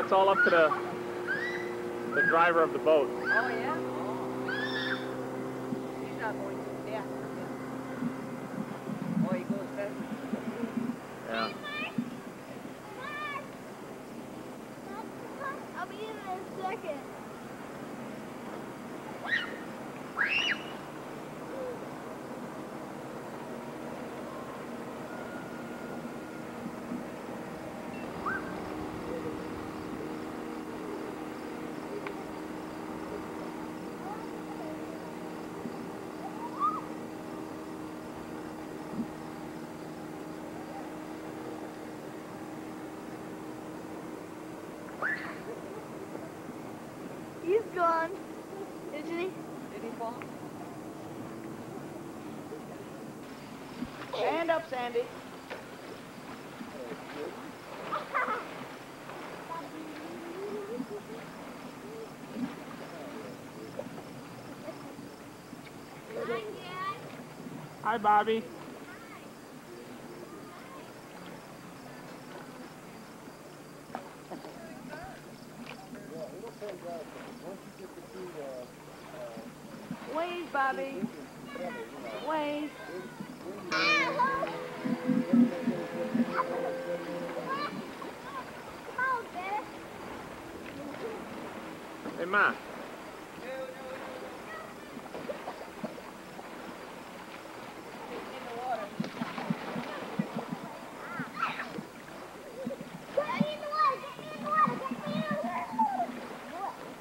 that's all up to the, the driver of the boat. Sandy? Hi, Bobby.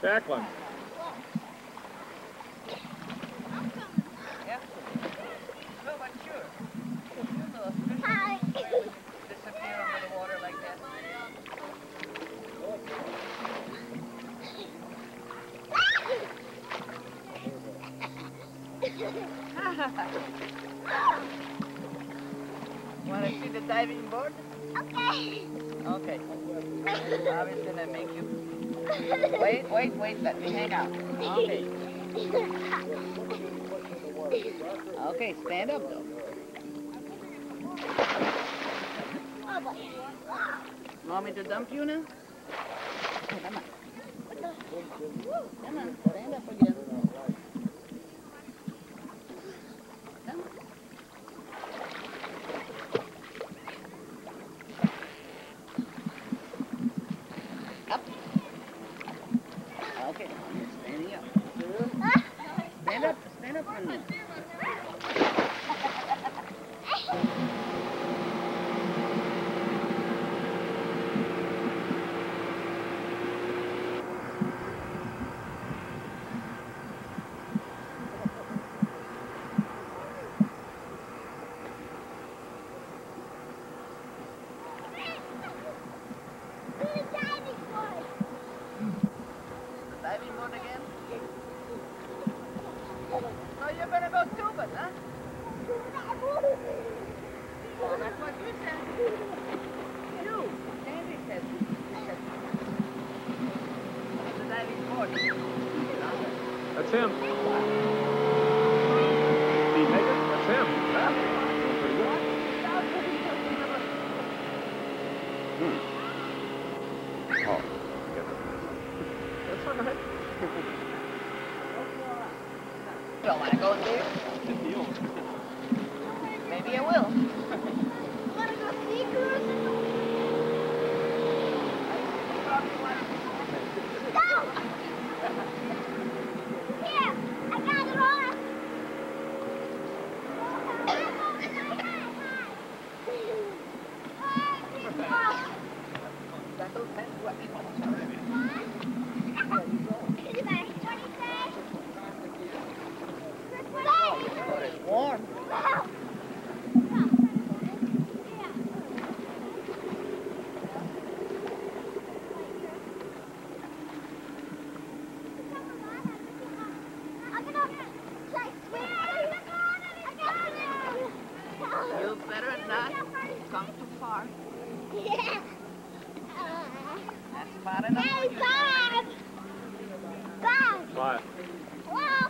tackling. Okay, stand up though. Want me to dump you now? Can I go in there? You better not come too far. Yeah. That's part enough. Hey, Bob! Bob! What? Whoa!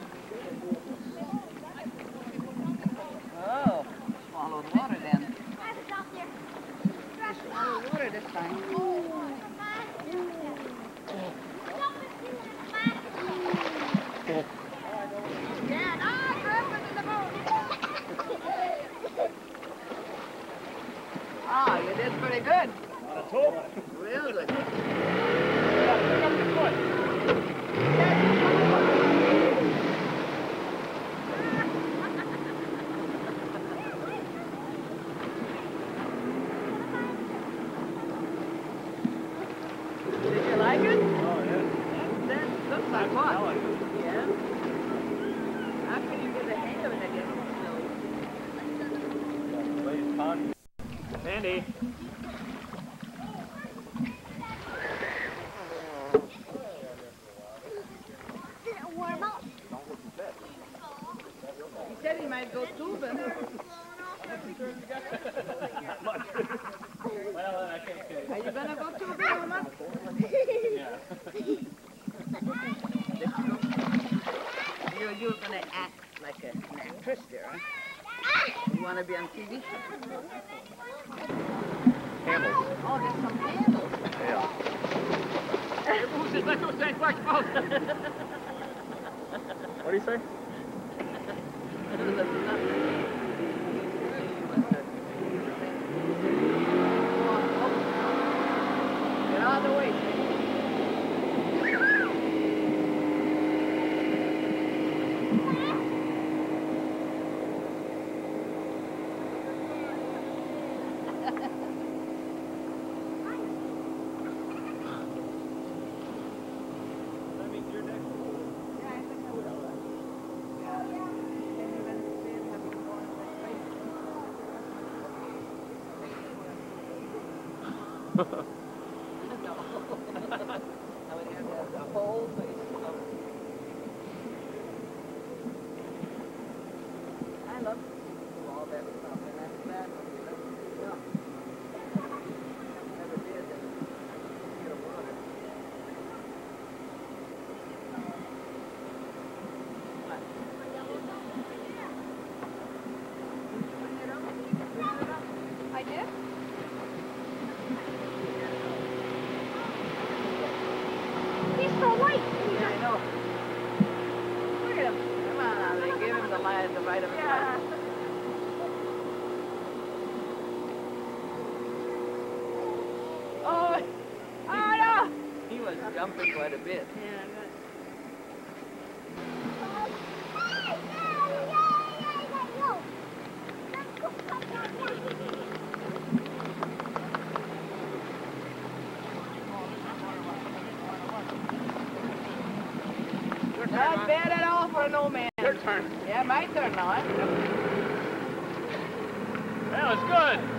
quite a bit. Yeah, Not bad at all for an old man. Your turn. Yeah, my turn now. That was good.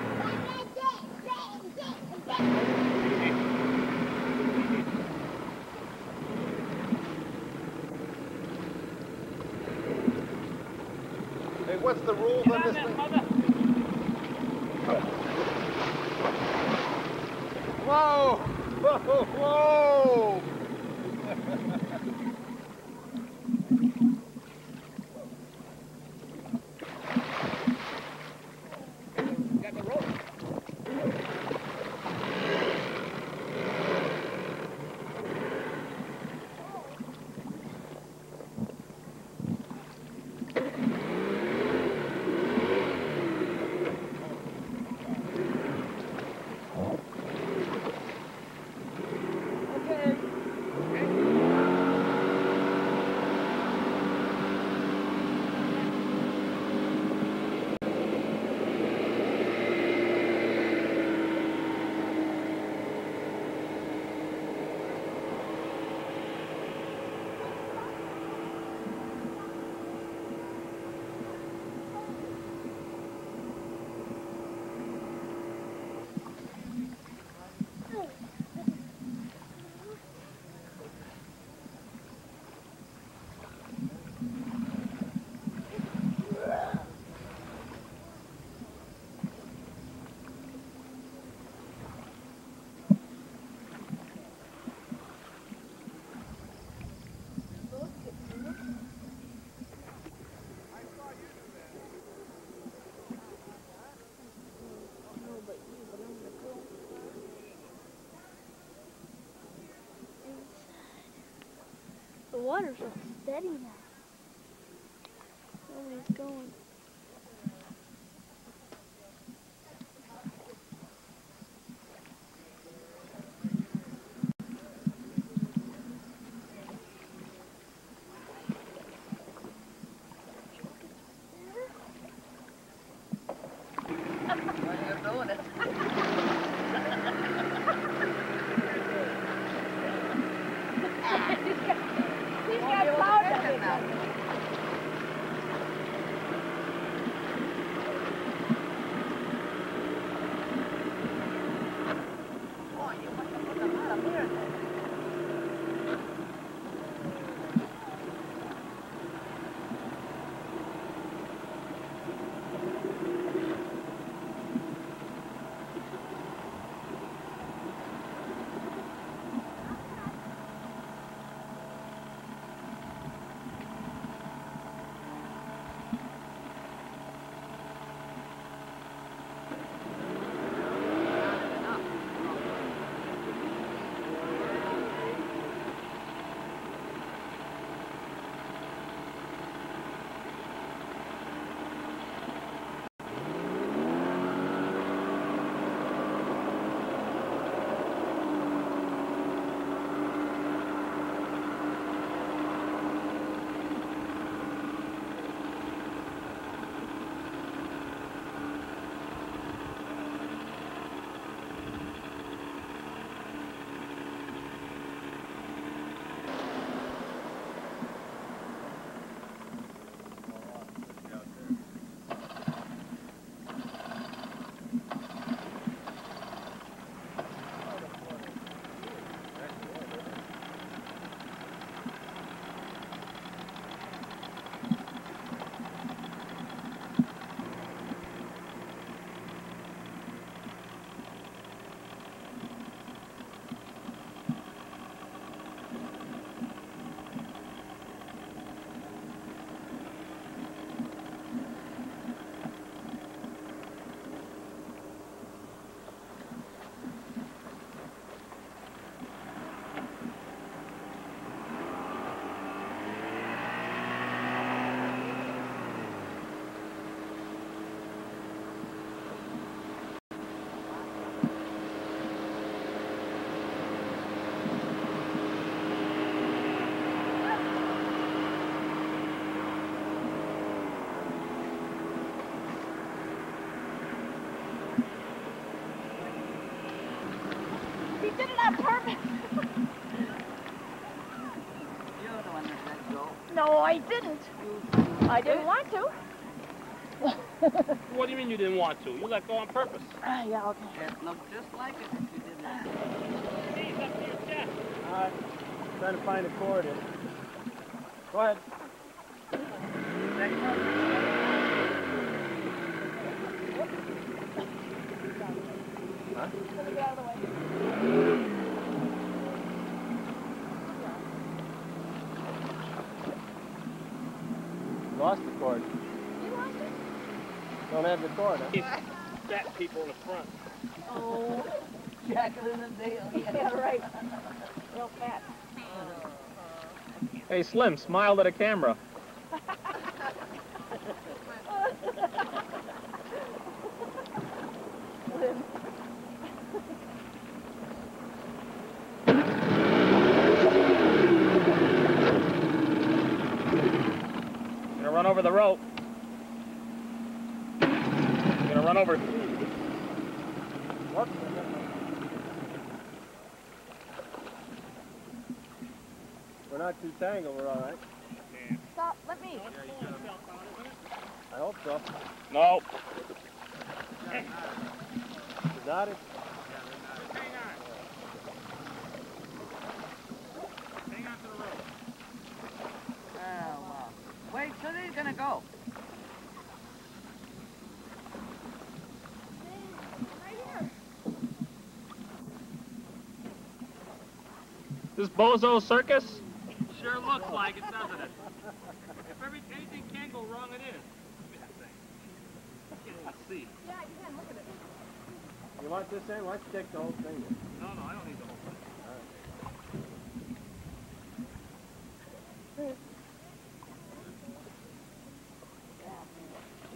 The water's so steady now. Oh, he's going. I didn't. I didn't want to. What do you mean you didn't want to? You let go on purpose. Ah, yeah, okay. It looked just like it if you did that. Knees up to your chest. Alright. Trying to find a cord here. Go ahead. Huh? Let me get out of the way. Lost the cord. You lost it? Don't have the cord, huh? Fat people in the front. Oh. Jacqueline and Dale. Yeah, right. Real fat. Hey, Slim, smile at a camera. Gonna run over the rope. Gonna run over. What? We're not too tangled, we're all right. Stop. Let me. I hope so. No. You got it? Oh, wow. Wait, so they're gonna go. This Bozo Circus? Sure looks like it, doesn't it? If every, anything can go wrong, it is. Let's see. You can. Look at it. You want this in? Let's take the whole thing in. No, no, I don't need the whole thing.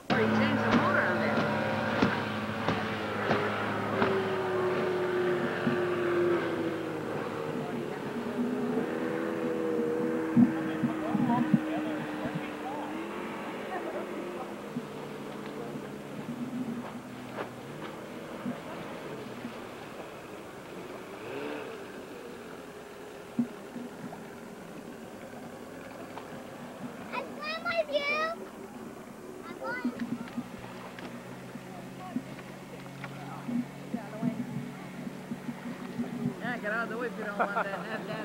Or you change the motor on there. I swim with you. I'm going. Yeah, get out of the way if you don't want that. Have that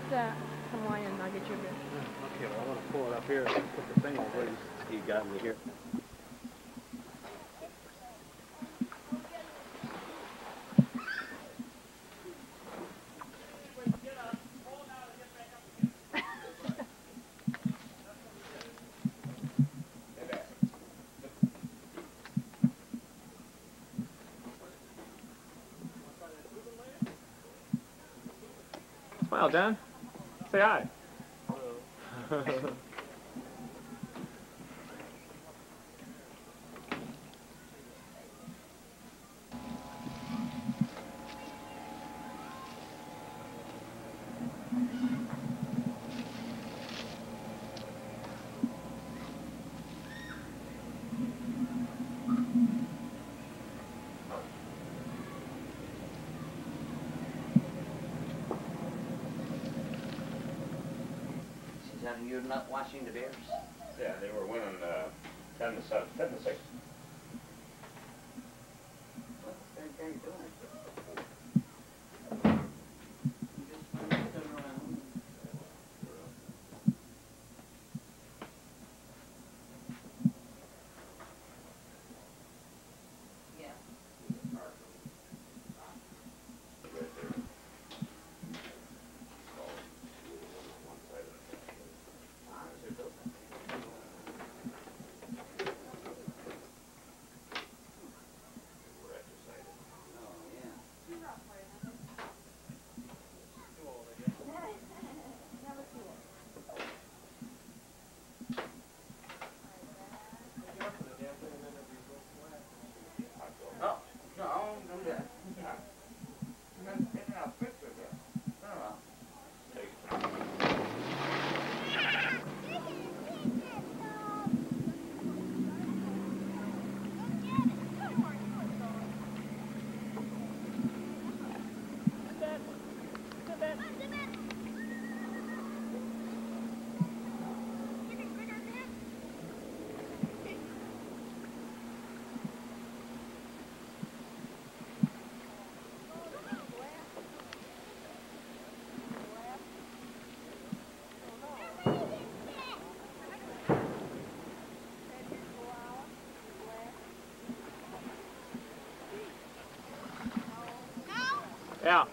What's that Hawaiian nugget you oh, got? Okay, well, I want to pull it up here and put the thing over where you, you got me here. Smile, Don. Say hi. not watching the Bears? Yeah, they were winning uh, 10 to 7, 10 to 6. What's that guy doing? He just went and turned around. Yeah. Oh, yeah. No, no, I won't do that. I'm not taking a picture there. No, no. Yeah.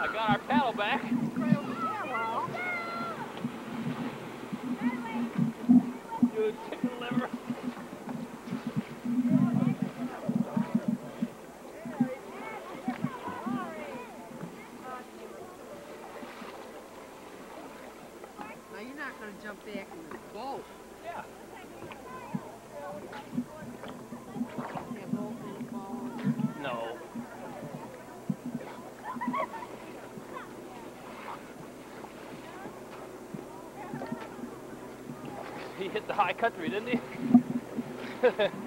I got our paddle back. You chicken liver. Now you're not gonna jump back in the boat. Yeah. That boat gonna fall over. No. He hit the high country, didn't he?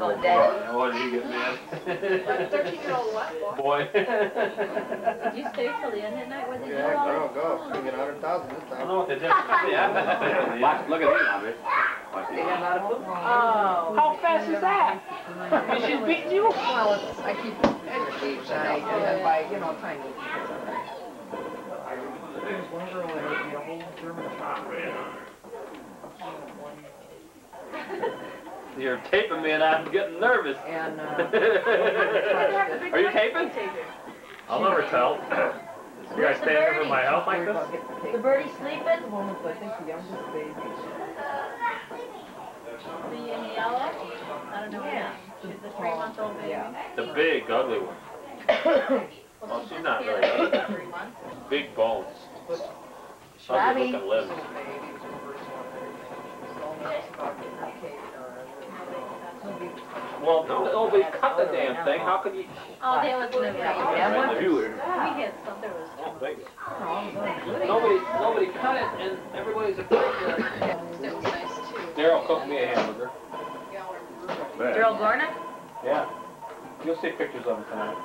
Thirteen-year-old boy. What did you get, man? Thirteen-year-old what, boy? Boy. Did you stay till the end at night? What did Yeah, all I don't go. We get hundred thousand this I don't know what they did. Yeah. Watch, look at me now, They got a lot of football. Oh. How fast is that? And she's beating you? Well, it's, I keep it each side, and then by, you know, tiny. There's one girl that ate a whole German chop. You're taping me and I'm getting nervous. And, uh. Are you taping? I'll never tell. You guys staying over my house like this? The birdie sleeping? The one with, I think, the youngest baby. The in yellow? I don't know. Yeah. She's the three month old baby. Yeah. The big, ugly one. Well, she's not very ugly. Big bones. Ugly Bobby. looking limbs. Well, no, oh, nobody cut the damn thing. How could you? Oh, they was living. Right in the viewer. We had some, there was. Oh, thank you. Oh, nobody, nobody cut it, and everybody's afraid to. That was nice too. Daryl cooked me a hamburger. Daryl Gornick? Yeah. You'll see pictures of him tonight.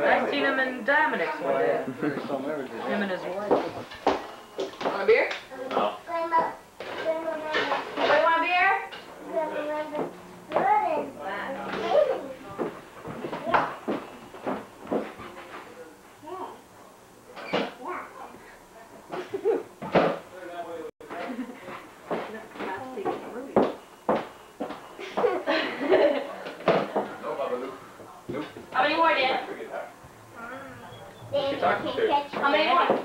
I've seen him in Dominic's one day. Him and his wife. Want a beer? No. Anybody want a beer? How many more, Dan? Then you talking can to? catch How many more?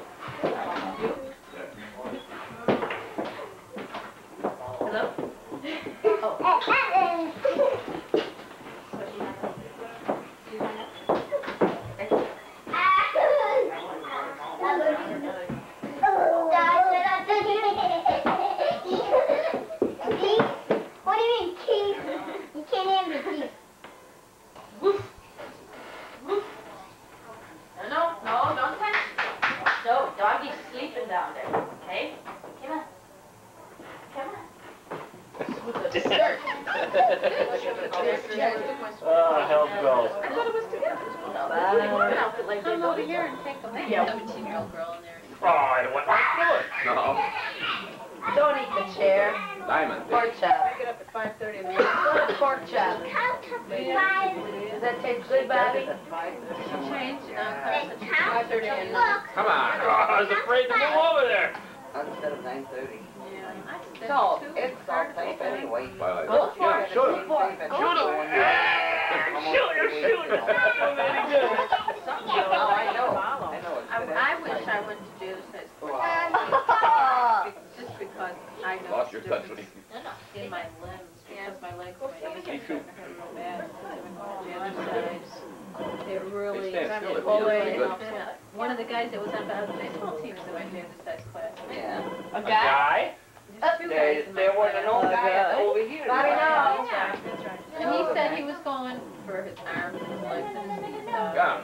Baseball team was in my exercise class. Yeah. A guy? There's two There, guys in my there was an old guy over here. Bobby, right? no. That's that's right. And he said he was going for his arms and his legs and his knees, uh, Gun.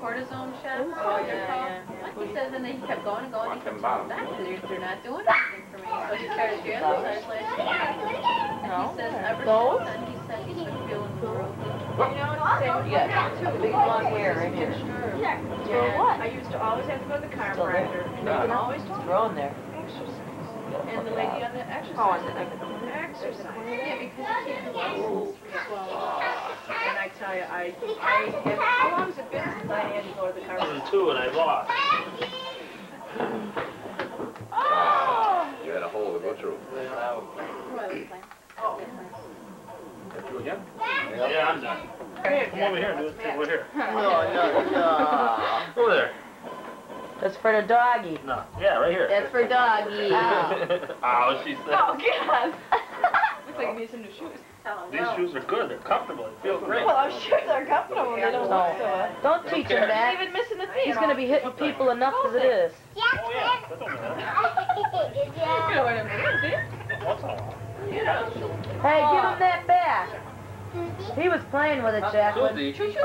cortisone shots, Oh, what yeah, yeah, Like he says, and then he kept going and going, Watch he kept them telling bomb. doctor, they're, they're not doing anything for me. So he started doing exercise last year. And he says ever since then, You know, it's the same with Yeah. my too. Big long hair right here. For what? I used to always have to go to the chiropractor, and they would always tell me Growing there. exercise. And the lady on the exercise, Oh, said, exercise. Yeah, because you can't do muscles swell. And I tell you, I, I, have- how long has it been since I had to go to the chiropractor? Two and I lost. You had a hole to go through. You again? Yeah, I'm done. Come over here, dude. Take over here. No, no, no. Over there. That's for the doggy. No. Yeah, right here. That's for doggy. Oh, she said. Oh, God. Looks like you need some new shoes. These shoes are good. They're comfortable. They feel great. Well, I'm sure they're comfortable, they don't look so. uh, Don't Don't teach care. him that. Even missing the feet. He's gonna be hitting people enough as it is. Yeah, Oh, yeah. That don't matter. You know what I'm doing, see? Once in a. Hey, give him that back. He was playing with it, Jacqueline. Susie.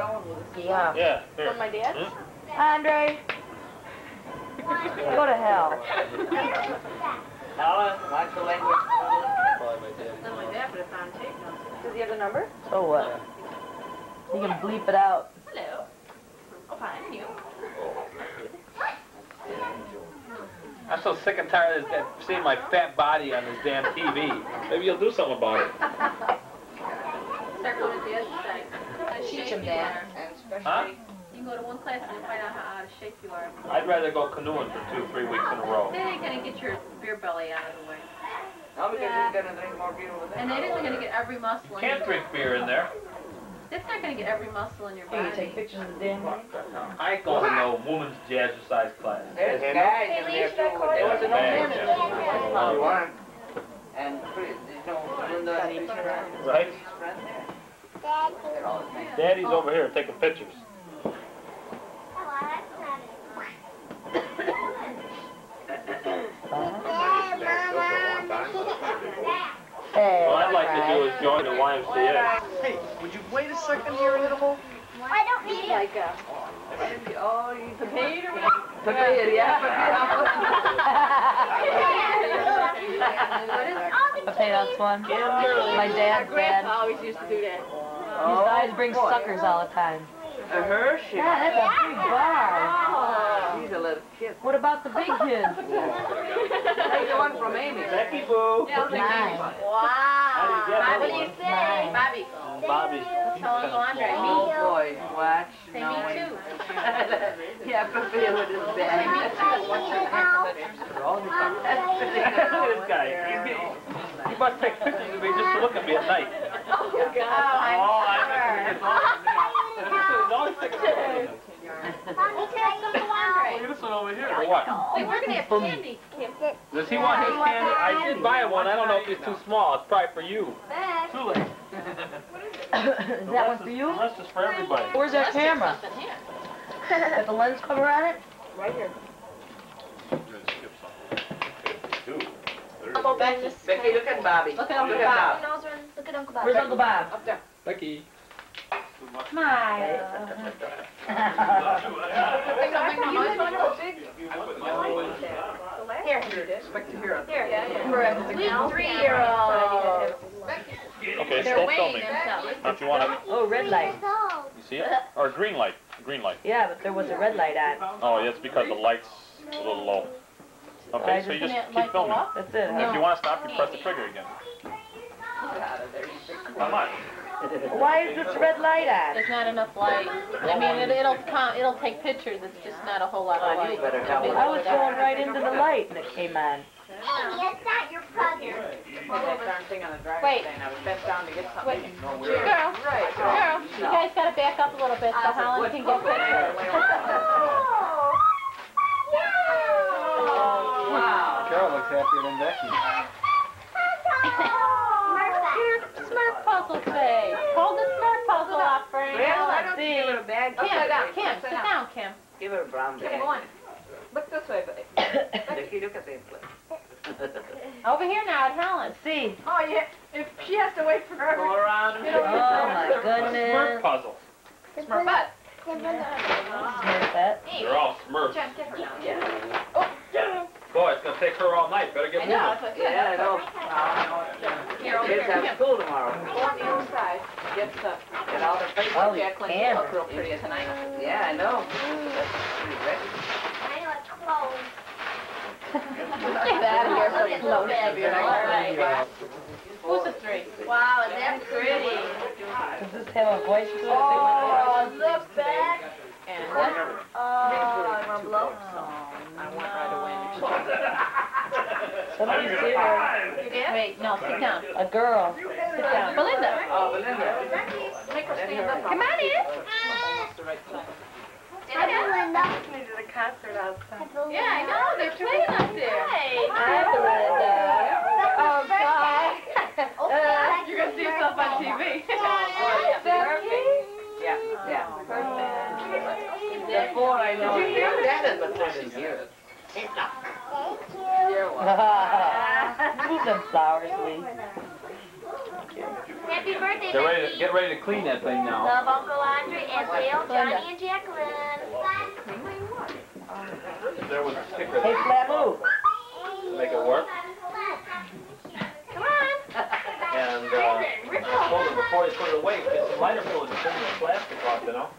Yeah. Yeah. Here. From my dad? Hmm? Andre. Go to hell. Alan, Watch the language. Something like that, but it's on tape now. Does he have the number? So what? You can bleep it out. Hello. Oh, fine, and you? I'm so sick and tired of this, seeing my fat body on this damn TV. Maybe you'll do something about it. Start going to the exercise. How Teach shape him that. are. Huh? You can go to one class and find out how out of shape you are. I'd rather go canoeing for two, three weeks in a row. Then you're gonna get your beer belly out of the way. No, because he's gonna drink more beer with And it isn't gonna get every muscle in Can't drink beer in there. It's not gonna get every muscle in your Can you take pictures of the damn thing? I ain't going to no woman's jazzercise class. There's guys in there too. There was an old man in there. You want? And, pretty- you know, Linda and his friend. Right? Daddy's over here taking pictures. Oh, that's not it. Yeah, Mama. Hey. What I'd like to do is join the YMCA. Hey, would you wait a second here, Animal? I don't need it. Like, uh, Oh, you the paid or what? Papaya, yeah. Potato, that's one. My dad's Grandpa always used to do that. These guys bring suckers all the time. A Hershey. Yeah, that's a big bar. Oh. He's a little kid. What about the big kids? Take the one from Amy. Becky Boo. Yeah, I'll take Nine. Bobby. Wow. Bobby, what do you say? Nine. Bobby. Oh, Bobby. Tell Uncle Andre. Oh Me. boy, watch. Say now me when- too. Yeah, Papaya with his dad. this guy. He must take pictures of me just to look at me at night. Oh, God. Oh, Look at this one over here. What? We're gonna have. Does he want his candy? I did buy one. I don't know if it's too small. It's probably for you. Too late. that one for you? The rest is for everybody. Where's that camera? Got the lens cover on it? Right here. Becky, look at Bobby. Look at Uncle look Bob. Bob. Look at Uncle Bob. Where's Uncle Bob? Up there. Becky. Smile. Big, no, big, no, noise, no, no. Here. Expect to hear it. Here, for a sweet three-year-old. Okay, They're still filming. themselves. Don't you want to, Oh, red light. you see it? Or green light, green light. Yeah, but there was a red light on. Oh, it's because the light's a little low. Okay, so you just keep filming. That's it. If you want to stop, you press the trigger again. How much? Why is this red light on? There's not enough light. I mean, it, it'll come, it'll take pictures, it's just not a whole lot of Oh, light. you better help It'll be I was dark. going right into the light and it came on. Amy, it's not your present. That darn thing on the driver's Wait. I was bent down to get Wait, something. girl, Right. girl, you guys gotta back up a little bit so Holland can get pictures. Oh, wow. Carol looks happier than Becky. Smurf puzzle face. Hold the Smurf puzzle up, Frank. Well, why Let's don't see. give her a bag? Kim, Upside down. Kim, sit down. down, Kim. Give her a brown bag. Come on. Look this way, Becky. Becky, look at the place. Over here now at Helen. See? Oh, yeah. If she has to wait forever. Go around and Oh my Smurf goodness. puzzle. Smurf butt. Smurf that. They're all Smurfs. Jen, get her now. Yeah. Oh, Boy, it's gonna take her all night. Better get I moving. know, that's Yeah, I said. know. Here, over Kids have Kim. school tomorrow. Go on the other. Get the, get all the faces. Oh, Jacqueline, you look real pretty tonight. Yeah, I know. That's pretty great. I know it's closed. Get out of here so close to Alright. Who's the three? Wow, is that pretty? Does this have a voice to it? Oh, look back. And Oh, I want to blow. I want her to win. Somebody see her. Wait, no, sit down. A girl. Sit down. Belinda. Oh, Belinda. Make her stand up. Come on in. That's the right time. Hi, Belinda. Yeah, I know, they're playing up there. Hi, Belinda. Oh, God. Uh, You're gonna see yourself on TV. Yeah, yeah. Before I know Did you it. hear that? Is the thing is here. Thank you. You're welcome. Move them flowers, Lee. Happy birthday, Get ready to get ready to clean that thing now. Love Uncle Andre and Dale, oh, Johnny, and Jacqueline. There was a sticker Hey, Flat, move. make it work. Come on. And uh, I told them before you put it away, get some lighter fluid and turn the plastic off, you know?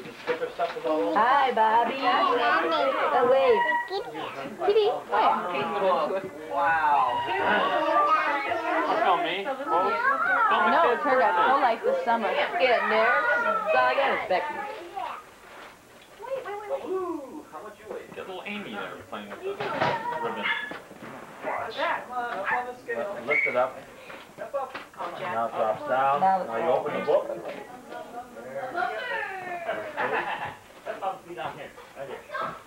The sticker stuff all over. Hi, Bobby. A wave. Kitty, where? Wow. Film me. Film No, kids' it turned out so like this summer. Get nerves. That's all I got is Becky. Ooh, how much you weigh? Get little Amy there playing with the ribbon. Lift it up. Now it drops down. Now- Now you open the book. That's about to be down here, right here.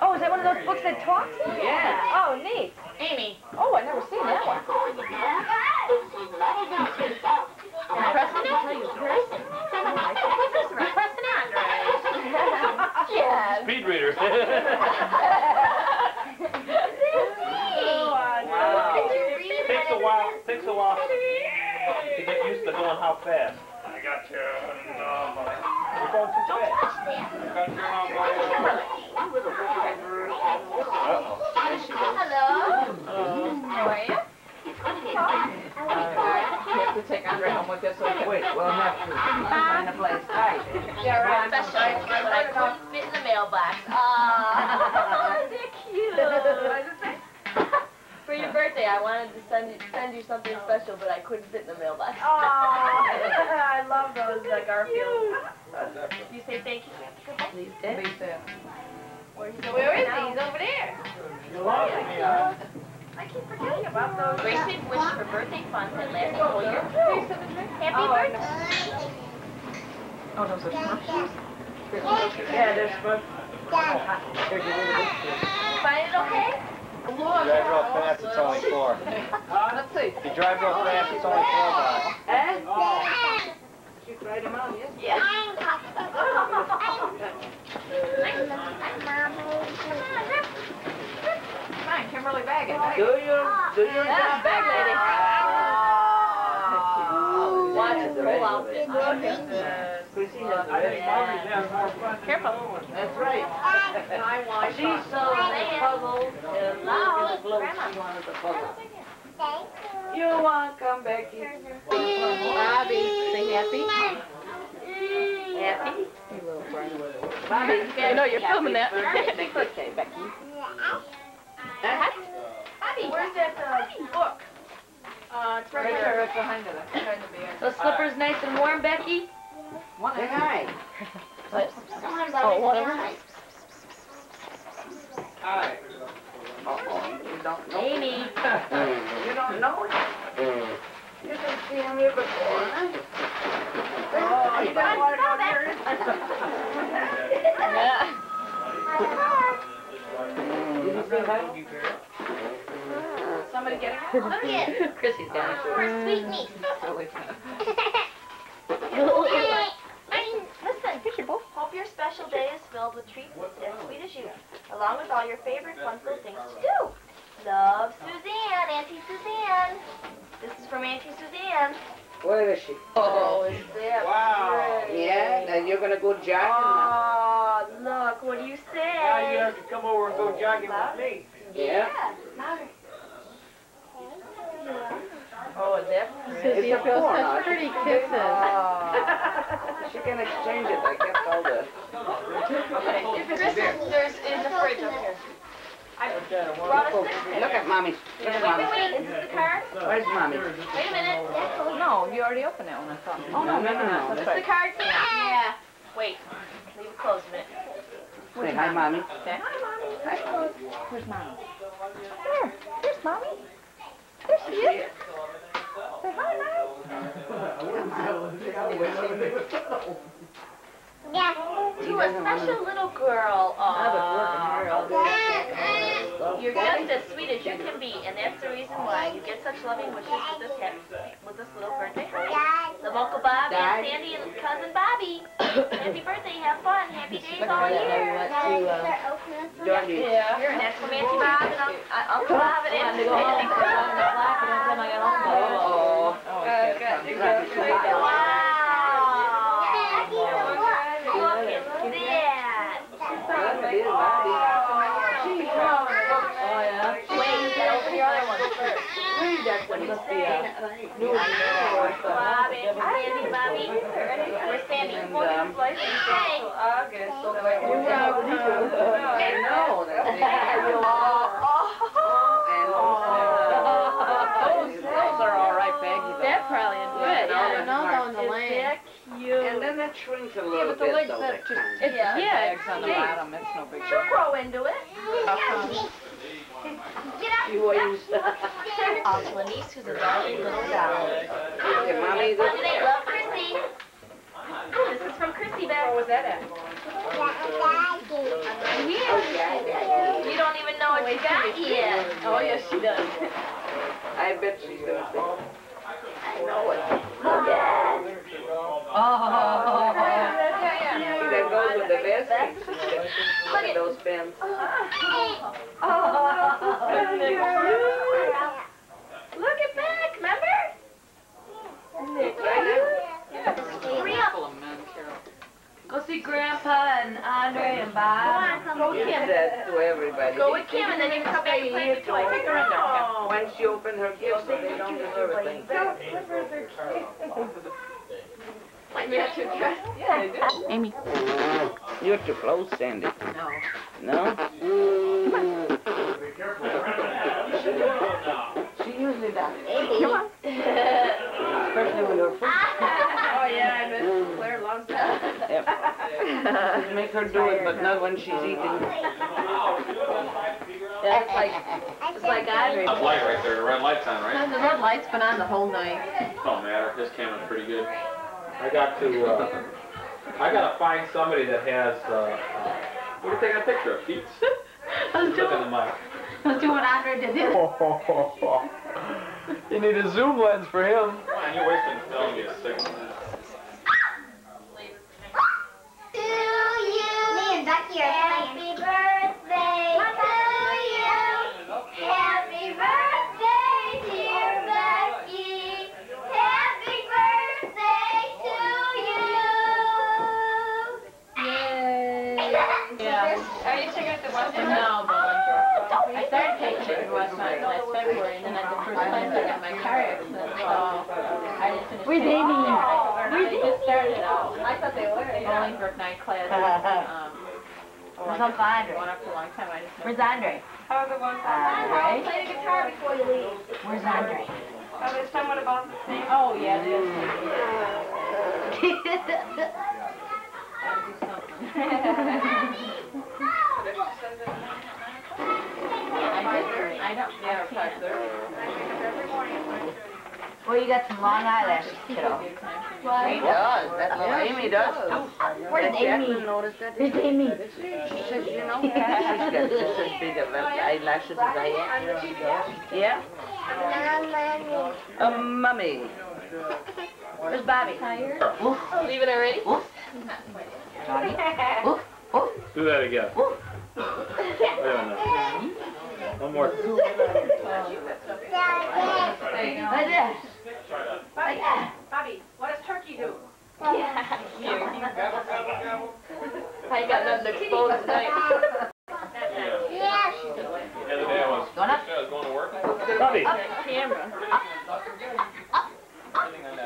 Oh, is that one of those books that talks? Yeah. Oh, neat. Amy, Oh, I've never seen that one. you pressing it? You pressing? You pressing it? Yes. Speed reader. Takes a while, takes a while to get used to going how fast. I got you. You're going too fast. Hello. How are you? You have to take Andre home with us, so we can. Wait, we'll have to find a place. Right. Yeah, right. Special, but I couldn't fit in the mailbox. Oh, they're cute. For your birthday, I wanted to send you, send you something special, but I couldn't fit in the mailbox. Oh, I love those, like Garfield. You say thank you. Please, Dick. Lisa. Where is he? He's over there. I keep forgetting about those. Grayson wished for birthday fun that lasted a whole year. Happy birthday. Oh, oh those are Smurf shoes? Yeah, they're Smurf. Find it okay? You drive real fast, it's only four. Let's see. If you drive real fast, it's only four bucks. Eh? You tried them out, yes? Yeah. Come on, Kimberly, bag it. Do your, do your That's job. big lady. Oh, Watch his whole outfit. Chrissy has a red hat. Careful. That's right. She's so puzzled and look at the clothes she wanted to puzzle. You want to come back here? Bobby, say happy. Happy? Bobby. I know you're filming that. Happy birthday, Becky. Bobby, where's that uh, book? Uh, it's right there, right behind it. Behind the beer. Those slippers uh, nice and warm, Becky? One Say hi. Oh, whatever. Hi. Uh-oh, you don't know. Amy. You don't know it? Mm. You didn't see him here before, huh? Oh, you don't want to go there? yeah. Hi. Did you say hi? Mm. Somebody getting Look at Chrissy's got it. Poor sweet niece. Really Listen, hope your special day is filled with treats as sweet as you, along with all your favorite fun little things to do. Love, Suzanne, Auntie Suzanne. This is from Auntie Suzanne. Where is she? Oh, is that Wow. pretty? Yeah, then you're gonna go jogging now. Oh, look, what do you say? Now you have to come over and go jogging with me. Yeah. Louder. Oh, is that Susie, It's a feels porn, such huh? pretty kisses. Ah. She can exchange it, I kept all the. Chris, there's in the fridge up here. I brought a six Look at mommy. Look Wait, at wait, mommy. wait, is this the card? Where's mommy? Wait a minute. No, you already opened that one, I thought. Oh, no, no, no, no. Is That's this the card? Yeah. Wait, leave it closed a minute. Say hi, mommy. Say hi, Mommy. Hi. Where's Mommy? There. There's mommy. There she is. Say hi, To a special little girl. Aw. You're just as sweet as you can be, and that's the reason why you get such loving wishes with this hap- with this little birthday party. Love Uncle Bob, and Sandy, and cousin Bobby. Happy birthday, have fun, happy days all year. Georgie. Yeah. Here, and that's from Auntie Bob and Uncle, uh, Bob and Aunt Sandy. Oh. Wow. Look at that. Oh, yeah. Wait, open your other one first. What do you say? Bobby, Sandy, Bobby. Where's Sandy? And, um, Hey. August. So I know, that's it. And Those, those are all right, Peggy. That probably is good. Yeah, Yeah. no, no, in the lane. cute? And then that shrinks a Yeah, little but the bit legs though, that just, it's Yeah. yeah, Yeah, bags on the bottom, it's no big She'll grow into it. You always, Also, a niece who's a darling little doll. your mommy, Have fun today. Love, Chrissy. This is from Chrissy back. Where was that at? You don't even know what you got yet. Oh, yes, she does. I bet she's gonna say, I know it. Oh. That goes with the vest. Look at those pins. Look at back, remember? Hurry up. Full of men, Carol. Go see Grandpa and Andre and Bob. Come on, go with Give Kim. that to everybody. Go with Kim and then you can come back and play with toys. Take her in. When she opened her gifts, they don't deserve a thing. Yeah, they do. Amy. You're too close, Sandy. No. No? Be careful. She usually does. Come on. Especially when you're first. Oh, yeah, I bet Claire loves that. Yep. Make her do it, but not when she's eating. That's like, it's like Audrey. That light right there, the red light's on, right? The red light's been on the whole night. Don't matter, this camera's pretty good. I got to, uh, I got to find somebody that has, uh, uh, what are you taking a picture of, Pete? I was Just doing, the mic. I was doing what Andre did. You need a zoom lens for him. Man, on, you're wasting film, you sick Happy birthday to you. Happy taking it to Western? No, but I started taking it to Westmont last February, and then at the first time I got my car accident, so I didn't finish. Where's taking Amy? it. They just started out. I thought they were. Bolingbrook night class. um, oh, Where's I Uncle Andre? Going up for a long time, I just. Where's Andre? How are the ones? Andre? Play the guitar before you leave. Where's Andre? Are they somewhat about the same? Oh, yeah, it is. Gotta do something. I did, I don't, yeah, five thirty. Well, you got some long eyelashes, kiddo. Good time for me. He does. That little Amy does too. Where's Amy? noticed that? Where's Amy? She says, you know, She's she's got just as big of eyelashes as I am. Yeah? A mummy. Where's Bobby? Tired? Woof. Leaving already? Woof. Bobby. Woof. Woof. Do that again. Woof. One more. Like this. Bobby, Bobby, what does turkey do? Yeah. Gobble, gobble, gobble. I got nothing to expose tonight. Going up? I was going to work. Bobby. Up the camera. Up. Up. Up.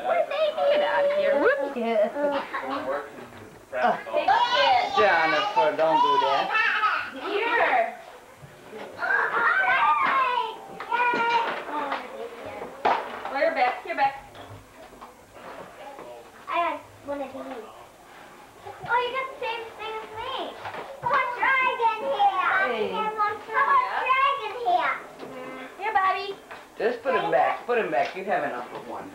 Where's baby? Get out of here. Whoop. Yeah. Jennifer, don't do that. Here. Well, you're back. You're back. I got one of these. Oh, you got the same thing as me. One dragon here. Hey. And dragon here. Here, Bobby. Just put him back, put him back. You have enough of one.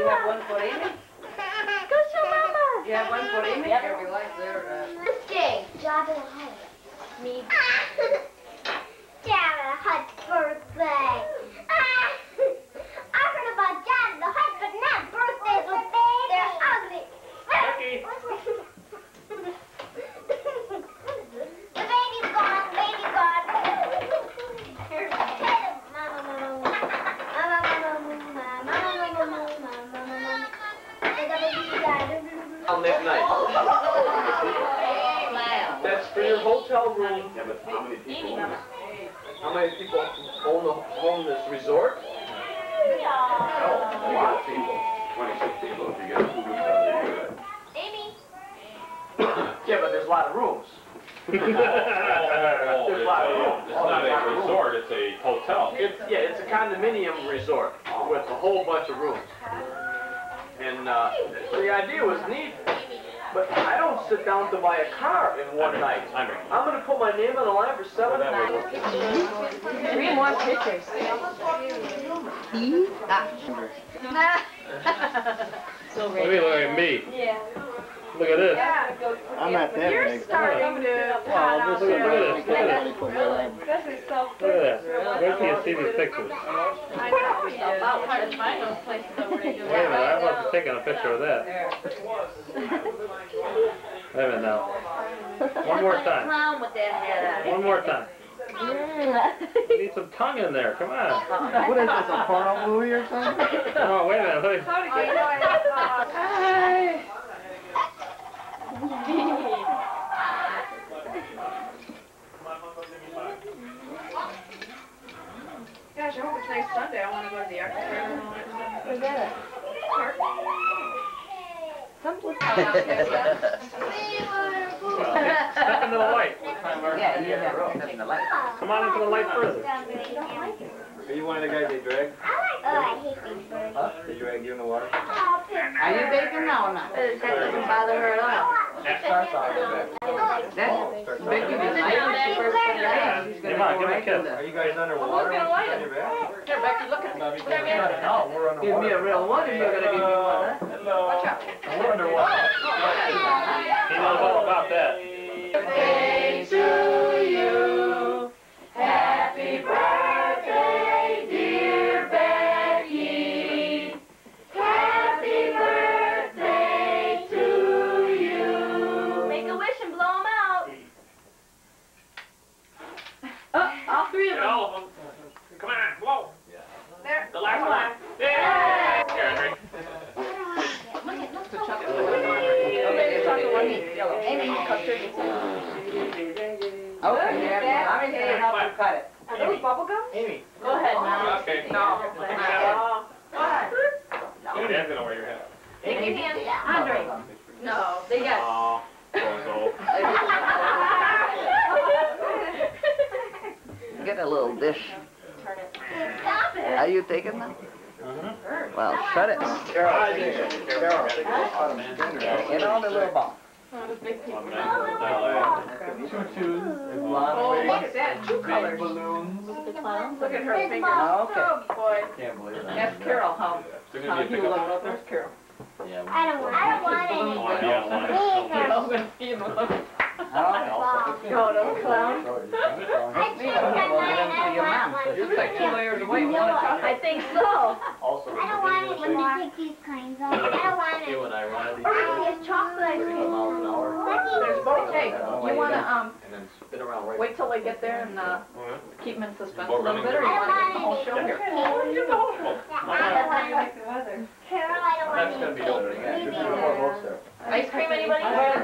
You have one for Amy? Go show Mama. You have one for Amy? Yeah, we like their... Uh... This game. Job hut. Me. Down in a hut birthday. Ah. I heard about Jabba the Hutt, but not birthdays with babies. They're ugly. Okay. On night. That's for your hotel room. Yeah, but how many people? How many people own the, own this resort? Oh, a lot of people. Twenty-six people if you get two weeks out of the. Amy. Yeah, but there's a lot of rooms. Oh, it's There's a lot of a- room. It's not a resort, it's a hotel. It's, yeah, it's a condominium resort oh. with a whole bunch of rooms. And, uh, the idea was neat, but I don't sit down to buy a car in one night. Andre. I'm gonna put my name on the line for seven That nights. way. Three more pictures. Still Look ready. at, look at me. Yeah. Look at this. I'm at that You're big. starting to Well, pan look at, there. look at this, look at this. This is so Look at that. Wait till you see these pictures. I know, yeah. About hard to find those places over there. Wait a minute, I wasn't taking a picture of that. Wait a minute now. One more time. Clown with that hair. One more time. You need some tongue in there, come on. What is this, a porno movie or something? Oh, wait a minute, wait. How did you know I saw? Gosh, I hope it's next Sunday. I want to go to the art fair and all that. Where's that? Park. Someplace. Step into the light. Yeah, you have to step in the light. Come on into the light further. Are you one of the guys they drag? Oh, I hate these birds. Huh? They drag you in the water? Oh, Are you baking now or not? That doesn't bother her at all. Starts out with That's Vicky was Sit like, down, when she Becky. first put on, she's Come gonna on, go give me a right kiss. to the. Are you guys underwater? We're gonna light on him. your back? Here, Becky, look at me. Put our hands No, we're underwater. Give me a real one if you're gonna give me one, huh? Hello. Watch out. We're underwater. He knows all about that. Yellow. Amy, cut your Okay, yeah, I'm in here to help you cut it. Are those bubble gum? Amy. Go ahead now. Okay. No. Yeah. What? Your dad's gonna wear your hat. Take your hands. Andre. No, they got. Oh, bozo. Get a little dish. Stop it. Are you taking them? Well, shut it. Carol, Carol. Get on the little ball. Tutus, Oh, look at that, two colors. balloons. Look at her Big finger. ball. Okay. Oh, boy. Can't believe that. Ask Carol how, They're how gonna be a you pickup. look. There's Carol. I don't want, I don't want any. Oh, I don't want it. Neither. I'm gonna see him. Ball. Go to clown. I changed my I don't want one. It's like two layers of white, one on top. I think so. Also, I don't want it when you take these kinds off. I don't want it. when I wanted these It's chocolate ice cream. miles an hour, There's both, hey, you wanna, um, and then spin around right. wait till they get there and, uh, keep them in suspense a little bit, or you I don't wanna get the whole want show any. here? Carol, I don't want That's gonna be any. opening, yeah. Me There's no more boats there. Ice cream, anybody? Yeah.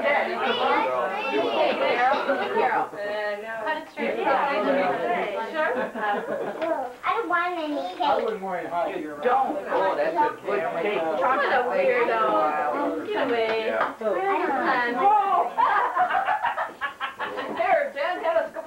Hey, Carol. Carol. Cut it straight. Sure. I don't want any cake. Don't. Oh, that's a good cake. What a weirdo. Get away. I don't want There, Jen, have a scoop of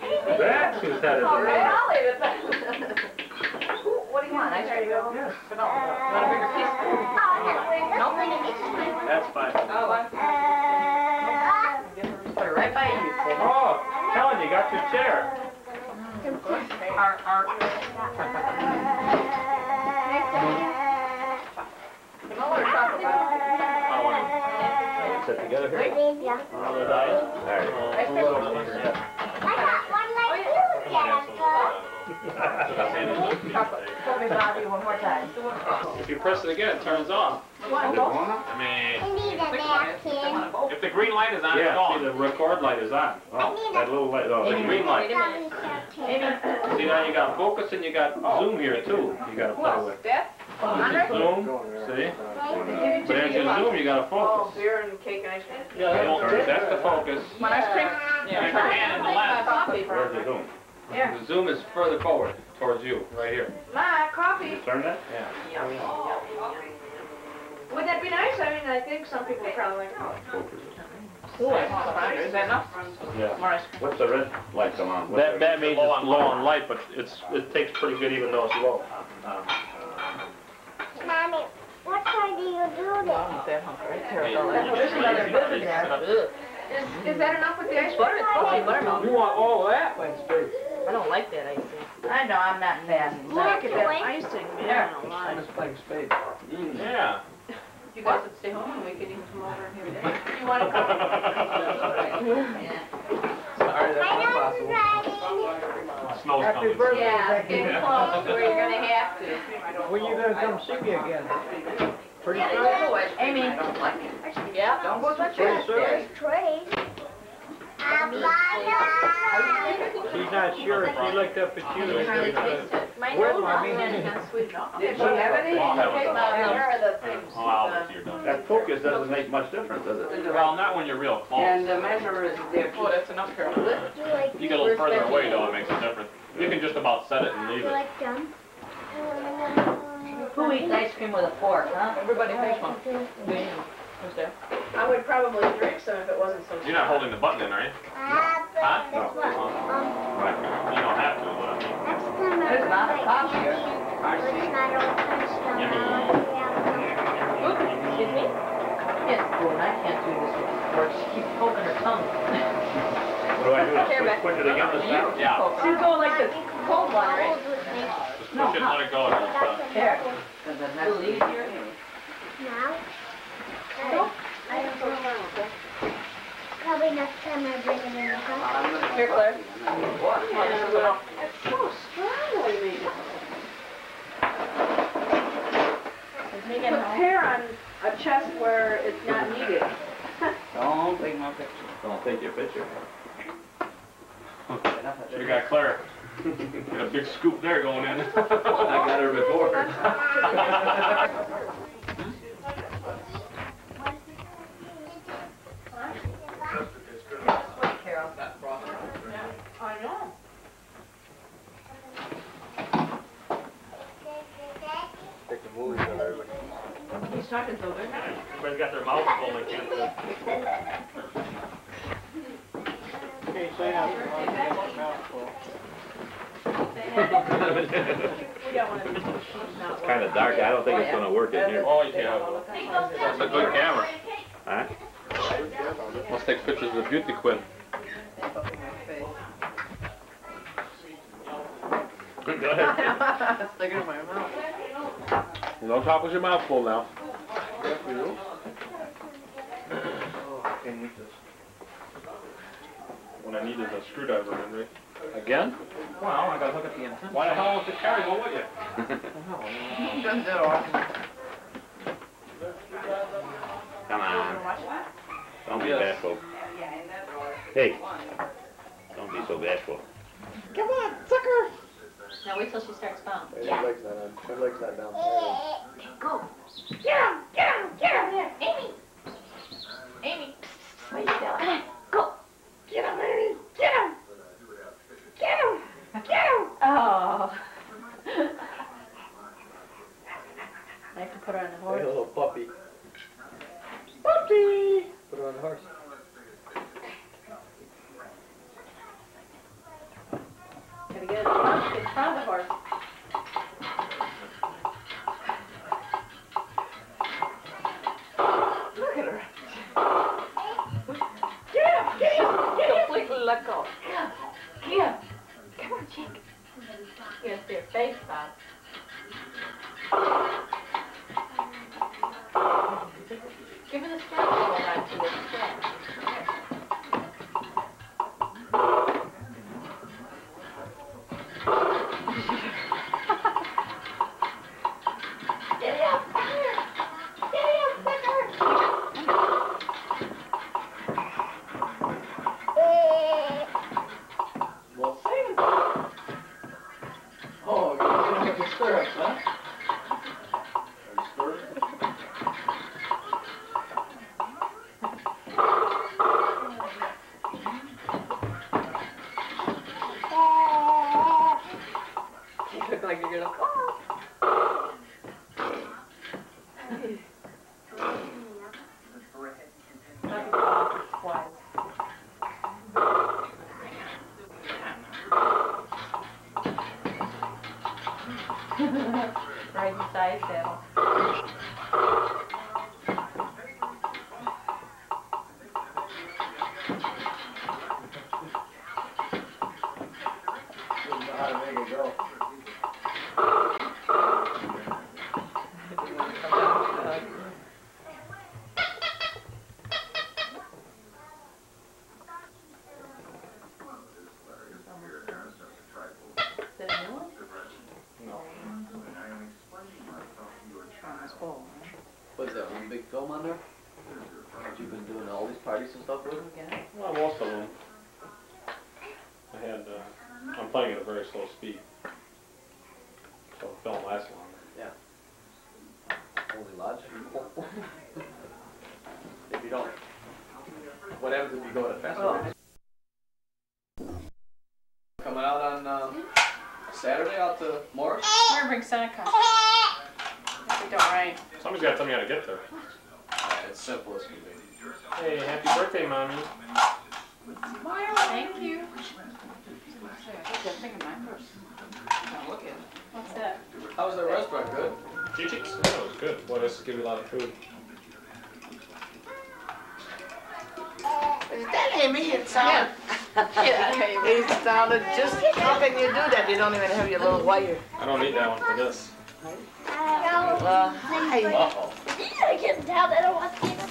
That's who's had Oh, it. man, I'll leave it then. What do you want? Ice cream? Want a bigger piece? Oh, That's fine. Oh, I put it right by you. Oh, Helen, you got your chair. Our, our. No other chocolate. I don't want Sit together here. Yeah. Another dice. I got one like you, Jessica. Chocolate. Let me bother one more time. If you press it again, it turns on. You want both? I mean, I need a napkin. if the green light is on, it's Yeah, see, on. the record light is on. Oh, that little light, oh, The the green light. See, now you got focus and you got zoom here too, you gotta play with. Dad? Zoom, see? But as you zoom, you gotta Oh, focus. beer and cake and ice cream. Turn- That's the focus. Want ice cream? Keep your hand in the lens. Coffee. Where's the zoom? Here. The zoom is further forward, towards you, right here. My coffee. You turn that? Yeah. Wouldn't that be nice? I mean, I think some people probably. Is that enough? Yeah. What's the red light come on? That, the- that means it's low on light, but it's, it takes pretty good even though it's low. Mommy, what time do you do this? That hunk right there. There's another you- there. Is, is that enough with the ice cream? It's supposed to be buttermilk. You want all of that? I don't like that icing. I know, I'm not fast. Look Look at that icing, man. I'm just playing spades. Yeah. You guys would stay home and we could even come over and hear that. You wanna come? Sorry, that's I not possible. Driving. Snow's coming. Yeah, it's getting close to where you're gonna have to. When you gonna come see me again? Pretty soon? there's no ice. Amy. I don't like it. Yeah. Don't go touch Pretty it. soon? There's Trey. She's not sure. She looked up at you and Hardly said, taste it. My Where's nose my is meat? kind of sweet off. Did she have any? I'll have Okay, it. well, where are the things? Oh, I'll wait till you're. That focus doesn't make much difference, does it? Well, not when you're real close. And the measure is there. oh, that's enough, Carol. You get a little further away though, it makes a difference. You can just about set it and leave it. like? Who eats ice cream with a fork, huh? Everybody takes one. I would probably drink some if it wasn't so. You're not holding the button in, are you? Uh, but Huh? that's what, um, Right. You don't have to, but I mean. next time I There's a lot of like cops candy, here. which matter what kind of stuff Yummy. I want to have. Excuse me? Yes, well, I can't do this. She keeps poking her tongue. What do I do? It against the center? Yeah. She's going like this. Cold one, right? Just push it and let it go. and. Here. Because then that's easier. Now? I don't know. Probably next time I bring it in the car. Here, Claire. What? It's so strongly made. Put hair on a chest where it's not needed. Don't take my picture. Don't take your picture. Should've got Claire. Got a big scoop there going in. I got her before. Carol. I know. Take the movies out, everybody. He's talking so good. Everybody's got their mouth full, they can't. Okay, say out. Mouthful. We got one of these machines now. It's kinda dark, I don't think it's gonna work in here. Oh, yeah. That's a good camera. Huh? Let's take pictures of the beauty queen. Go ahead. Stick it in my mouth. Don't talk with your mouth full now. What I need is a screwdriver, Henry. Again? Well, I gotta look at the intent. Why the hell was the carry go with you? Doesn't do it. Come on. Don't be bashful. Hey, don't be so bashful. Now wait till she starts bouncing. Hey, her leg's not on, her leg's not down. Go. Get him, get him, get him there. Amy. Amy. What are you doing? Come on, go. Get him, Amy. Get him. Get him. Get him. Oh. I have to put her on the Hey, horse. little puppy. Puppy. Put her on the horse. Gotta get it on, it's on the horse. Look at her. get Completely let go. Here. Come on, chick. You her face, Bob. Give her the strap very slow speed. So the film lasts longer. Yeah. Only logical. If you don't, what happens if you go to a festival? Coming out on, uh, Saturday out to Morris? We're gonna bring Seneca. If we don't right. Somebody's gotta tell me how to get there. Yeah, it's simple as can be. Hey, happy birthday, mommy. Thank you. What's that? How was the restaurant? Good? Chi-Chi's? Yeah, it was good. Boy, this give you a lot of food. Is that Amy? It sounded, it sounded just, how can you do that? You don't even have your little wire. I don't need that one for this. Uh, hi. Uh-oh. I can tell that I don't want to get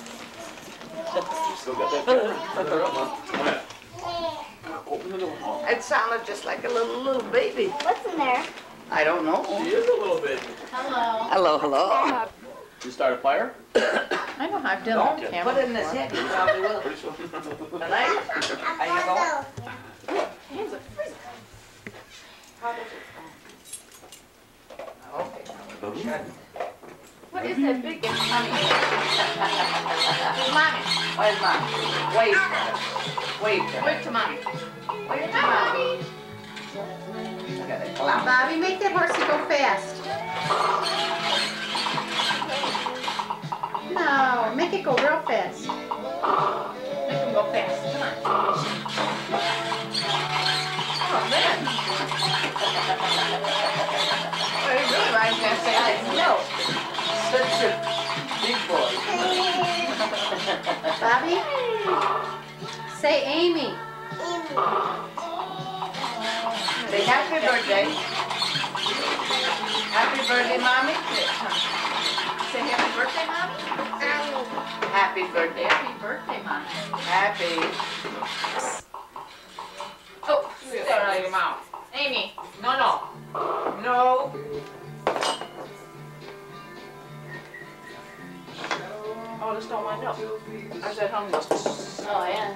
Still got that? Come here. Open the door. It sounded just like a little, little baby. What's in there? I don't know. She is a little baby. Hello. Hello, hello. You start a fire? I know, I've done on Don't camera. put it in his before. head, you probably will. Pretty soon. Tonight? How you going? Okay. What is that big one, mommy? Mommy. Where's mom? Wait. Wait. Wait to mommy. Wait to mommy. Look at it. Bobby, make that horsey go fast. No, make it go real fast. Make him go fast. Come on. Oh, man. Well, he really reminds me of I know. Such a big boy. Bobby, say Amy. Say happy birthday. Happy birthday, mommy. Say happy birthday, mommy. Happy birthday. Happy birthday, mommy. Happy. Oh, Spit it out of your mouth. Amy. No, no. No. Oh, just don't wind up. I said hungry. Oh, yeah.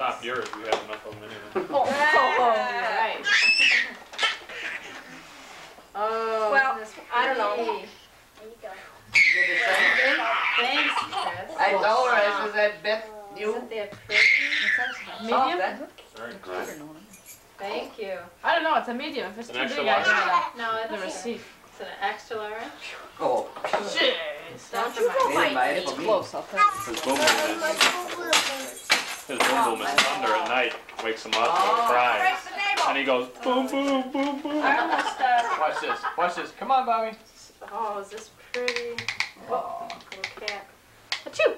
Stop yours, you have enough of them anyway. Oh, oh, you're right. Oh, Well, I don't know. There you go. You did the same thing? Thanks, Chris. I told her, I says, I bet you Isn't that pretty? saw Medium? that. Eh? Very Thank you. I don't know, it's a medium. If it's An too big, I large? gotta, no, it's the receipt. It's an extra large. Oh, Jeez. Don't you go they my didn't buy it It's for me. close, I'll tell you. His boom boom is, his boom boom is thunder at night, wakes him up, Oh. he'll cry. Raise the name And he goes, boom, boom, boom, boom. I almost, uh, Watch this. Come on, Bobby. oh, is this pretty? Oh, little cat. Achoo!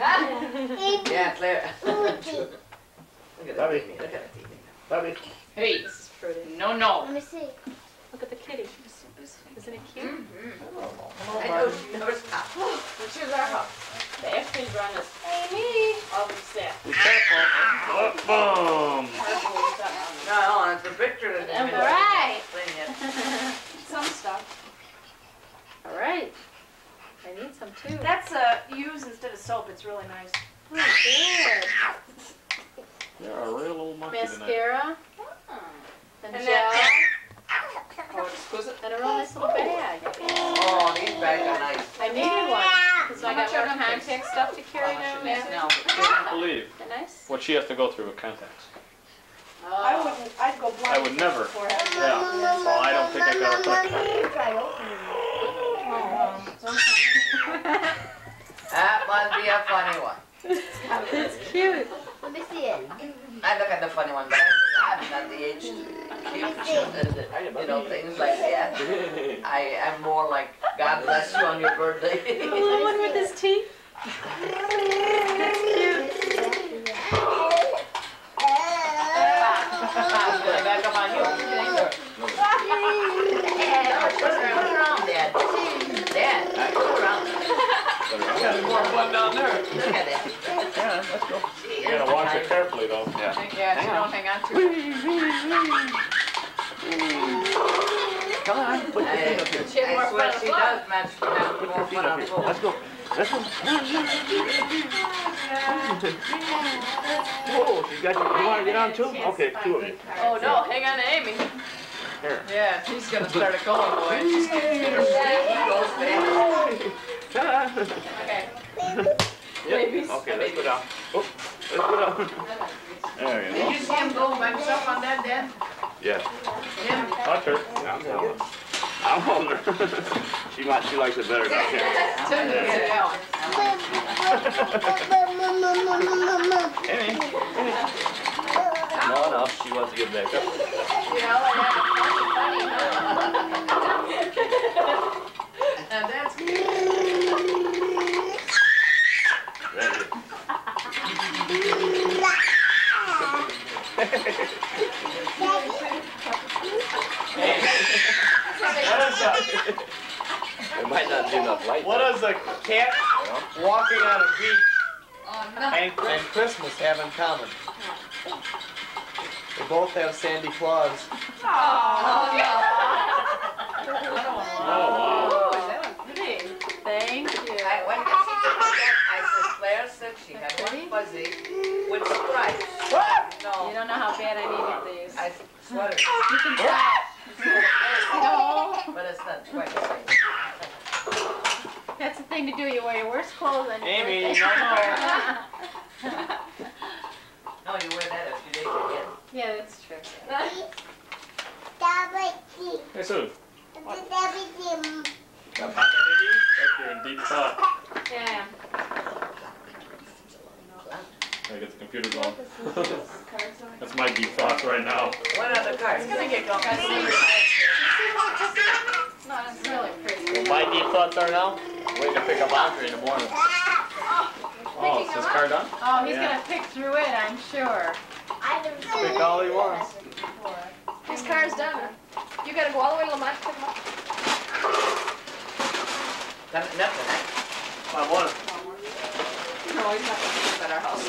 Ah. Yeah, Claire. Look at Bobby. Look at that Bobby. Hey, This is pretty. no, no. Let me see. Look at the kitty. Isn't it cute? I know she never stops. Which is our house. The Ashby's run is Amy. All the staff. Be careful. Ah, Boom. No, it's a picture of them. All right. Some stuff. All right. I need some too. That's uh, use instead of soap, it's really nice. Oh, good. You're a real old monkey tonight. Mascara. And, And gel. that- Oh, exquisite. And a real nice little bag. Oh, these bags are nice. I needed one. Because I How got much are more them contact stuff to carry Oh, now. she needs now. Can't believe nice. what she has to go through with contacts. I Oh. wouldn't, I'd go blind. I would never. before having Yeah. Well, I don't think I got a quick. You try opening That must be a funny one. It's cute. it. Let me see it. I look at the funny one, but I- I'm not the age to keep, you know, things like that. I, I'm more like, God bless you on your birthday. The little one with his teeth. I'm going back up on you. Put it around, Dad. Dad, put around. Got more fun down there. Look at that. Yeah, let's go. You gotta watch it carefully though. Yeah. Yeah, you don't hang on to it. Come on, put your feet up here. She had more fun on the she does match Put your feet up here. the floor. Let's go. Let's go. Whoa, oh, she's got you. You wanna get on too? Okay, two of you. Oh, no, hang on to Amy. Here. Yeah, she's gonna start a going boy. She's gonna get her Come on. Okay. Yep. Okay, let's go down. Oh, let's go down. There you go. Did you see him go by himself on that, Dad? Yeah. Him? Watch her. I'm holding her. I'm holding her. She might, she likes it better down here. Tim can get it out. Amy, Amy. No, no, she wants to get back up. You know, and And that's Ready. There might not be enough light. What does a cat walking on a beach oh, and, and Christmas have in common? They both have sandy claws. Oh, wow. Thank you. I, when did she get that? I Claire said she had one fuzzy with stripes. Ah! You No, don't know how bad I needed these. I sweater, You can try. No. but it's not quite the same. That's the thing to do. You wear your worst clothes on your Amy, birthday. no No, Oh, you wear that a few days again. Yeah, that's true. Hey, Sue. Dabba Like you're in deep thought. Yeah. Gotta get the computer going. That's my deep thoughts right now. What other cards? It's gonna get going. No, it's really pretty. Well, my deep thoughts are now, waiting to pick up Andre in the morning. Oh, is this car done? Oh, he's Yeah. gonna pick through it, I'm sure. Pick all he wants. His car's done. You gotta go all the way to Lamont to pick him up. Nothing, nothing, eh? I want it. No, he's not gonna pick at our house.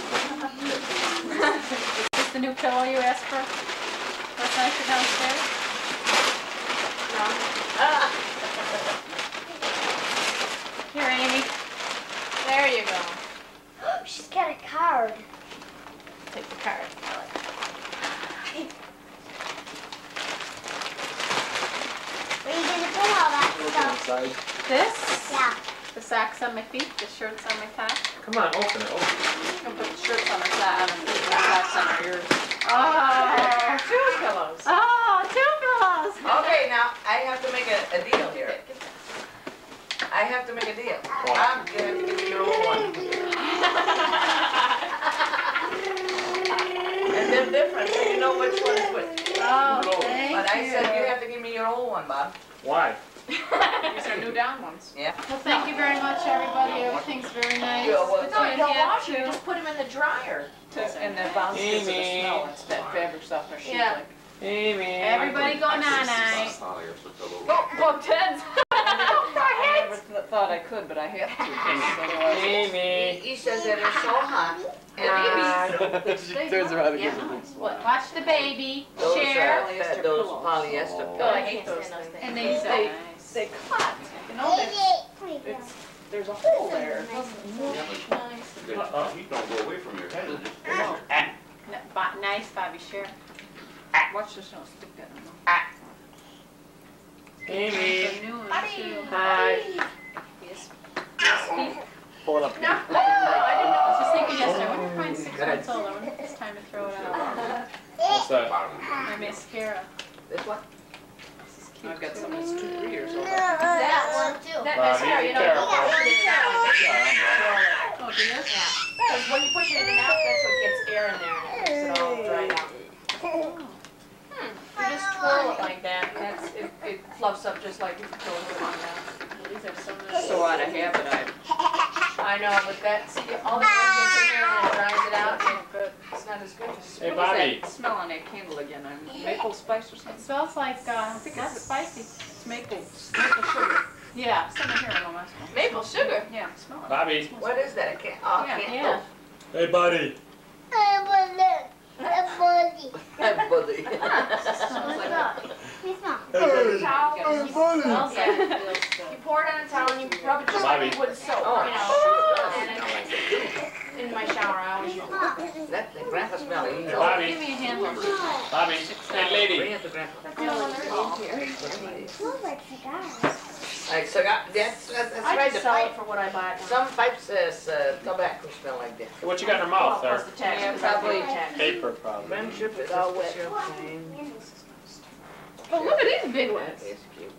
Is this the new pillow you asked for? Last night you're downstairs? Here, Amy. There you go. She's got a card. Take the card. Where are you gonna put all that stuff? Inside. This? Yeah. The socks on my feet, the shirts on my top. Come on, open it, open it. I'm gonna put the shirts on our side, on our feet, and our socks on our ears. Oh, Two pillows. oh, two pillows. Okay, now, I have to make a, a deal here. I have to make a deal. What? I'm gonna give you your old one. And they're different, so you know which one is which. Oh, thank But I said you you. have to give me your old one, Bob. Why? These are new down ones. Yeah. Well, thank you very much, everybody. Everything's very nice. You're welcome. No, you don't wash them, you just put them in the dryer. And the bounce gives it a Amy. smell, it's that fabric softener sheet Yeah. like. Amy. Everybody go night-night. Go, go, Ted's. I never th- thought I could, but I have to. Amy. He says that it's so hot. And she turns around and gives it a What, Watch the baby, those, uh, share, that- those polyester Oh, I hate those things. and they They, say, they cut, you know, it's, it's, there's a hole there. It doesn't move nice. Uh, heat don't go away from your head, it just goes No. there. nice, Bobby, share. Watch this, don't stick that in the Amy. The new one too. Hi. Yes. Pull it up. No, I didn't know. I was just thinking yesterday, I wonder if mine's six months old, I wonder if it's time to throw it out. What's that? My mascara. This one? This is didn't know. cute I've got too. some that's two, three years old. That one too. That Bobby, mascara, you know, be you careful. got it down. Oh, do you? Because when you push it in and out, that's what gets air in there and it makes it all dried out. Hmm, you just twirl it like that, and that's, it, it fluffs up just like if you twirl it on that. These are so nice. So out of habit, I. I know, but that, see, all the air gets in there and it dries it out, and Good. it's not as good. Hey, What is Bobby. that smell on that candle again? Um, Maple spice or It something? smells like, uh, think not it's- spicy. It's maple, maple sugar. Yeah. Some in here, no, that's one. Maple sugar? Yeah, smell it. Bobby. What is that? I can't, oh, I Yeah, can't. Yeah. Hey, buddy. A bullet. A bullet. That buddy. Smells like a Please no. towel. It smells Yeah. like it feels. You pour it on a towel and you rub it just Bobby. like you would soap, Oh, you know. does. And in my shower, I always use it. That, the grandpa smell, Hey, know. Bobby. Give me a hand. Bobby. Hey, lady. Bring it to grandpa. Smells like cigars. Like cigar, that's, that's that's I right, the just sell it pipe, for what I buy it. some pipes says, uh, tobacco smell like that. What you got in her mouth Plus there? the tax, Yeah, because I probably. pay tax. Paper, probably. Friendship is a special thing. Oh, look at these big ones. It's cute.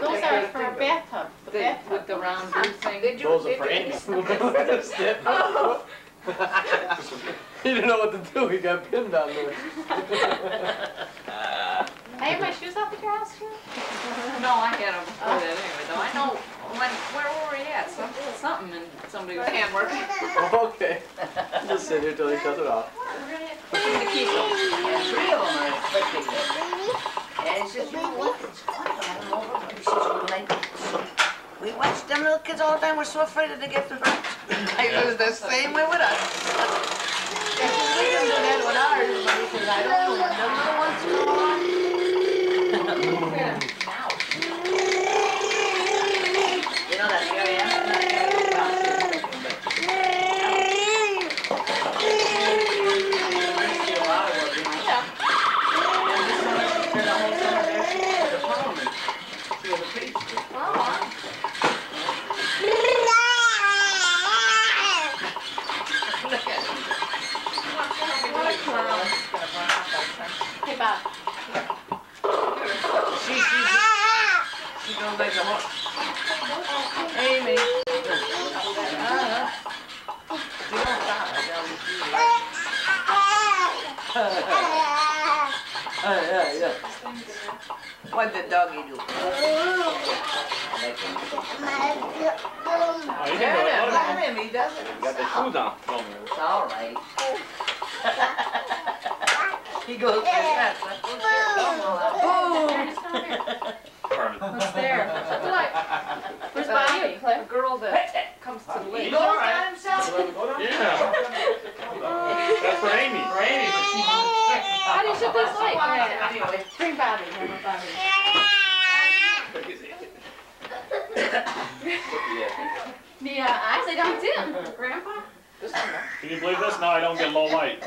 Those are for a bathtub, the The- bathtub. With the round blue thing. Did you, Those are did for you? Amy. Oh. He didn't know what to do, he got pinned on there. I have my shoes off at your house too? No, I had them before that anyway, though. I know, when, where were we at? Some- Something, and somebody was hand working. Okay. Just sit here till he shuts it off. Pushing the keys off. Three of them are expecting it. And it's just, you know what, it's fun, I don't know, what it's just like, we watch them little kids all the time, we're so afraid that they get the hurt. Like, it was the same way with us. We didn't do that with ours, but because I don't know, when the little ones go on. You know that area? She goes like a horse. Amy. Uh-huh. You don't stop. I tell you. Yeah, yeah. What did doggy do? Oh, you can do it. Yeah, Look at let him, he does it. You got the shoes on. It's all right. he goes like that. Boom. What's there? Where's Bobby? A girl that comes to the He lake. goes by himself. Yeah. That's for Amy. For Amy, How do you ship this lake? Anyway. Bring Bobby. Bring Bobby. The uh, upside down too. Grandpa? Can you believe this? Now I don't get low light.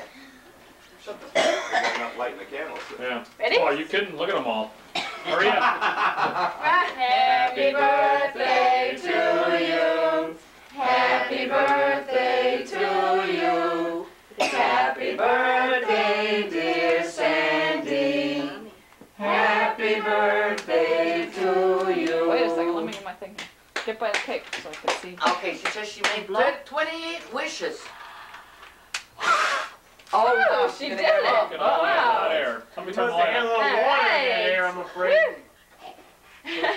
Not lighting the candles. Yeah. Ready? Oh, are you kidding? Look at them all. Hurry up. Happy birthday to you. Happy birthday to you. Happy birthday, dear Sandy. Happy birthday to you. Wait a second, let me get my thing. Get by the cake so I can see. Okay, she says she made tw- 28 wishes. Oh, Oh, she did it. get up. Look at all that hot air. Somebody turn the light on. Alright. I'm afraid.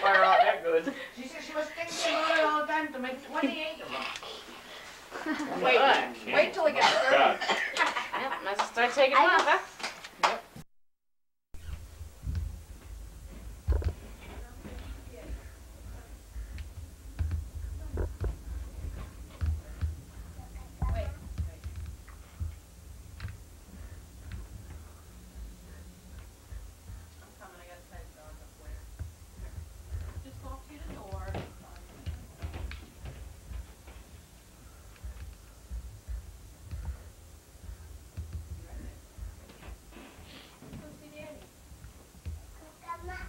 Fire out that good. She said she was thinking about it all the time to make 28 of them. Wait, wait till it gets started. God. Yeah, let's start taking them off, huh? Just go up to the door. Go see Daddy. Down there.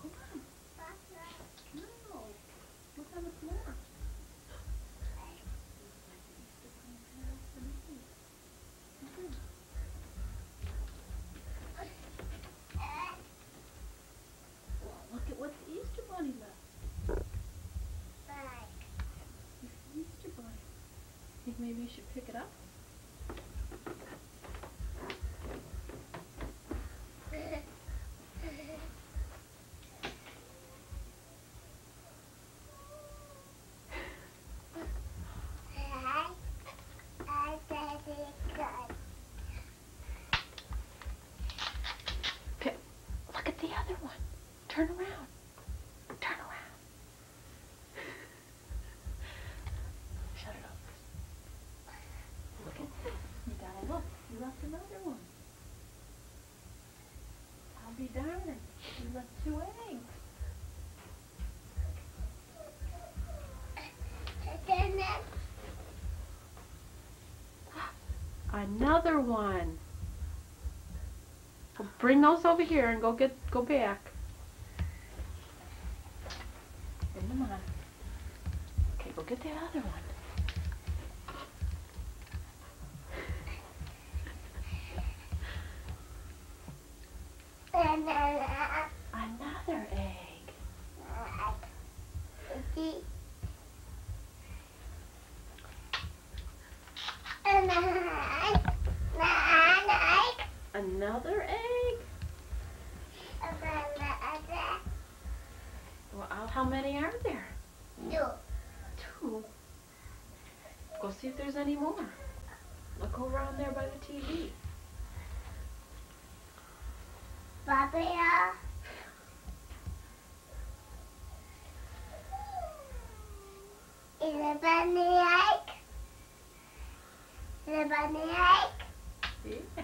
Come on. No. Look on the floor. Look at what the Easter Bunny left. Easter Bunny. Think maybe you should pick it up? Look at the other one. Turn around. Turn around. Shut it off. Look at this. You gotta look. You left another one. I'll be darned. You left two eggs. Another one. Bring those over here and go get go back. Go see if there's any more. Look over around there by the TV. Is it bunny egg? Is it bunny egg? Yeah.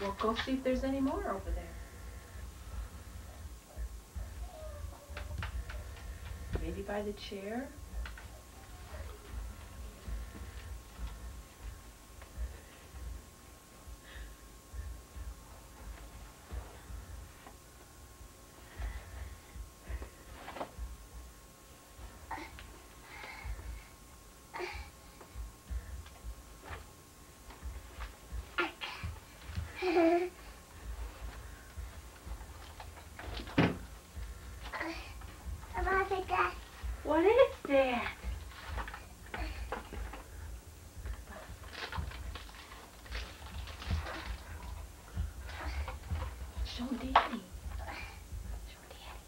Well, go see if there's any more over there. Maybe by the chair? Show Daddy. Show Daddy.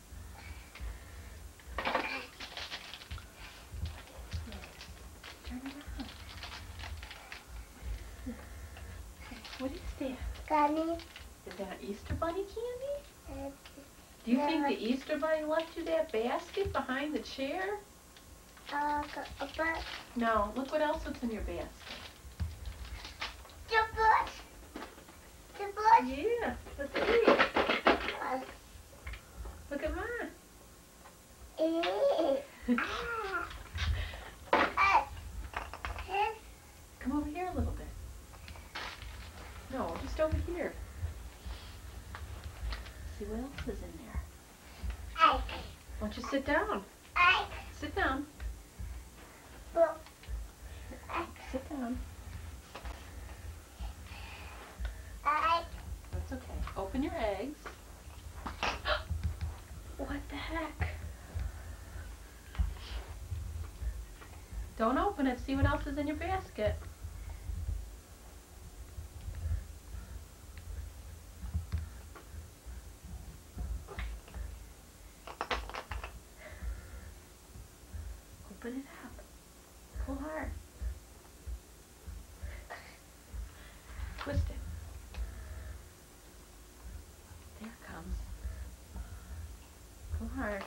Turn around. What is that? Bunny. Is that Easter Bunny candy? Do you think the Easter Bunny left you that basket behind the chair? Uh, but No, look what else is in your basket. the bush. The bush. Yeah, let's see. Look at mine. Eh. Ah. Eh. Come over here a little bit. No, just over here. See what else is in there. Ike. Why don't you sit down? Sit down. Sit down. That's okay. Open your eggs. what the heck? Don't open it. See what else is in your basket. Open it up. Pull hard. Twist it. There it comes. Pull hard.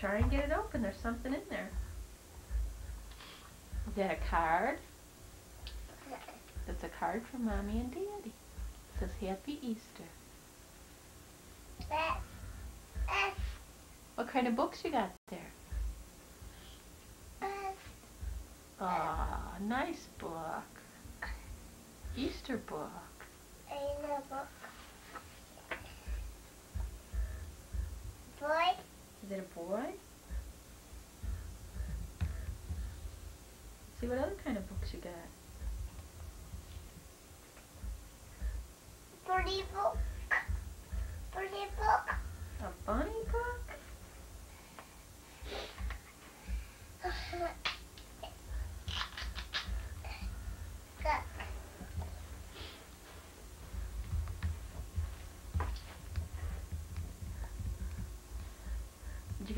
Try and get it open. There's something in there. Is that a card? That's a card from Mommy and Daddy. It says Happy Easter. What kind of books you got there? Aw, nice book. Easter book. In a book. Boy. Is it a boy? See what other kind of books you got. Pretty book. Pretty book. A bunny book? Got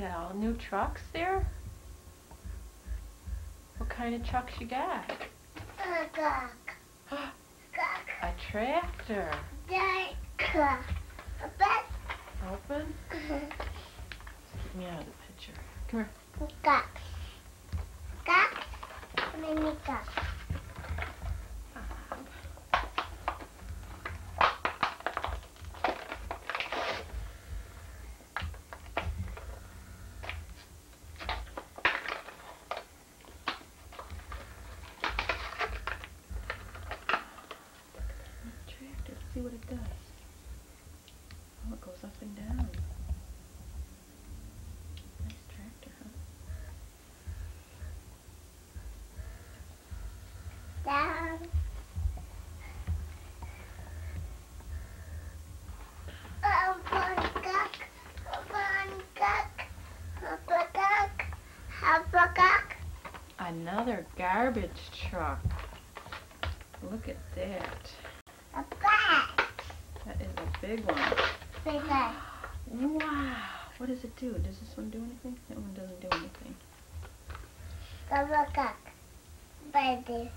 All new trucks there? What kind of trucks you got? a. Cock. A tractor. Duck. A bat. Open? Get me out of the picture. Come here. Cock. Cock. Mini cock. Tractor. See what it does. Oh, it goes up and down. Nice tractor, huh? Down. A bunny cock. A bunny cock. A cock. A cock. Another garbage truck. Look at that. A bat. That is a big one. Big bat. Wow. What does it do? Does this one do anything? That one doesn't do anything. Cock. Baby.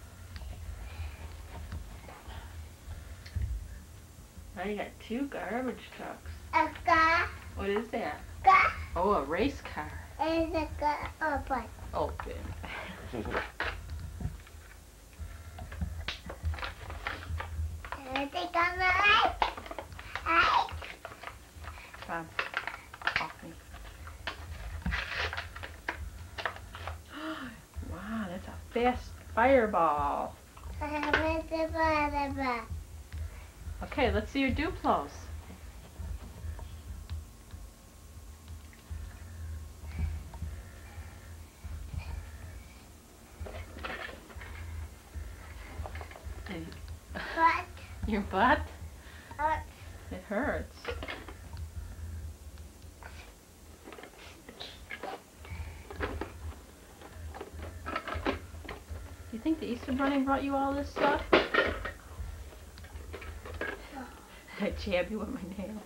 Now you got two garbage trucks. A car. What is that? Car. Oh, a race car. Is a car open. Open. I think I'm right. I Off me. wow, that's a fast fireball. have a blah, Okay, let's see your Duplos. Uh, It hurts. You think the Easter Bunny brought you all this stuff? I jab you with my nail.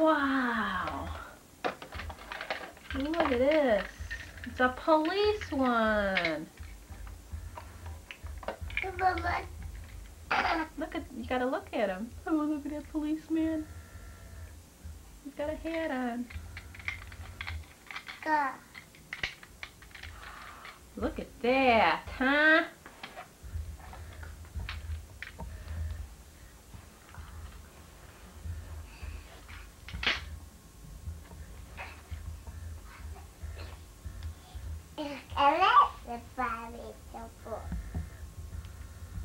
Wow. Look at this. It's a police one. Look at you gotta look at him. Oh look at that policeman. He's got a hat on. Look at that, huh?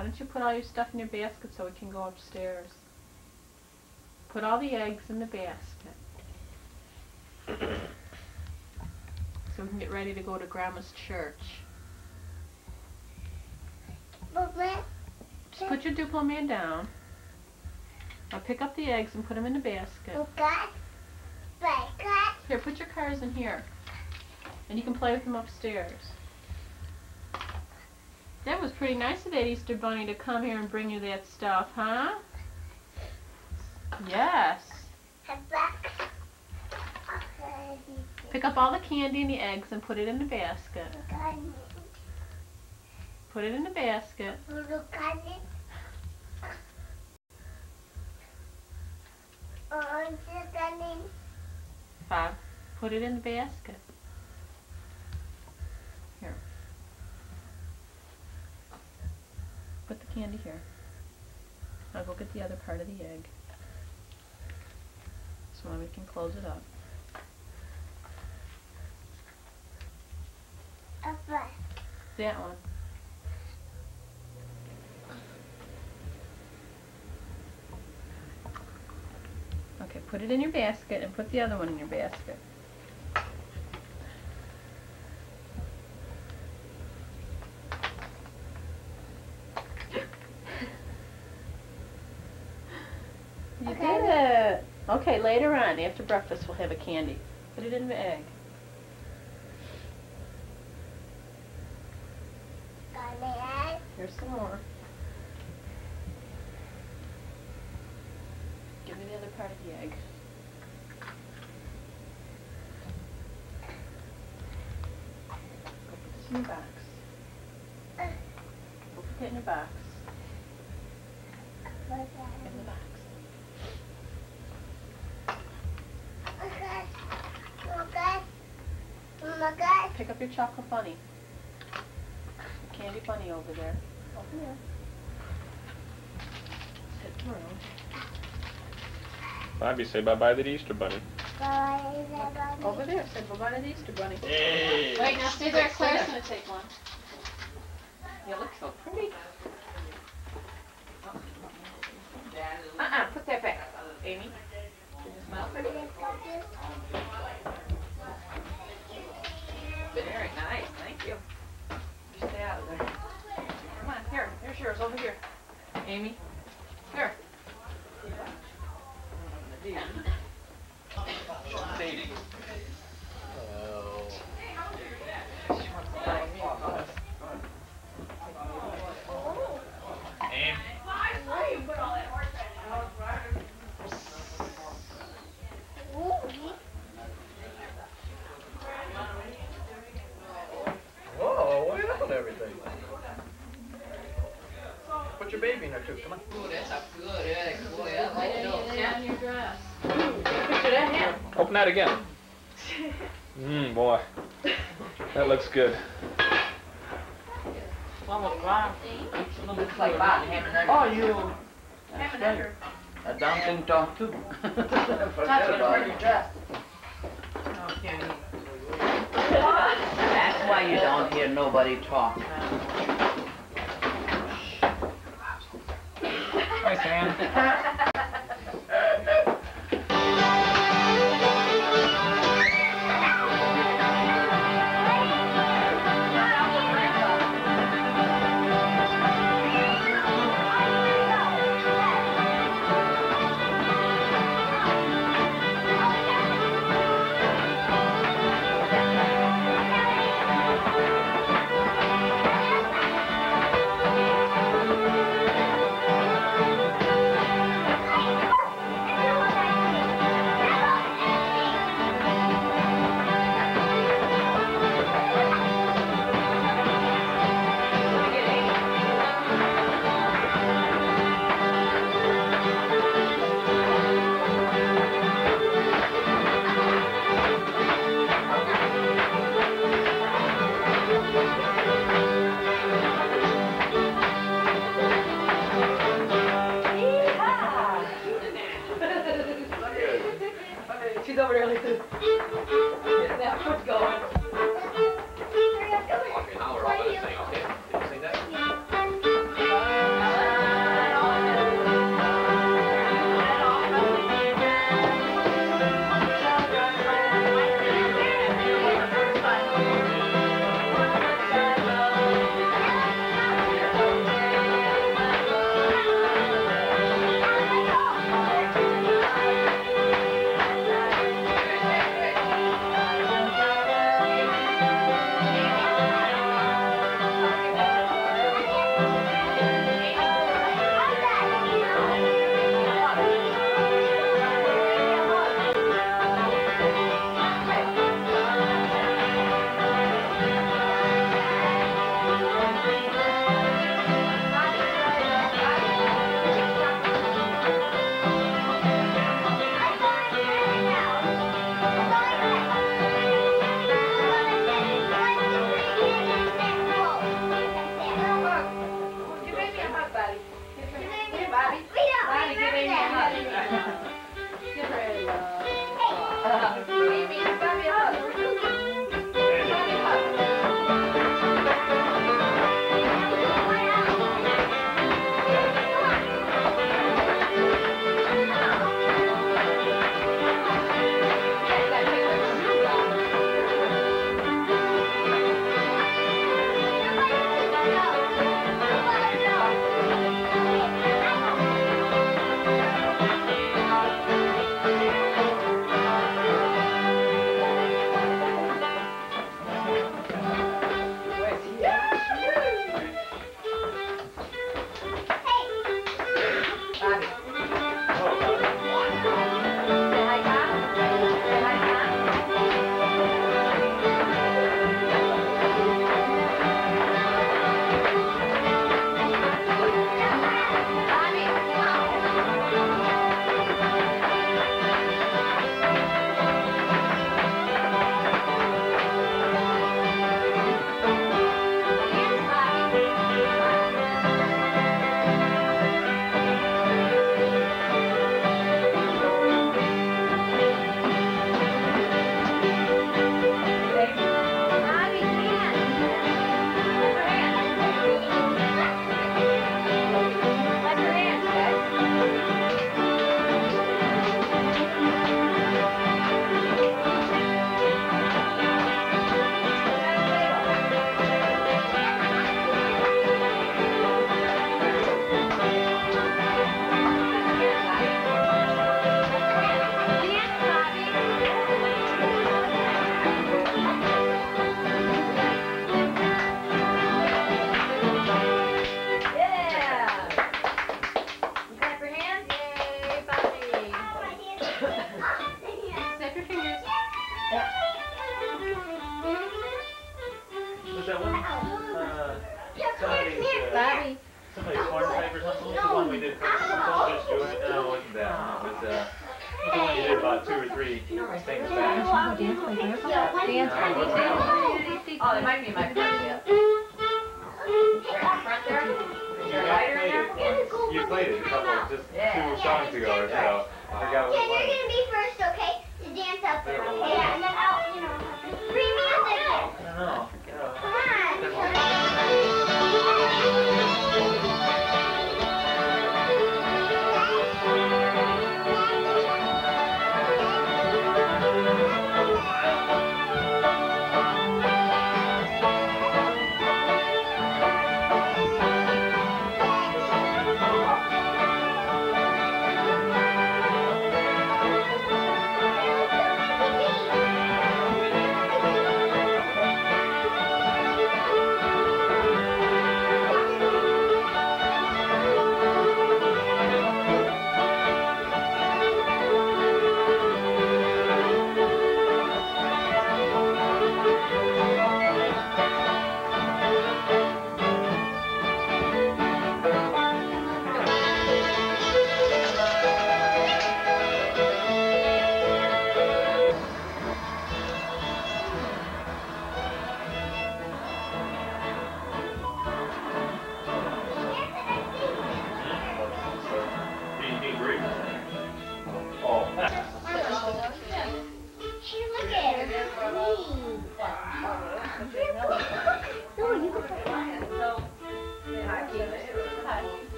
Why don't you put all your stuff in your basket so we can go upstairs? Put all the eggs in the basket. So we can get ready to go to Grandma's church. Just put your Duplo man down. I'll pick up the eggs and put them in the basket. Here, put your cars in here. And you can play with them upstairs. Pretty nice of that Easter Bunny to come here and bring you that stuff, huh? Yes. Pick up all the candy and the eggs and put it in the basket. Put it in the basket. Bob, put it in the basket. Here. Put the candy here. I'll go get the other part of the egg. So now we can close it up. That one. Okay, put it in your basket and put the other one in your basket. You did it. Okay, later on, after breakfast, we'll have a candy. Put it in the egg. Here's some more. Give me the other part of the egg. Put this in box. Go put that in your box. In the box. Pick up your chocolate bunny. Candy bunny over there. Over there. Sit through. Bobby, say bye-bye to the Easter Bunny. Bye, bye, bye. Over there. Say bye-bye to the Easter bunny. Hey. Wait, now stay there. Claire's gonna take one. You look so pretty. Oh. Uh-uh, put that back. Amy. Your baby in there too, come on. Ooh, that's a good egg. Boy, I like those. on your dress. Picture that hand. Open that again. Mmm, boy. That looks good. Looks like Bob having that. Oh, you. Ham and egg. A dancing talk too. Not gonna wear your dress. That's why you don't hear nobody talk.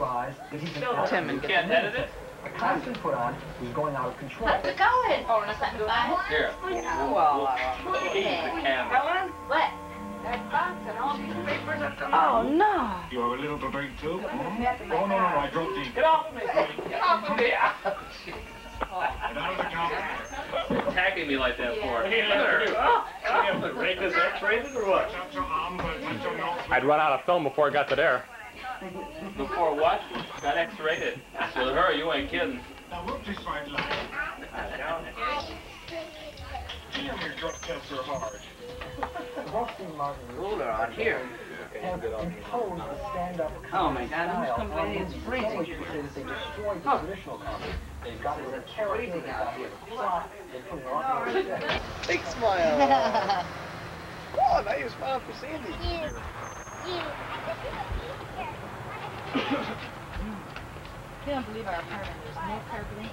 With Tim and You get. can't edit it? A constant put on was going out of control. How's it going? Oh, we're not letting go Here. Well, uh, Eat the camera. What? That box and all these papers are coming. Oh, no. You have a little to drink too? Oh, no, no, no. I dropped in. Get off of me, Get off of me. Get out of the car. Attacking me like that for. Rate this X-rated or what? I'd run out of film before I got to there. Before what? Got X-rated. With her, you ain't kidding. Now look this right line. Damn, your drug tests are hard. ruler on here. Have imposed a stand-up Oh my God, who's complaining it's freezing? They destroyed the oh. traditional comedy. They've got it character, they've got it plot, they put it all together. Big smile. Oh, now you smile for Sandy. Can't believe our apartment, there's no carpeting.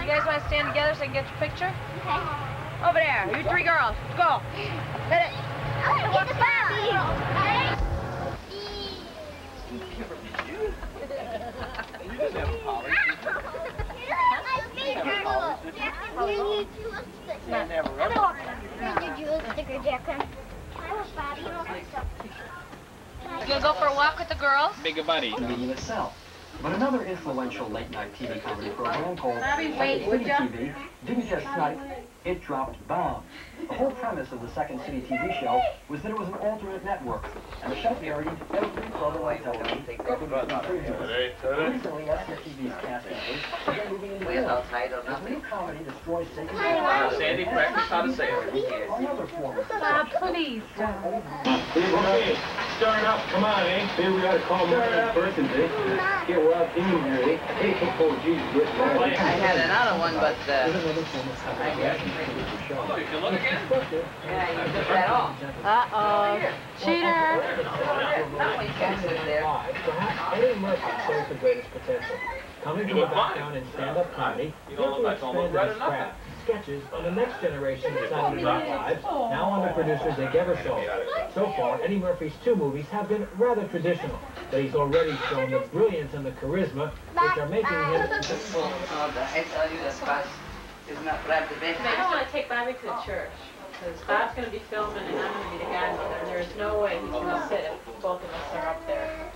You guys wanna stand together so I can get your picture? Over there, you three girls, go. Hit it. Get the ball. You didn't have a polish. I never don't want Did you a sticker, Jackson? You gonna go for a walk with the girls? Big buddy. The medium itself. But another influential late-night TV comedy program called Bobby, wait, City? TV didn't just snipe, it dropped bombs. The whole premise of the Second City TV show was that it was an alternate network, and the show parodied every program on television that would be previous. Recently, SCTV's cast members began moving into We're film. outside or As the new comedy destroys sacred Sandy, practice how to say it. Another form of Bob, please. Okay, start up. Come on, eh? Maybe we gotta call more than person, eh? Get wild team here, eh? Hey, oh, Jesus, good. I had another one, but, uh, There's another form of I guess. Oh, you can look again? Yeah, you took that off. Uh-oh. Cheater. That one can't sit there. Eddie Murphy shows the greatest potential. Coming You from a look fine. background in stand-up comedy, You don't look like carefully almost red expanded his craft. Sketches on the next generation of Saturday Night Live, now on the producer Dick Ebersol. So far, Eddie Murphy's two movies have been rather traditional, but he's already shown the brilliance and the charisma which are making him Oh, the- I tell you, the bus is not wrapped the best. I don't wanna take Bobby to the oh. church, because Bob's gonna be filming and I'm gonna be the godmother, and there's no way he's gonna sit if both of us are up there.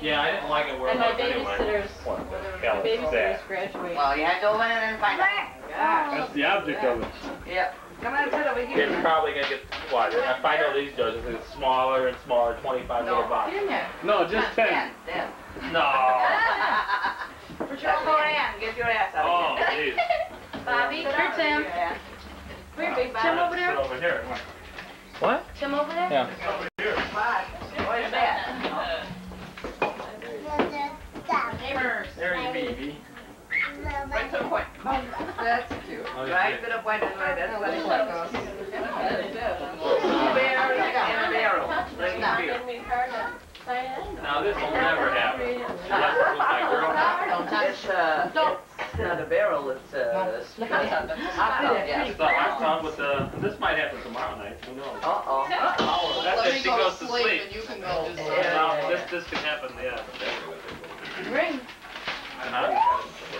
Yeah, I didn't like it where it And my was anyway. babysitter's, my babysitter's graduating. Well, you had to open it and find out. That's the object of it. Yep. Come on, sit over here. It's probably gonna get, what, I find out these judges, it's smaller and smaller, twenty-five little boxes. get in there. No, just ten. Ten, ten. No. Put your phone in, get your ass out Oh, of here. jeez. Bobby, here, Tim. Yeah. Here, big Tim over there. over here. What? Tim over there. Yeah. What? Where's that? Neighbors. There you be, B. Right to the point. That's cute. Oh. Right to the point and right, that's what it goes. Barrel and a barrel. Bring the beer. Give me a card and sign it. Now, this will never happen. Unless it's with my girl. It's, uh, it's not a barrel, it's, uh, hot dog, yeah. It's the hot tub with the, this might happen tomorrow night, who knows? Uh-oh. Oh, that's if she goes to sleep. and you can go. Well, this, this can happen, yeah. Ring.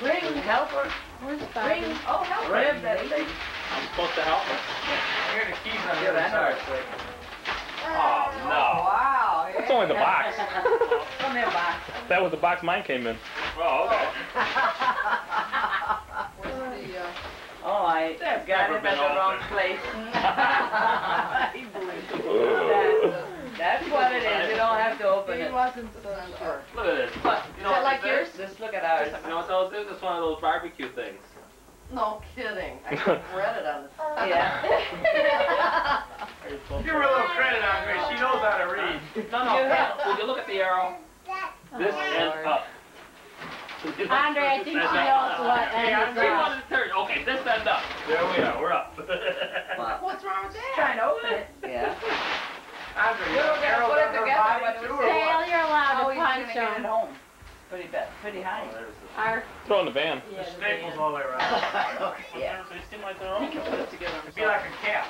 Ring, help her. where's Bobby? Ring, oh, help her. Rib that thing. I'm supposed to help her? Here are the keys on the Yeah, other I know. side. Oh, no. Wow. That's only the box. That was the box mine came in. Oh, okay. the, uh... I got it in the wrong place. that's, what it is. You don't have to open it. It wasn't so. Look at this. But, is that like yours? Just look at ours. You know what those is? It's one of those barbecue things. No kidding. I couldn't read it on the. Oh, yeah. Give her a little credit, Andre. She knows how to read. No, no. yeah. Would you look at the arrow? This oh, ends up. Andre, I think she knows what uh, Hey, ends Andre up. wanted to turn. Okay, this end up. There we are. We're up. What's wrong with that? Trying to open it. Yeah. Andre, you don't gonna put it together, body but it too, was or what? You're allowed Oh, to gonna punch get it home. Pretty bad, pretty high. Oh, Our, Throw in the van. yeah, the Staples van. all the way around. Yeah. They seem like they're all. You can put it together. It'd be like a cap.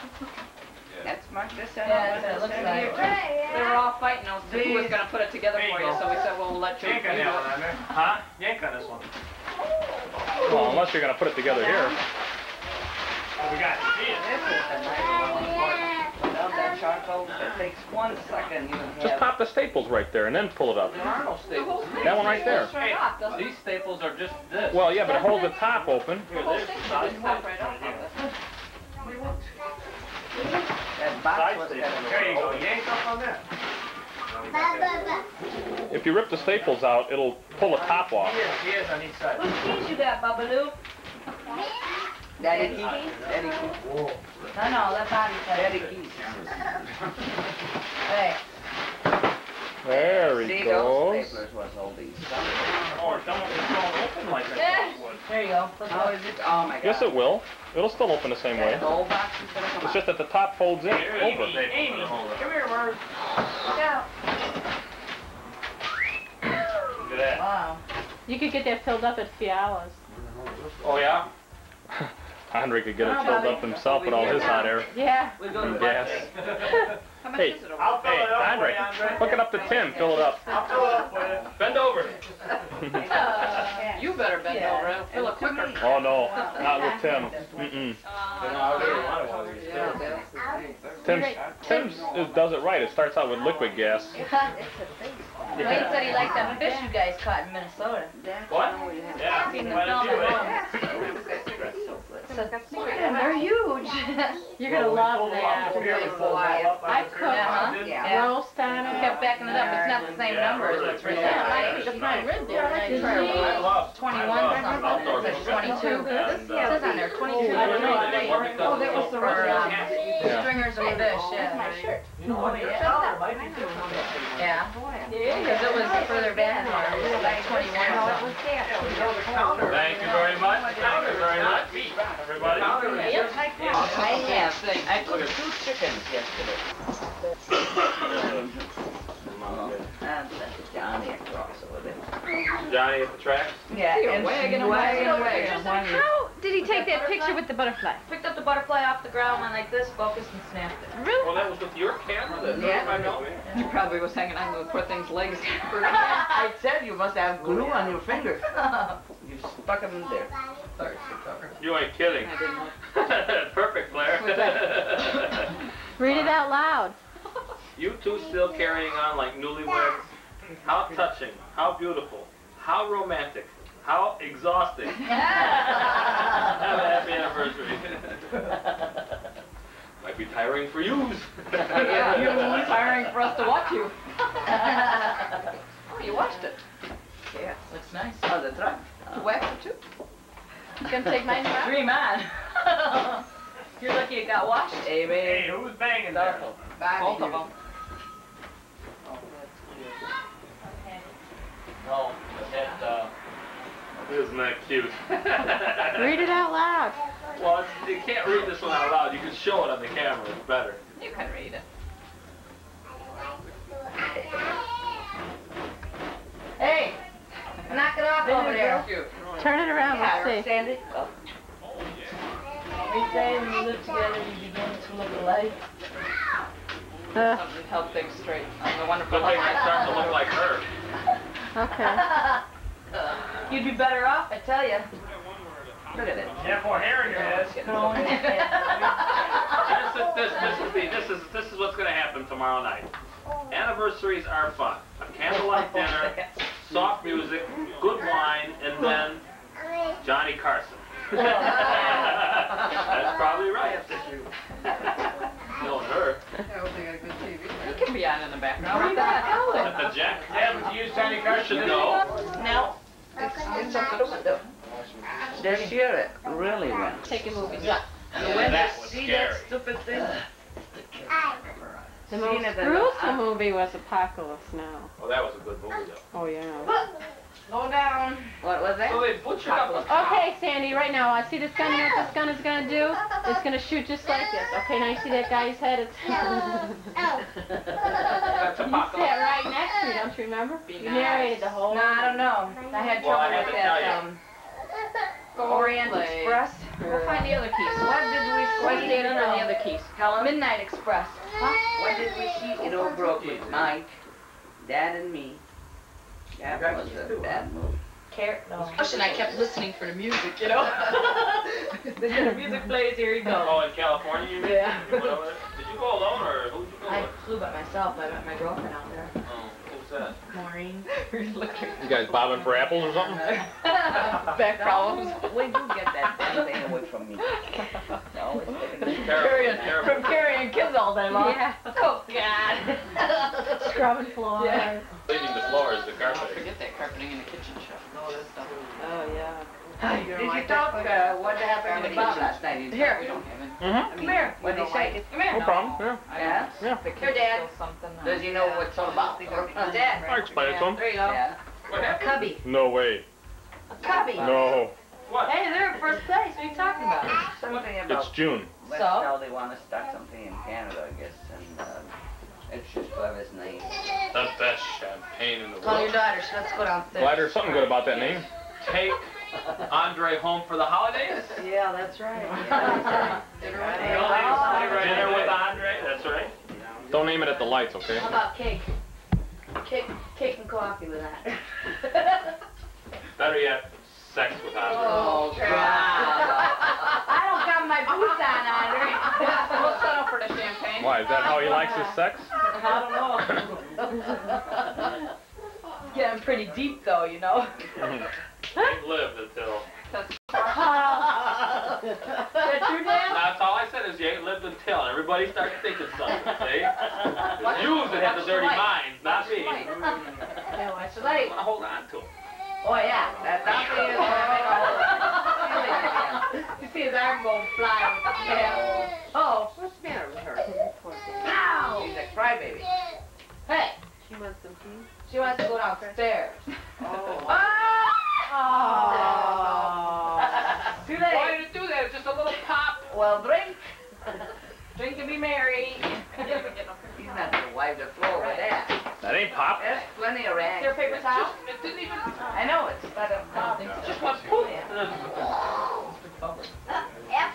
That's mark this end. Yeah, that's what it looks like. They were all fighting as who was gonna put it together you for you, so we said, well, we'll let you. Yank on you that one, it. Andre. Huh? Yank on this one. Well, unless you're gonna put it together here. We got it. See it? This is the nice one. Put down that. It takes one second. You Just have. pop the staples right there and then pull it up. There are no staples. That one right there. Straight off, doesn't? These staples are just this. Well, yeah, but it holds the top open. Here, whole there's the side. That box was. There you go. Yank up on that. If you rip the staples out, it'll pull the top off. He is, he is on each side. Whose keys you got, Babaloo? Daddy keys. Daddy keys. Whoa. I know, that body Daddy keys. Hey, There he See, goes. those staplers was all these. Or some of them don't open like that. there you go. How is it? Oh my god. Yes, it will. It'll still open the same way. The whole box is gonna come It's out. just that the top folds in Here, over. Amy, Amy, come here, Merv. Yeah. Look at that. Wow. You could get that filled up at Fiala's. Oh, yeah? Andre could get it filled up himself with all his hot air Yeah. We go and to gas. How much Hey, is it over? I'll fill Hey, it up for Andre, hook it up to Tim. Fill it up. I'll fill it up for you. Bend over. Uh, You better bend Yeah. over, it'll fill it quicker. Oh no, not with Tim. Mm-mm. Tim's, Tim's is- does it right. It starts out with liquid gas. Wayne said he liked them fish you guys caught in Minnesota. What? Yeah, Seen the film you, at eh? home. And they're huge. You're gonna love that. I cooked. Yeah. roast on I it. kept backing it up, it's not the same Yeah, number as really. what's written Yeah. I cooked a prime rib there. and I tried you? it. love. Twenty-one something, it says twenty-two. And, It uh, says on there, twenty-two. I don't know. Oh, that was the for, um, Yeah. stringers of fish, yeah. Yeah, because it was further back, it was like twenty-one something. Thank you very much. Thank you very much. Everybody. I have, I cooked two chickens yesterday. And sent to Johnny across over there. Johnny at the tracks? Yeah, and wagging, she wagging, did he take that picture with the butterfly? Picked up the butterfly off the ground, went like this, focused and snapped it. Really? Well, that was with your camera then? Yeah. I know. He probably was hanging on to the poor thing's legs. I said you must have glue on your finger. You stuck them in there. Sorry, You ain't kidding. I didn't look. Perfect, Claire. Read it out loud. You two still carrying on like newlyweds? How touching, how beautiful, how romantic, how exhausting. Have a happy anniversary. Might be tiring for yous. Yeah, you're tiring for us to watch you. Oh, you watched it. Yeah. Looks nice. Oh, the truck. You waxed it too? You gonna take mine tomorrow? Dream on. You're lucky it got washed. Hey, Amen. who's banging there? Both of them. No, that, uh, isn't that cute? Read it out loud. Well, it's, you can't read this one out loud. You can show it on the camera. It's better. You can read it. Hey, knock it off over there. Turn it around. Yeah, Let's see. Sandy. Oh. We say when you live together, you begin to look alike. Uh, Something held things straight. I'm the wonderful Good thing I start to look like her. okay. Uh, you'd be better off, I tell you. Look at it. You have more hair in your head. This is, this, this is this is, this is what's gonna happen tomorrow night. Anniversaries are fun. A candlelight dinner, soft music, good wine, and then Johnny Carson. That's probably right. Knowing her. It can be on in the background. What the hell? on, Jack. Haven't you, Sandy Car should know. No. It's up to the window. This year it really went. Take a movie. The Yeah, window, that was see scary. that stupid thing? The Seen most it the- gruesome movie was Apocalypse Now. Well, that was a good movie, though. Oh, yeah. Slow down. What was that? So they butchered up. Okay, Sandy, right now, I see this gun. You know what this gun is gonna do? It's gonna shoot just like this. Okay, now you see that guy's head? It's. That's you Apocalypse. sat right next to me, don't you remember? You narrated the whole. No, I don't know. I had Well, I trouble with that, you. um, Orient Play. Express. We'll find the other keys. What did we What's see? the other, the other keys? Helen? Midnight Express. What did we see? It all broke with Mike, Dad, and me. Uh, oh. That was a bad movie. Care, no. And I kept listening for the music, you know? the music plays, here you go. Oh, in California, you mean? Yeah. You went over there? Did you go alone, or who'd you go I with? flew by myself. I met my girlfriend out there. Oh, who's that? Maureen. You guys bobbing for apples or something? Back problems. We do get that damn thing away from me. No, it's getting Carrying, Terrible. from carrying kids all day long. Yeah. Oh, God. Scrubbing floors. Yeah. Cleaning the floors, the carpet. Oh, forget that carpeting in the kitchen shop. All this stuff. Oh, yeah. Did you talk, uh, what happened to Bob last night? You Here. told me. We don't have any. Mm-hmm. Come here. What did he say? Come here. No problem, yeah. Yeah? Yeah. Here, Dad. Does he know what it's all about? Dad. I explained it to him. There you go. Yeah. What happened? Cubby. No way. A cubby. No. What? Hey, they're in first place. What are you talking about? Something about. It's about, June. West So? now they want to start something in Canada, I guess, and, um, it's just Clever's name. The best champagne in the world. Call your world. daughter. She Let's go downstairs. Glad there's something good about that name. Take Andre home for the holidays? Yeah, that's right. Dinner with Dinner with Andre, that's right. Don't name it at the lights, okay? How about cake? Cake, cake and coffee with that. Better yet, sex with Andre. Oh, God. I don't got my boots on, Andre. we'll settle for the champagne. Why, is that how he likes his sex? I don't know. Getting pretty deep, though, you know. You've lived until. Is true, Dan? That's all I said is you ain't lived until. Everybody starts thinking something, see? It's you that have the dirty minds, not me. I Yeah, what's the light? want to hold on to it. Oh, yeah, that, that's the, oh, You see his arm go flying with the tail. Oh, What's the matter with her? ow! He's a crybaby. Hey, She wants some tea. She wants to go downstairs. Oh. Oh. Too Why did you do that? It's just a little pop. Well, drink. Drink and be merry. He's not gonna wipe the floor with that. That ain't pop. There's plenty of Is rags. there a paper towel? It didn't even. I know, it's but a Just one poop.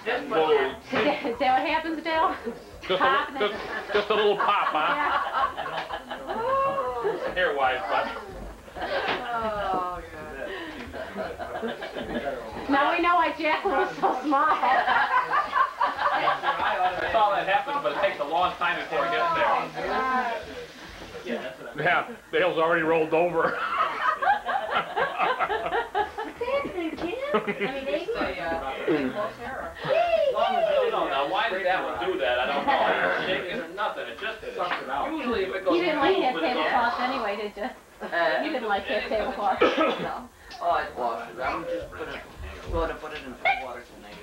Just put Whoa. Is that, is that what happens, Dale? Just a, just, just a little pop, huh? Here, wise butt. Oh, Now we know why Jacqueline was so smart. That's all that happens, but it takes a long time before it gets there. Oh, yeah, Dale's already rolled over. No, now why did that one do that? I don't know. I didn't shake it or nothing. It just usually if it goes You didn't like that boom, it goes- tablecloth anyway, did you? Uh, You didn't like that tablecloth. No. Oh, it washes. I'm just gonna, going to put it in cold water tonight.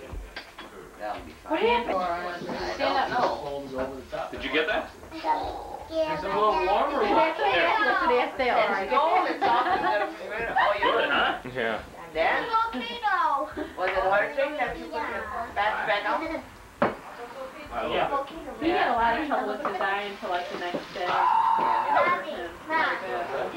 That'll be fine. What happened? Stand up. Did you get that? Yeah. It's a little warmer. That's what that's what that's Dale. All right. cold, it's off. Oh, you Good, huh? Yeah. Dad, volcano. was it water thing that you put your bats back on? Yeah. He had a lot of trouble with his eye until like the next day. Mommy, Mom,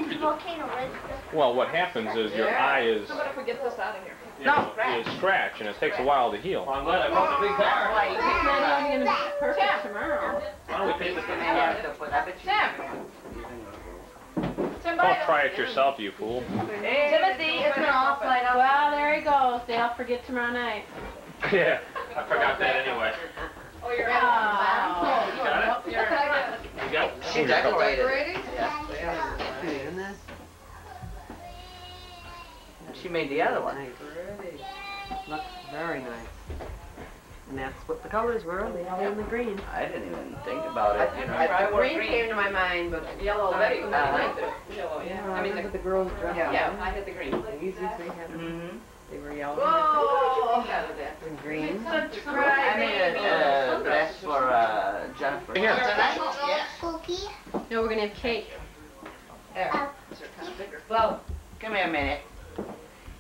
it's a volcano. Where's the Well, what happens is your eye is, What if we get this out of here? No, is scratched and it takes a while to heal. Well, I'm glad I brought the big car. Why, you It's can't even gonna be perfect tomorrow. Why don't we take this in gonna the have to put, I bet you. Tim, Don't try it yourself, you fool. Timothy, it's an off light. Well, there he goes. Dale, forget tomorrow night. Yeah. I forgot that anyway. Oh, you're Oh. You got it? You're You got it? She decorated. She made the other one. Looks very nice. And that's what the colors were, the yellow and the green. I didn't even think about it, you know. I, green came to my mind, but yellow, Betty Betty was was like like Yellow, yeah. I I mean, the, the girls dressed Yeah. yeah, I had the green. These three had, Mm-hmm. They were yellow Whoa! and green. Such a I made a uh, dress for uh, Jennifer. Here. Cookie. No, we're gonna have cake. Well, come here a minute.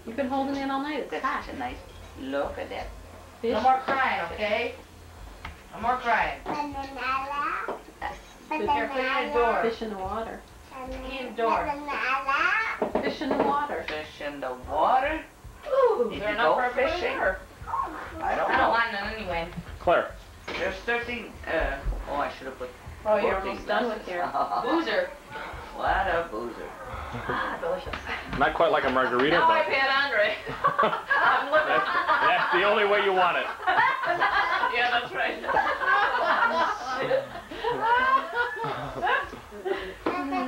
You've been holding it all night, it's That's hot. such a nice look at that. Fish. No more crying, okay? No more crying. Banana. Be careful in the door. Fish in the water. Key in the door. Banana. Fish in the water. Fish in the water? Ooh, Did is there you enough go for everybody fishing? or? I don't I don't know. want none anyway. Claire, There's 13, uh, oh, I should have put Oh, you're 14. almost done with your. Boozer. What a boozer. Ah, delicious. not quite like a margarita, Now I've but had Andre. I'm living. that's, that's the only way you want it. Yeah, that's right.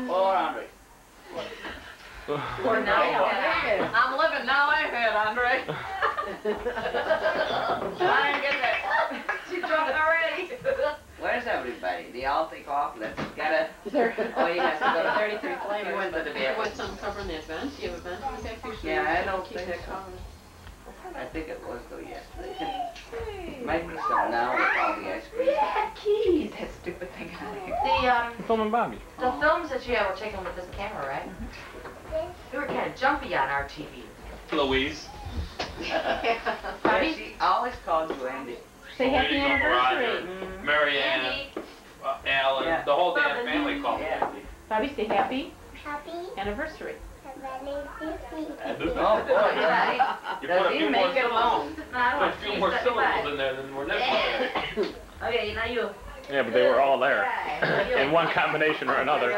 Or Andre. Or now I'm living now I've had Andre. I didn't get that. She jumped already. Where's everybody? They all take off, let's get it. There. Oh, you guys go to Thirty-three You went to the There beer. was some covering the event. You have event in the back usually. Yeah, I don't think that so. I think it was though yesterday. Might be some now with all the ice cream. Yeah, keys. That stupid thing on there. The, um, Filming Bobby. the films that you had were taken with this camera, right? They were kind of jumpy on our TV. Louise. Yeah, Bobby? she always called you Andy. Say happy Louise, Uncle Roger, anniversary. Mary Ann, uh, Alan, Yeah. the whole damn family called me Yeah. Andy. Bobby, say happy Happy. anniversary. Happy. Oh, boy, You Does put a he few make more it syllables, alone? put a few more syllables in there than were necessary. Okay, now you. Yeah, but they were all there in one combination or another.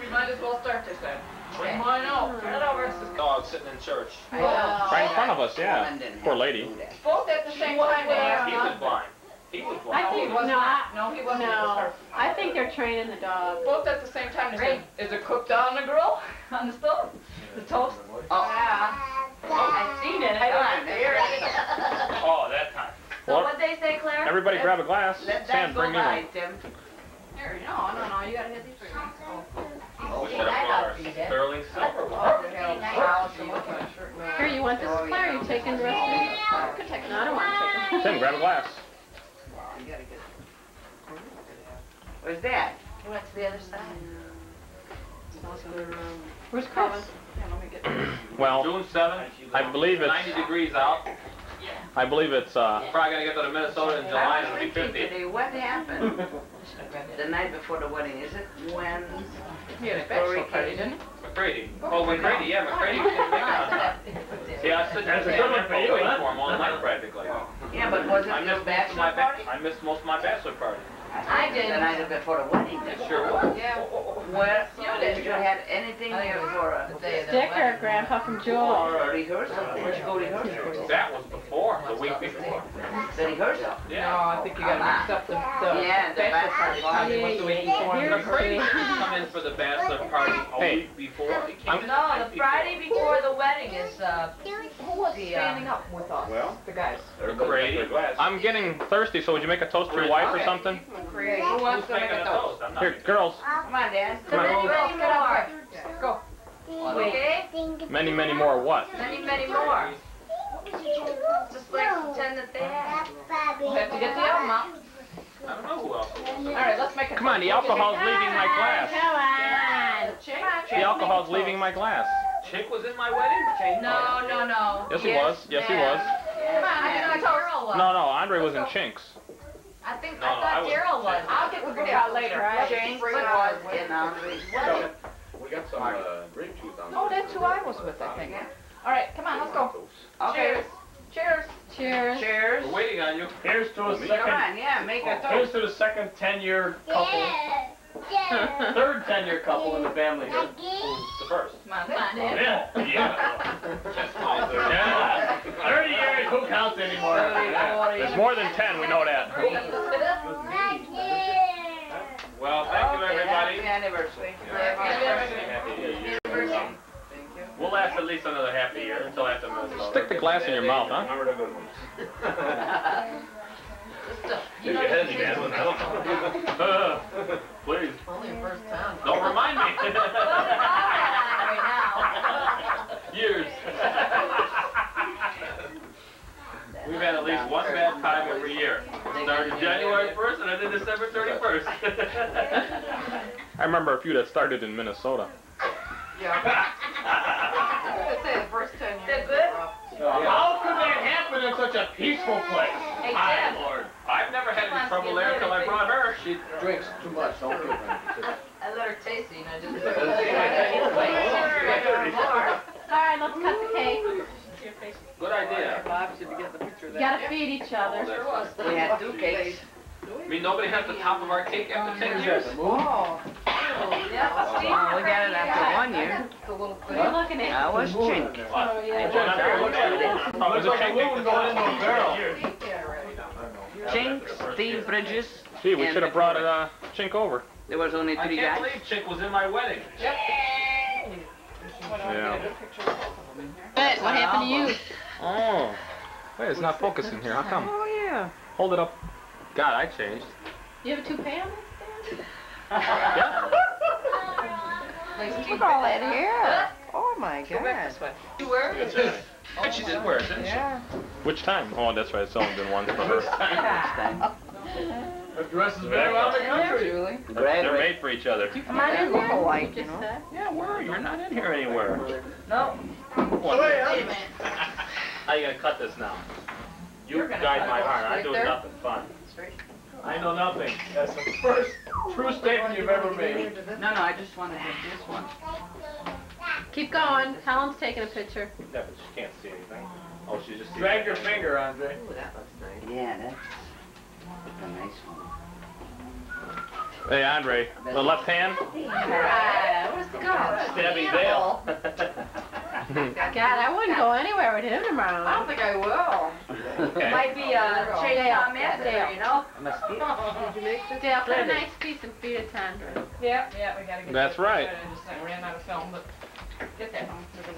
We might as well start this then. Why not? Turn it over. Dog sitting in church. I know. Right in front of us, yeah. Poor lady. Both at the same time. He was blind. He was I blind. think, he was no, not. No, he wasn't. It was no. I think they're training the dog. Both at the same time. They said, Is it cooked on the grill? On the stove? The toast? Oh, oh Yeah. I've seen it. I Come on, don't hear it. Oh, that time. So Well, what'd they say, Claire? Everybody grab a glass. let Sam, that go bring me by, one. Tim. Here, no, no, no. You gotta hit these for me. We See, should I have got our these, sterling. Here, you want this, Claire? You taking the rest of it? You can take it. No, I don't want to take it. Tim, grab a glass. You gotta get. Where's that? He went to the other side. Where's Chris? Yeah, let me get Well, June seventh, I believe it's, ninety degrees out. I believe it's, uh, Probably gonna get to Minnesota in July and it'll be fifty. today, what happened the night before the wedding? Is it when? He had a bachelor party, didn't he? McCready. Oh, McCready, yeah, McCready couldn't make it on time. See, I stood That's a there good one for you, waiting huh? for him all night practically. Yeah, but was I it your missed most of my, bachelor ba- party? I missed most of my bachelor party. I did. The did. night before the wedding. It sure was. Yeah. Well, You did did. you have anything there for a The day of the Sticker, wedding. Grandpa from for Joel. a rehearsal? Where'd you go rehearsal? That was before, the week before. The rehearsal? No, I think you gotta mix up the, the Yeah, the bachelor bachelor party. party. Probably was the week before. The McCready didn't come in for the bachelor party a Hey. week before. Came No, night the before. Friday before the wedding is, uh, who was The, standing um, up with us? Well. The guys. McCready. I'm getting thirsty, so would you make a toast to your wife or something? Who wants to make a a toast? toast? Here, girls, Come on, Dan. So many, many more. Go. Okay? many, many more what? Many, many more. Just like pretend that they have. We'll have to get the album out. I don't know who else. All right, let's make a Come on, the alcohol's leaving my glass. Come on. Chick? The alcohol's leaving my glass. Chick was in my wedding? No, no, no. Yes, he was. Yes, he was. Come on, I think Daryl was. No, no, Andre was in Chinks. I think, No, I I thought was- Daryl was. I'll get the book out later. James Bring it was on. in Andre's wedding. We got some, uh, grape juice on. Oh, that's who I was with, I think. All right, come on, let's go. Okay, Cheers. Cheers. cheers. We're waiting on you. Here's to a Come second, on, yeah, make a here's to the second ten-year couple, third ten-year couple in the family here. The first. Come on, come. Yeah, yeah. Yeah, thirty years, who counts anymore? There's more than 10, we know that. Well, thank you, everybody. Happy anniversary. Happy year. We'll last at least another half a year until after Minnesota. Stick the glass in your mouth, huh? Remember the good ones. Use your head, man. I don't know. Please. Only a first time. Don't remind me. right Years. We've had at least one bad time every year. Started January 1st and ended December 31st. I remember a few that started in Minnesota. Yeah. I was say the first ten years. They're good? How could that happen in such a peaceful place? Hey, My lord. I've never had any trouble there until I brought her. She drinks too much, don't give her. I let her taste it, and oh, I just. Alright, let's cut the cake. Good idea. Bob should be getting the picture of You that. gotta feed each oh, other. We had two cakes. I mean, nobody has the top of our cake after 10 years. Oh. Yeah, see? Well, we got it after one year. It's a little What are you looking at? That was chink. Oh, yeah. Looks like a balloon going into. Chink, Steve Bridges. Gee, we should have brought it, uh, Chink over. There was only three guys. I three can't guys. believe Chink was in my wedding. Yeah. What, what happened to you? Oh. Wait, it's not focusing here. How come? Oh, yeah. Hold it up. God, I changed. You have a toupee on? Yeah. Look at all that hair. Oh, my God. You were? Good job. And she did wear it, didn't she? Which time? Oh, that's right. It's only been one for her. The dress has been around the country. Julie. They're made for each other. Come on in, look alike, you know? Yeah, where are you? are not in here anywhere. No. Wait a minute. How you gonna cut this now? You You're guide my it heart. I straight do there? nothing fun. I know nothing. That's the first true statement you've ever made. No, no, I just wanted to this one. Keep going. Helen's taking a picture. Yeah, but she can't see anything. Oh, she just. Drag your finger, Andre. Ooh, that looks nice. Yeah, that's a nice one. Hey, Andre, the left hand? Alright, where's the girl? Stabby Dale. God, I wouldn't go anywhere with him tomorrow. I don't think I will. Okay. Might be a change on master, you know? Dale, put a nice piece and feed it to Andre. Yeah, yeah, we gotta get. That's right. I just I ran out of film, but get that.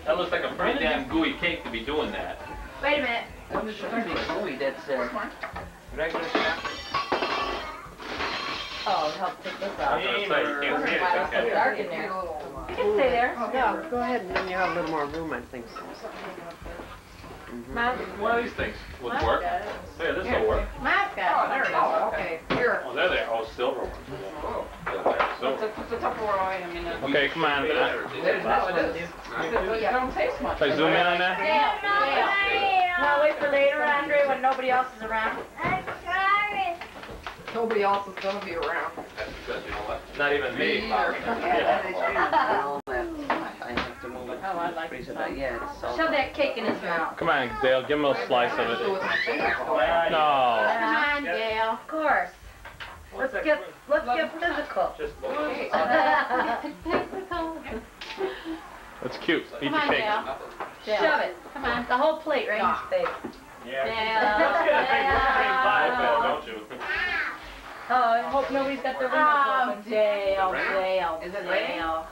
That looks like a pretty damn gooey cake to be doing that. Wait a minute. That's gooey, that's, uh, regular Oh, help take this I was gonna say, you can't see it, It's okay. dark in there. You can stay there. Yeah, go ahead, and then you have a little more room, I think. Mom, One of these things would work. Yeah, this will work. Mom's Oh, got there it is, okay. Here. Oh, there they are. Oh, silver one. Oh. It's Silver. a, it's a Tupperware, I mean, uh, Okay, come on. There's no, it is. It don't taste much. Should I zoom in on that? Wanna wait for later, Andre, when nobody else is around? I'm sorry. Nobody else is gonna be around. That's good, you know what? Not even me. Me either. Yeah, I have to move it. Oh, I like Freeze it, but yeah, it's so. Shove that cake in his mouth. Come on, Dale, give him a little slice of it. So it's my finger. No. Come on, Dale. Of course. Let's get, let's get physical. Just Okay. It's cute. Eat Come the cake. Dale. Dale. Shove it. Come on. The whole plate right in his face. Yeah. Dale. Let's get a big, let's get a big pie, Bill, don't you? Oh, I hope nobody's got their windows Oh, open. Dale, Dale, Is it raining? Dale.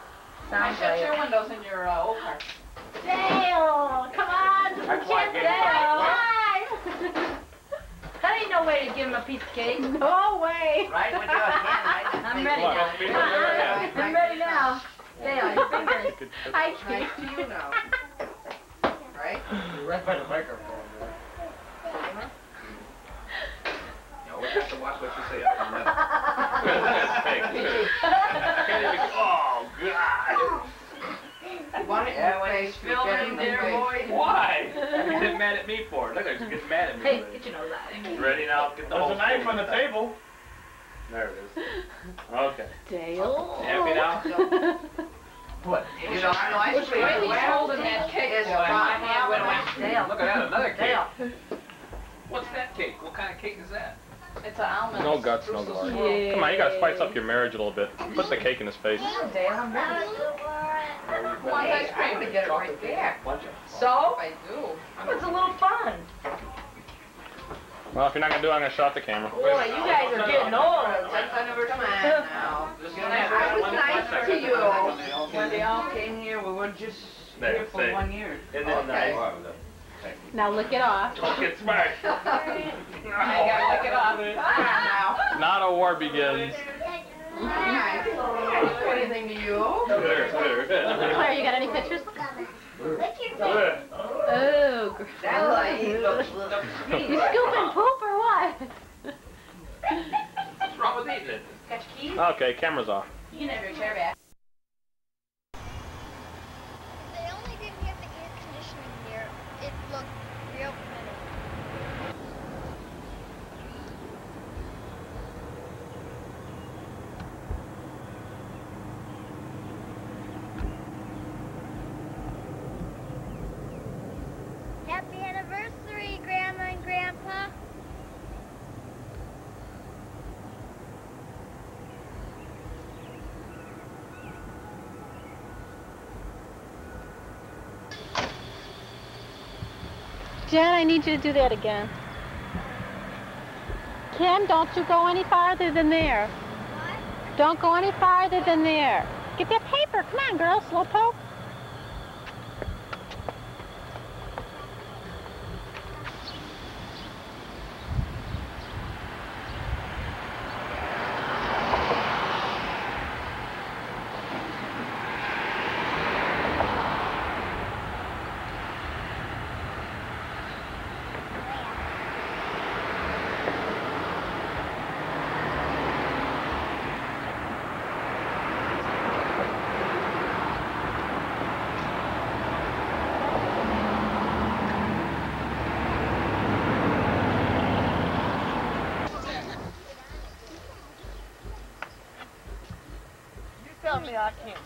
Sounds Shut your windows in your uh, old car. Dale, come on. That's why I gave you Dale. That ain't no way to give him a piece of cake. No way. Right with your hand, right? I'm ready now. must be from there. I'm ready now. Dale, your fingers. I can't. to you now. Right? You're right by the microphone. No, we have to watch what you say up on Want it in Yeah, your you you feel get it it in there, boy. Why? You get mad at me for it. Look, she's getting mad at me. Hey, already. get your nose out. You Ready now? Get the There's a knife on the table. There it is. Okay. Dale. Happy now? What? You know, I Which way was he's holding that cake is for my my hand when I Dale. Look at that, another cake. Dale. What's that cake? What kind of cake is that? It's an almond. No guts, no glory. Come on, you gotta spice up your marriage a little bit. Put the cake in his face. Dale, I'm ready. I'm Want ice cream to get it right there. So, I do. it's a little fun. Well, if you're not gonna do it, I'm gonna shut off the camera. Boy, you guys are getting old. Since I never come on now. I was nice to you. When they all came here, we were just There, here for say. one year. Isn't it uh, Okay. Now lick it off. Don't get smart. I gotta lick it off. Not a war begins. Anything to you? Claire, you got any pictures? Lick your. Oh, gross. You scooping poop or what? What's wrong with eating it? Catch keys? Okay, camera's off. You can have your chair back. Jen, I need you to do that again. Kim, don't you go any farther than there. What? Don't go any farther than there. Get that paper. Come on, girl, slowpoke. Unfortunately, I can't.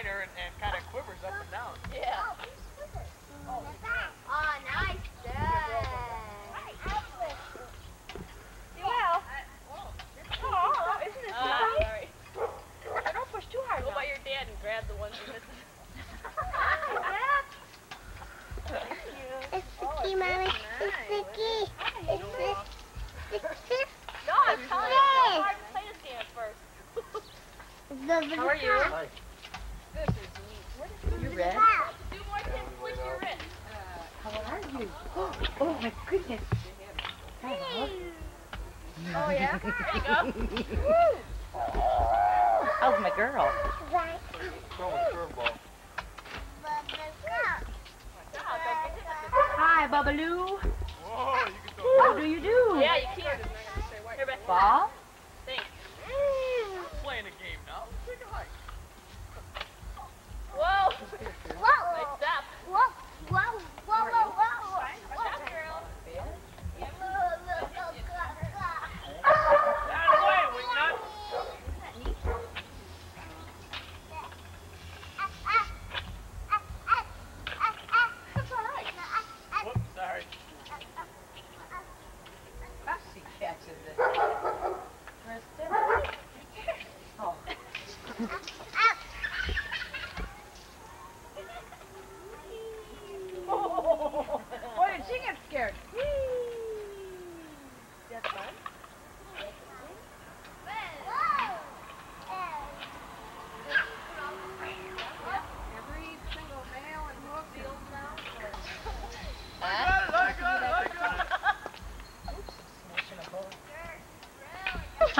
Snyder and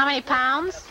How many pounds?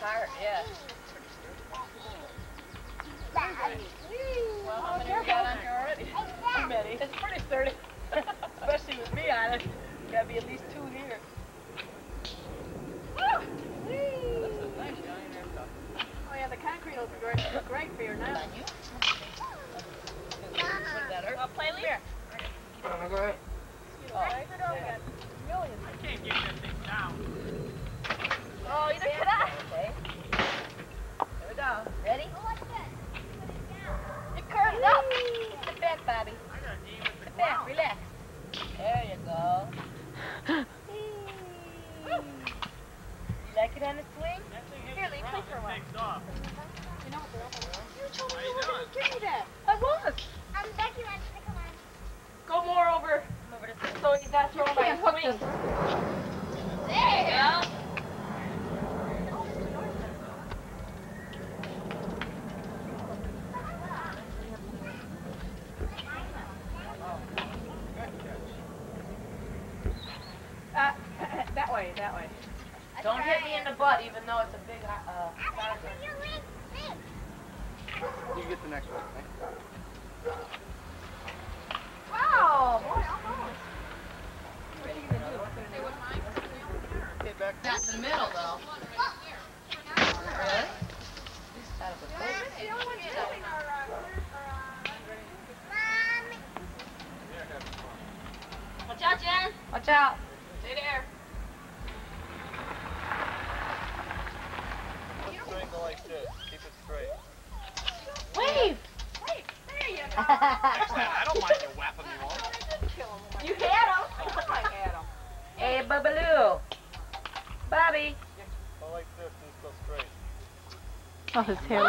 his hair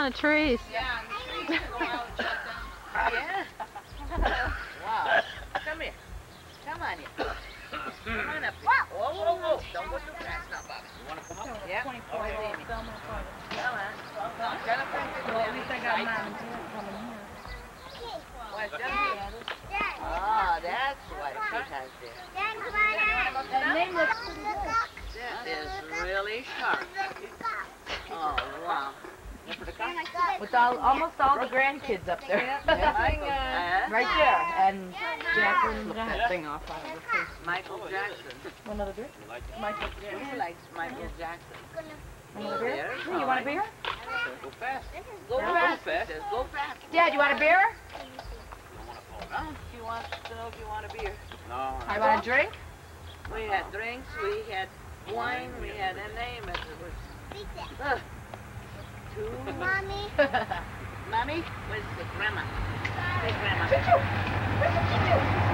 down a tree. with all almost all the grandkids up there. Right there. And Jacqueline Look that thing off out of the face. Michael Jackson. one another beer? Like Michael Jackson. Who likes Michael Jackson? Another beer? Hey, you want a beer? Go fast. Go, go fast. Go fast. Dad, you want a beer? She wants to know if you want a beer. No. I want a drink? We had drinks, we had wine, we had a name as it was. Mommy? Mommy? Where's the grandma? Where's grandma? Choo-choo! Where's the choo-choo?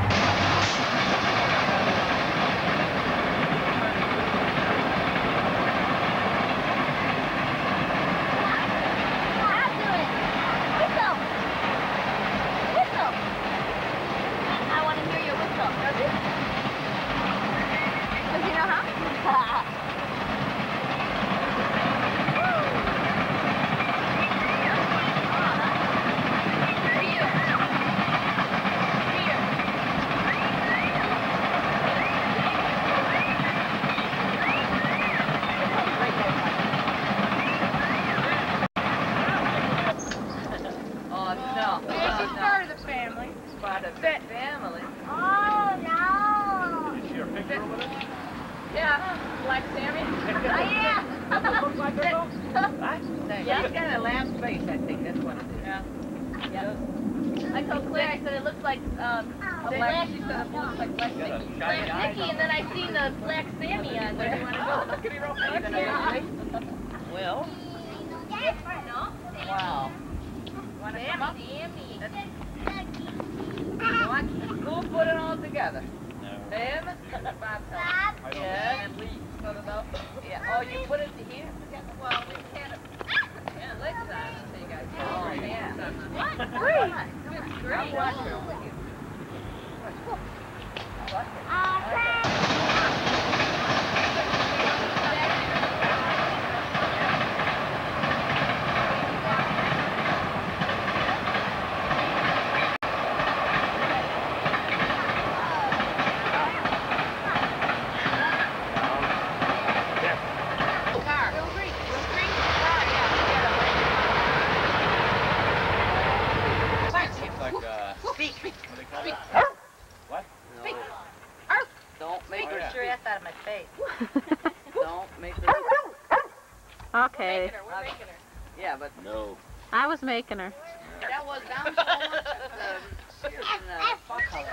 Was making her. that was down so much. Um, Sears in uh, color.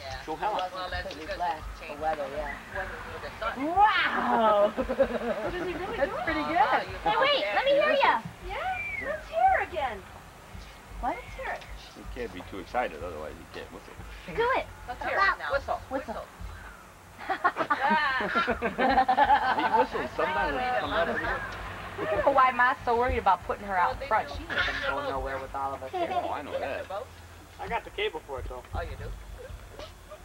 Yeah. Show Helen. Well, that's because black for weather, yeah. Wow. That's pretty good. Hey, wait, let me hear you. Yeah, let's hear her again. Let's hear it. You can't be too excited, otherwise you can't whistle. So worried about putting her out front. She doesn't go nowhere with all of us here. Oh, I know that. I got the cable for it though. Oh, you do?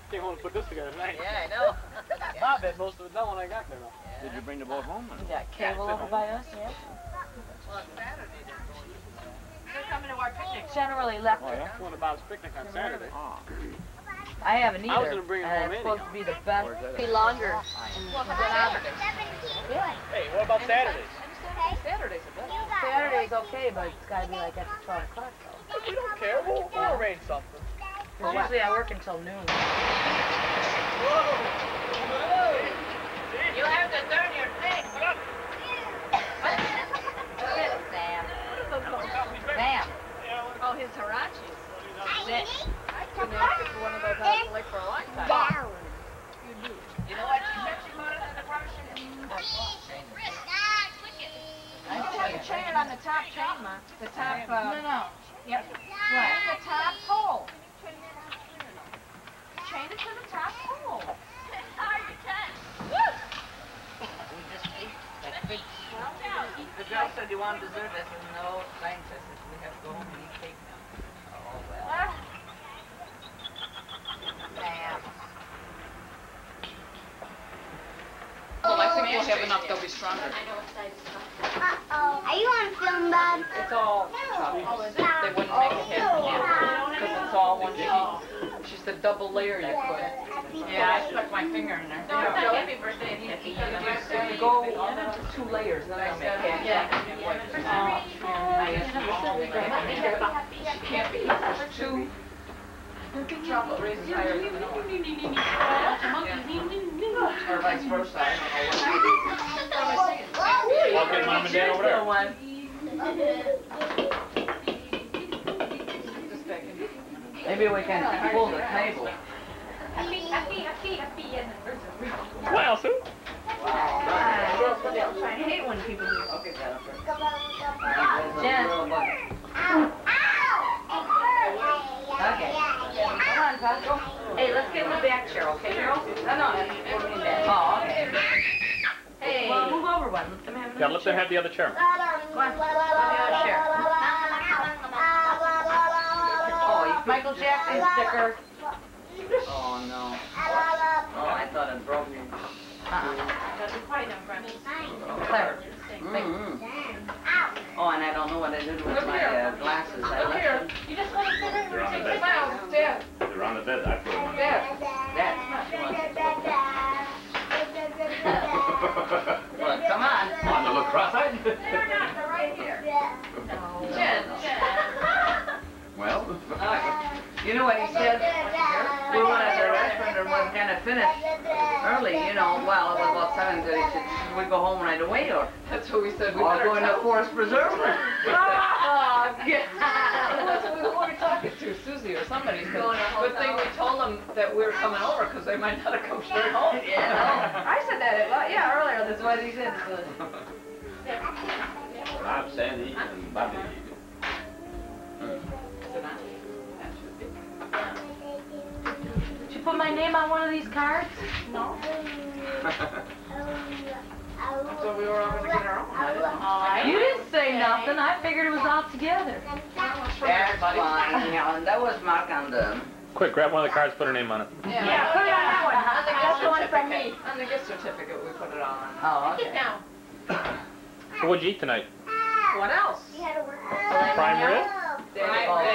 Came home and put this together tonight. Yeah, I know. Bob had most of it done when I got there though. Did you bring the boat home? You got cable over by us, yeah? Well, Saturday they're coming to our picnic. Generally left Oh, yeah? Going to Bob's picnic on Saturday. Ah. I haven't I was gonna bring her home it's anyhow. supposed to be the best. Where's that Be longer. Well, Saturday. Hey, what about Saturdays? Saturday's a good. Saturday's okay, but it's gotta be like after 12 o'clock though. We don't care. We'll, we'll arrange something. 'Cause usually I work until noon. You have to turn your thing. Sam. Sam. Oh, his Hirachis. Sit. I couldn't ask you for one of those houses like for a long time. Down. You know what? She said she bought it in the car. Chain it on the top chain, Ma. The top, uh. No, no. Yep. What? The top pole. Chain it to the top pole. The girl said you want dessert. I said, no, thanks. I said, we have to go home and eat cake now. Oh, well. Sam. Well, I think we'll have enough, they'll be stronger. Uh-oh. Are you on film, Bob? It's all choppy. Oh, they wouldn't make oh, it half because it's all one sheet. It's just a double layer you put. Yeah, I stuck my finger in there. Don't say happy birthday. If you go two layers, then I'll make half. Yeah. I asked her, she can't be, two chocolate raisins higher than the Or vice versa, I don't know. I'll get mom and dad over there. One. Maybe we can pull the table. Else? Sue? I hate when people do. Okay, Jennifer. Jen. Okay. Come on, Pascal. Hey, let's get in the back chair, okay, girls? No, no, that's for me back. Oh, okay. Hey. Well, move over one. Let them have Yeah, let them have the other chair. Oh, you Michael Jackson sticker. Oh, no. Oh, I thought it broke me. Claire. Oh, and I don't know what I did with my uh, glasses. I left them. You just want to sit there They're on the and bed. smile. Dad. They're on the bed. I put them on the bed. That's Look, come on. On the look cross-eyed. They're not, they're right here. Oh, Jen. You know what he said? We went at the restaurant and we're gonna finish early, you know, well, it was about seven thirty. He said, should we go home right away or? That's what we said. We Or better go into tell- Forest Preserve? Oh, God. Who was we- who were we talking to? Susie or somebody said, Going to a good thing we told them that we were coming over because they might not have come straight home. Yeah, I said that, well, yeah, earlier, that's what he said. Rob, Sandy, and Bobby. Did you put my name on one of these cards? No. So we were all gonna get our own. I. You didn't say nothing, I figured it was all together. That's fine, yeah, that was Mark on the, Quick, grab one of the cards, put her name on it. Yeah, put it on that one. On the That's gift the one from me. On the gift certificate, we put it on. oh, okay. down. So what'd you eat tonight? What else? Prime rib? Prime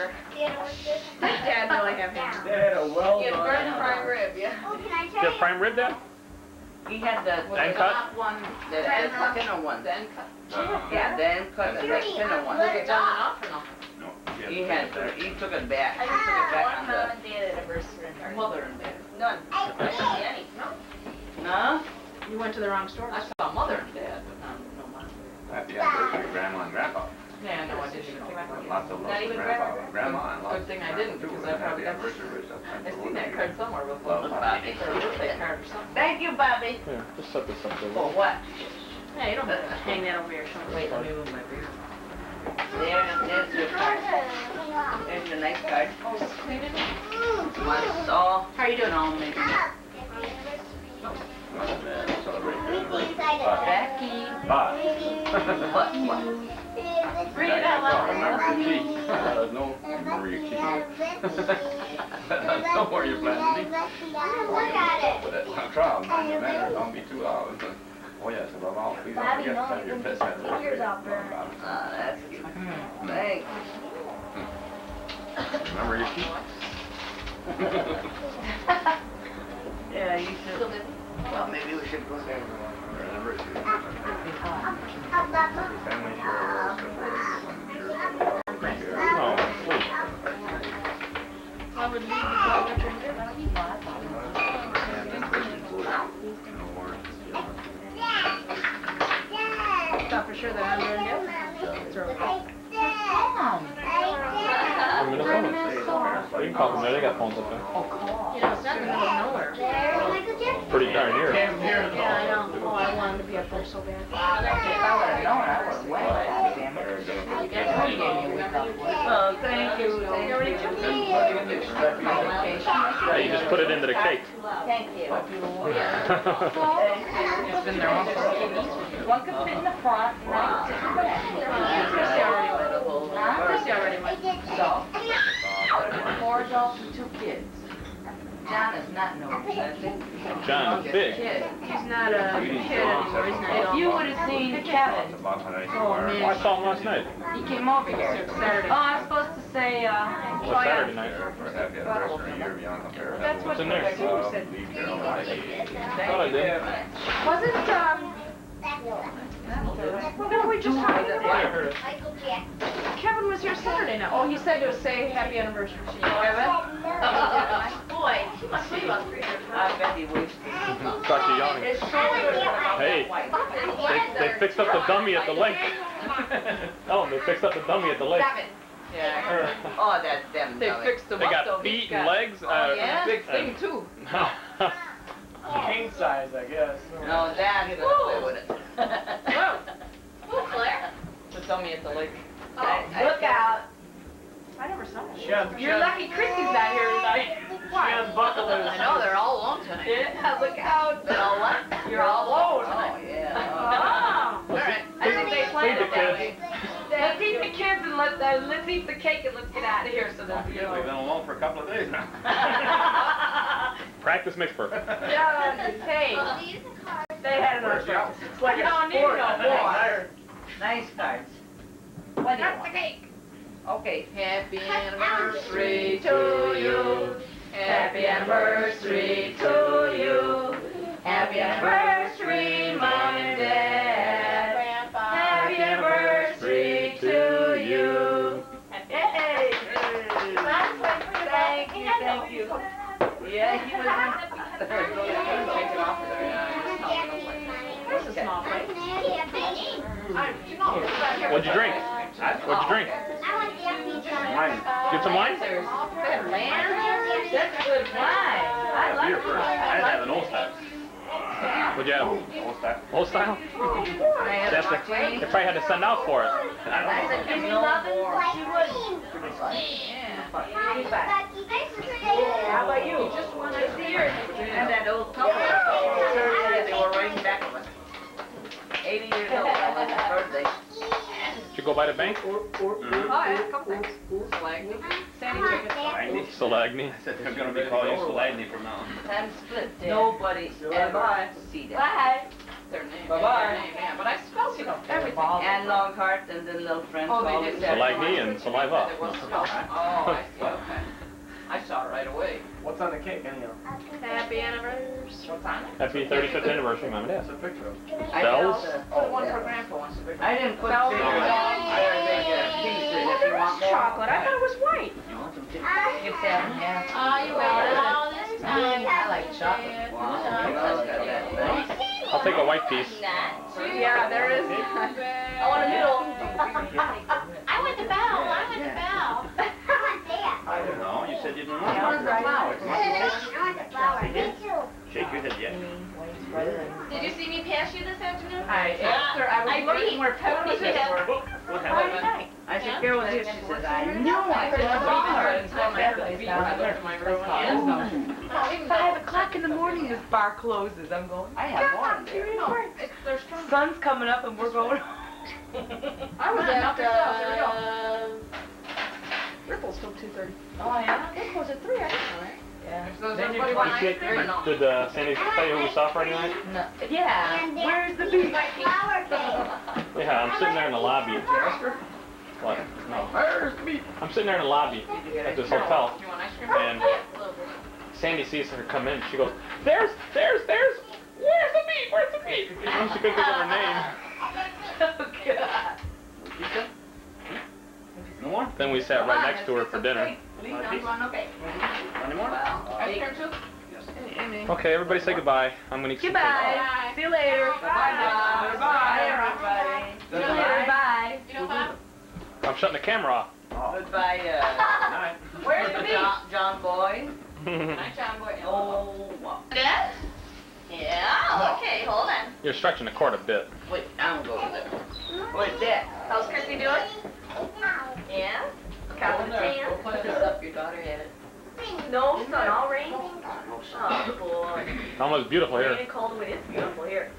rib, prime Dad really have him. They had a well He had done. burnt prime rib, yeah. You have prime rib, Dad? He had the, Was And it cut? one? the, end the thinner one. Then cut. Uh-huh. Yeah, then cut the thinner one. Was it done enough or no? He had, he took it back, he took it back one on mom and dad anniversary party. Mother and dad. None. I didn't see any. no? You went to the wrong store. I saw mother and dad, but not, no mom. Happy anniversary, Grandma and Grandpa. Yeah, no, I didn't even think about Lots of love Not even grandma? Grandma, and lots Good thing I didn't, because and I probably got- anniversary I for seen that card somewhere before. Love, Bobby. Or a birthday card or something. Thank you, Bobby. Yeah, just set this up there. For what? Yeah, you don't have to hang that over your shoulder. Wait, let me move my beer. There, there's your card. There's your nice card. Oh, clean it? Once all. How are you doing? No, maybe. Becky. Bye. What, what? Read it out. Remember your key. No, remember your key. Don't worry, you're planning to. Look at it. But that's not trial, mind the matter, don't be. Oh yes, above all, please don't Bobby, forget to have your you pets can have keep your fingers out there. Ah, that's cute. Thanks. Remember your key? Yeah, you should. Well, maybe we should go there. Your anniversary. Family You can call them there, they got phones up there. Oh, you know, it's not in the middle of nowhere. Pretty darn near. Yeah, I know. Oh, I wanted to be up there so bad. If I would've known, I would've went, goddamn it. You gave me a week off. Oh, thank you, thank you. Yeah, you just put it into the cake. Thank you. It's been there all One could fit in the front, and I could sit in the back. Chrissy already went. Huh? Chrissy already went. So, Four adults and two kids. John is not known, I think. John's big. Kid. He's not a kid anymore. He's not. If you would've seen Kevin, Oh, man. I saw him last night. he came over here. Saturday. Oh, I was supposed to say, uh, What's Saturday night? For a happy anniversary, year beyond compare. That's what What's in there? I Uh, said. leave your own life. Thought I did. Was it, um, no, we just talked Yeah, I about it. Michael Jackson. Kevin was here Saturday night. Oh, he said to say happy anniversary. Kevin? Boy, he must be about three years old. I bet he wished. Got you yawning. His shoulder. Hey, they, they fixed up the dummy at the lake. oh, they fixed up the dummy at the lake. Stop it. Yeah, I heard. Oh, that's them. They dummy. fixed him They up though. got He's feet and legs. Oh, uh, yeah? Big thing too. King size, I guess. No, Dad gonna play with it. Whoa. Who, Claire? The me at the lake. Oh, I- look out. I never saw it. She You're had, lucky Chrissy's not here tonight. she had bucklers. I know, they're all alone tonight. Yeah, look out. They're all what? You're all alone Oh, yeah. Oh. All right. I think they planned it that way. Let's eat the kids and let, uh, let's eat the cake and let's get out of here so that, you We've been alone for a couple of days now. Practice makes perfect. Yeah, hey, they had enough Where's the. It's like you don't need Sport. no more. Nice cards. What do you want? the cake. Okay. Happy anniversary to you. Happy anniversary to you. Happy anniversary, Mom Yeah, he was. Take it off of there, yeah. Where's the small plate? What'd you drink? What'd you drink? Wine. Get some wine? Good. That's good wine. I like Beer first. I'd have an old style. What'd you have? Old style. Old style? That's the, they probably had to send out for it. I said, give me love and she would. How about you? Just one I see here. And that old couple. Yeah, they were riding back of us. Eighty years old, that was his birthday. Did you go by the bank? or Oh, I had a couple things. Like, Sandy took I said they're gonna be calling you Stalagny from now on. Time split. Nobody ever Bye. see that. Bye. Their name. Bye-bye. Their name, yeah. But I spelled, you know, everything. And Longhart and the little friend Oh, they did that. Stalagny and saliva. There was. Oh, I see, okay. I saw it right away. What's on the cake anyhow? Happy anniversary. What's on it? Happy 35th anniversary, Mom and Dad. It's a picture of. I Bells? felt Oh, one for grandpa, one for I didn't put Bells big and ones. dogs. Very big pieces if you want more. Chocolate. I thought it was white. You want some too? Give seven, yeah. Oh, you waited all this time. I like chocolate. Wow, that's got that nice. I'll take a white piece. Yeah, there is. I want a noodle. I want the bell. I want the bell. I don't know, you said you didn't Yeah, want the flowers. Shake your head yet. Did you see me pass you this afternoon? I asked her, ah, I was I looking beat- where peppermint beat were. What happened? I said, Carol oh, was here. She says, I knew I could have saw her. And so my place I looked at my room and Five o'clock in the morning, this bar closes. I'm going, I have one there. No, it's, they're strong. Sun's coming up and we're going. I was at, knock yourself, there we go. uh, Ripple's till two thirty. Oh, yeah? It was at three, I didn't know that. Yeah. So Did you- everybody want ice cream or no? Did uh, Sandy tell you who we saw Friday night? No. Yeah. Where's the beach? Yeah, I'm sitting there in the lobby. What? No. Where's the meat? I'm sitting there in the lobby at this hotel, You want ice cream? and Sandy sees her come in. She goes, "There's, there's, there's. Where's the meat? Where's the meat?" And she couldn't think of her name. Oh, God. No more? Then we sat right next to her for dinner. Please, I'm going, okay. Any more? Ice cream too? Okay, everybody say goodbye. I'm gonna eat some cake. Goodbye. See you later. Bye. Bye, everybody. See you later. Bye. You know what? I'm shutting the camera off. Goodbye, uh, Night. Where's the beach? John, John Boy. Night, John Boy. Oh, wow. Dad? Yeah, okay, hold on. You're stretching the cord a bit. Wait, I'm going over there. Mm. What's that? How's Chrissy doing? Yeah? Got the tan? Put this up, your daughter had it. No sun, all rain? Oh, boy. Almost beautiful here. and cold wind, it's beautiful here.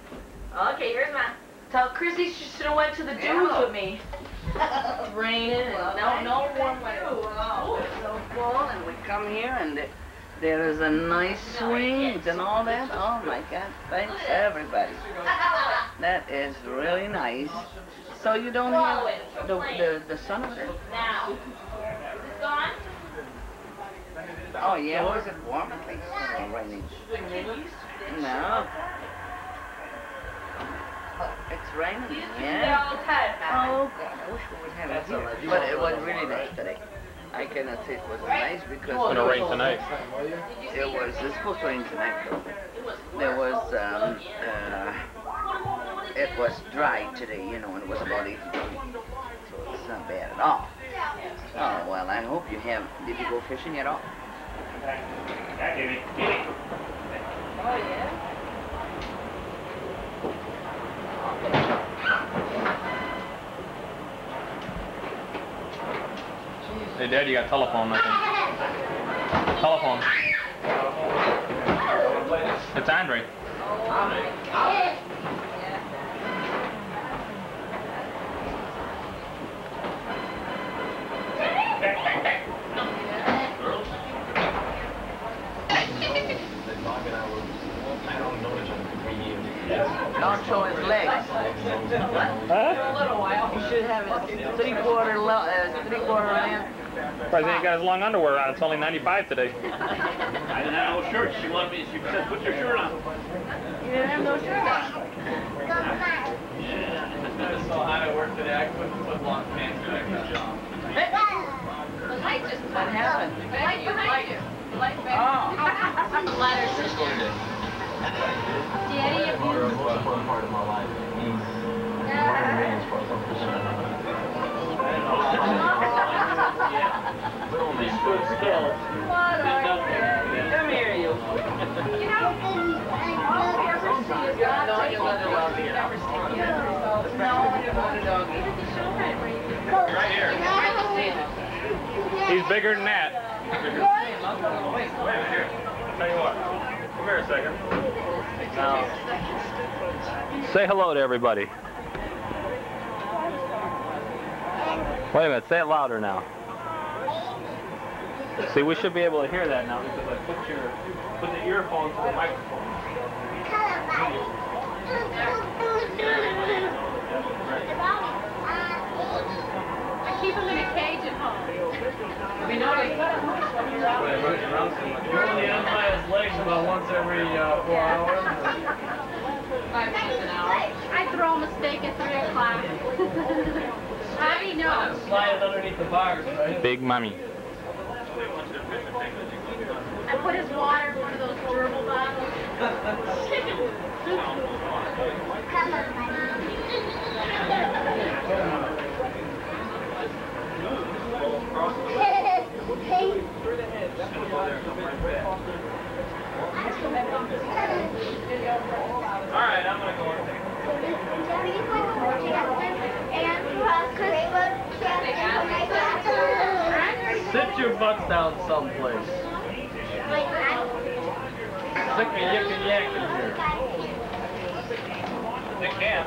Okay, here's mine. Tell Chrissy she should have went to the dunes Yeah. with me. It's raining and no, no warm weather. It's so full, and we come here, and there- there is a nice swings and all that. Oh, my God. Thanks, everybody. That is really nice. So you don't have the, the, the sun over? Now. It's gone? Oh, yeah, was it warm at least? Oh, raining. No. It's raining, yeah. Oh, God, I wish we would have it here. But it was really nice today. I cannot say it was nice because... It's gonna rain tonight. It was, it's supposed to rain tonight though. There was, um, uh, it was dry today, you know, and it was about 80 degrees. So it's not bad at all. Oh, well, I hope you have, did you go fishing at all? Yeah, Jimmy. Jimmy. Oh, yeah? Hey, Dad, you got a telephone, I think. Telephone. It's Andre. Don't show his legs. Huh? He should have his three-quarter, lo- uh, three-quarter length. Surprised he ain't got his long underwear on. It's only 95 today. I didn't have no shirt. She wanted me, she said, put your shirt on. You didn't have no shirt on. It's so hot at work today, I couldn't put long pants back on. What happened? The light behind you. The light light back. Letters. You... part of my life. He stood still. What are you? Come here, you. You know, all you ever see is God No, take you'll let it one love place, you. you never see the other. So, He's bigger than that. Tell you what. Come here a second. Now, say hello to everybody. Wait a minute, say it louder now. See, we should be able to hear that now because I put your put the earphone to the microphone. I keep him in a cage at home. We noticed you only untie his legs about once every uh, four hours. Five minutes an hour. I throw a mistake at 3 o'clock. Bobby knows. Slide it underneath the bars, right? Big mommy. I put his water in one of those gerbil bottles. All Sit your butts down someplace. Stick a yick and yak in here. They can.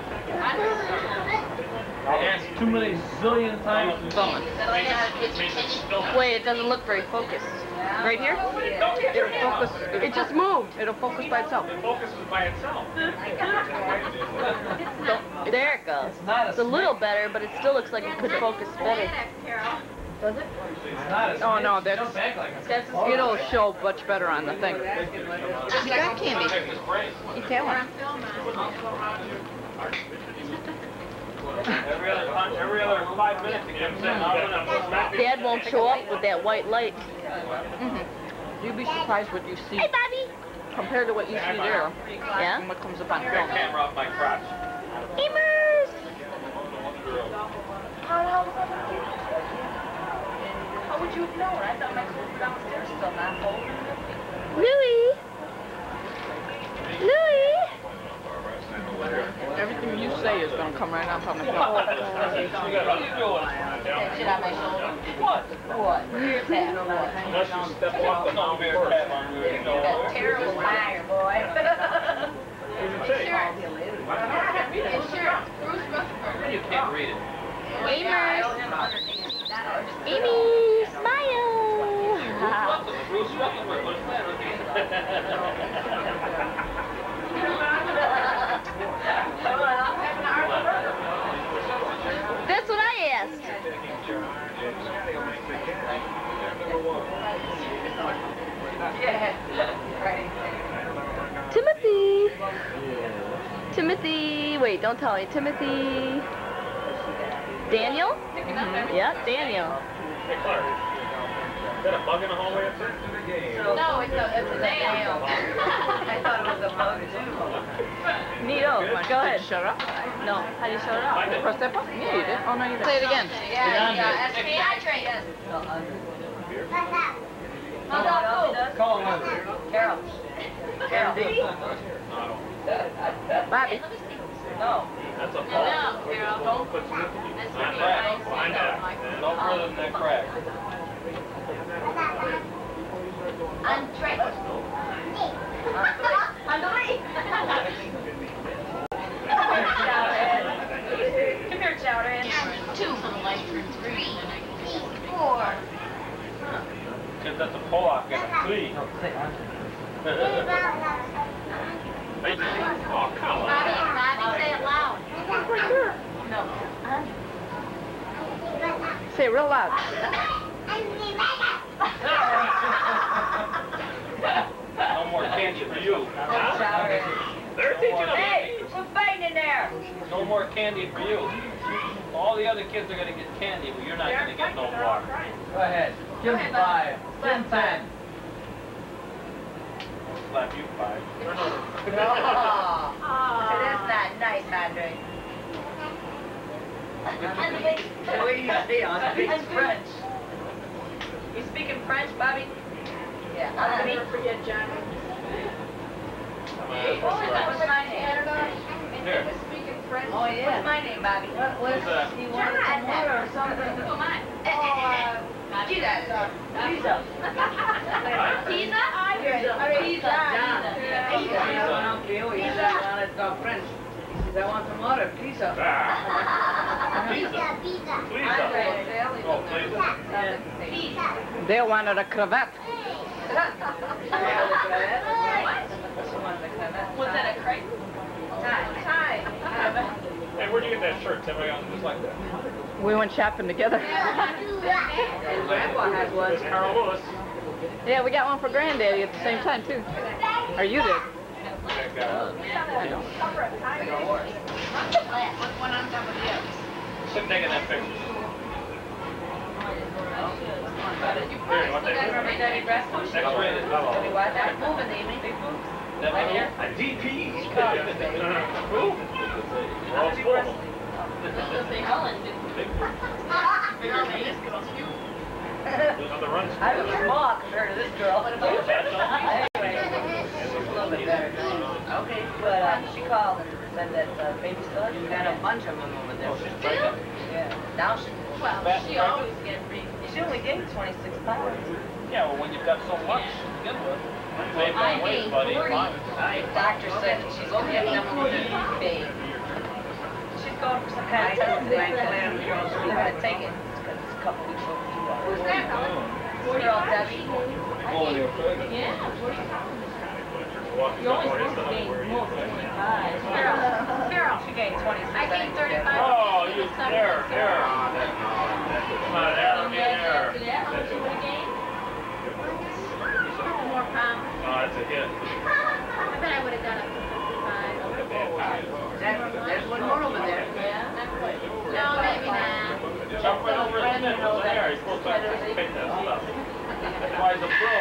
I asked too many zillion times to come. Wait, it doesn't look very focused. Right here? It'll focus. It just moved. It'll focus by itself. It focuses by itself. There it goes. It's a little better, but it still looks like it could focus better. Does it? Oh no, that's That's a it'll show much better on the thing. You got candy. You tell him. Every other punch, every other five minutes, he kept saying, "I'm gonna put back." Dad won't show up with that white light. Mm-hmm. You'd be surprised what you see. Hey, Bobby. Compared to what you see there. Yeah. And what comes up on film. that camera off my crotch. Emers. How would you have known? I thought my clothes were downstairs still, not home. Louie. Louie. Everything you say is gonna come right up on the film. What are you doing? That shit on my shoulder. What? What? Beer tap. What? Unless you step off the no beer cap on you, you know. That terrible fire, boy. Insurance. Insurance. Bruce Rutherford. You can't read it. Amers. Amy, smile. Bruce Rutherford, what's That's what I asked. Timothy. Timothy. Wait, don't tell me. Timothy. Daniel? Mhm. Yeah, Daniel. Hey, Clark. Is that a bug in the hallway up there? No, it's a, it's a nail. I thought it was a bug too. Neato. Go ahead. Shut up. No. How do you shut it up? Press that button. Yeah, you did. Oh, no, you didn't. Say it again. Yeah, yeah, SPI train, yes. Call him under. Carol. Carol. Bobby. No. That's a No, ball. Carol. Don't put Snoopy. That's Not really that. nice. Find that. No further than that crack. Andre. Andre. Come here, Chowder. Two for the light for three. Four. Because that's a Pollock and a flea. Hey, oh, come on. Bobby, Bobby, say it loud. No. Say it real loud. No more candy for you. Chowder. They're teaching them. Hey, who's fighting in there? No more candy for you. All the other kids are gonna get candy, but you're not gonna get no more. Go ahead. Give him five. Give him ten. Slap you five. Oh, that's not nice, Andre. The way you say on speaks French. You speaking French, Bobby? Yeah. I'll Andre. never forget Johnny. Hey, What's my name? Here. Speaking French. Oh, yeah. What's my name, Bobby? What was that? he wanted some more or something? Who am I? Oh, uh, Pizza. Pizza. Pizza? Oh. Pizza. They wanted a cravat. Was that a crate? Hey, where'd you get that shirt? Tim, I just like that. We went shopping together. Grandpa has one. It's Carl Lewis. Yeah, we got one for Granddaddy at the same time too. Or you did. That guy. What's one on top of the other? Sit taking that picture. Here, you want that? X-rated. Baby, why not moving, Amy? That Right here? A DP. Who? Well, it's full of them. Those are the runs. I was small compared to this girl. Anyway, she's a little bit better. Okay, but uh, she called and said that uh, baby still has got a bunch of them over there. Oh, she's pregnant. Yeah. Now she, Well, Fat she pregnant? always gets free. she only gained 26 pounds. Yeah, well, when you've got so much to begin with, save I that weight, gained 40. The doctor said that she's going to get number one babe. She's going for some kind of test in Glen Girls. We're going to take it because it's a couple weeks overdue. Who's that, Helen? Girl, Debbie. Oh, you're. Yeah, what are you talking Walking You're always supposed to gain more than 25. Carol, Carol. She gained 26. I gained 35. Oh, you, there, there. Come on, there, let me there. After that, how much you would've gained? Couple more pounds. Oh, that's a hit. I bet I would've got up to 55. That, there's one more over there. Yeah, not quite. No, maybe not. Jump over his nipples there, he's supposed to anticipate that stuff. That's why he's a pro.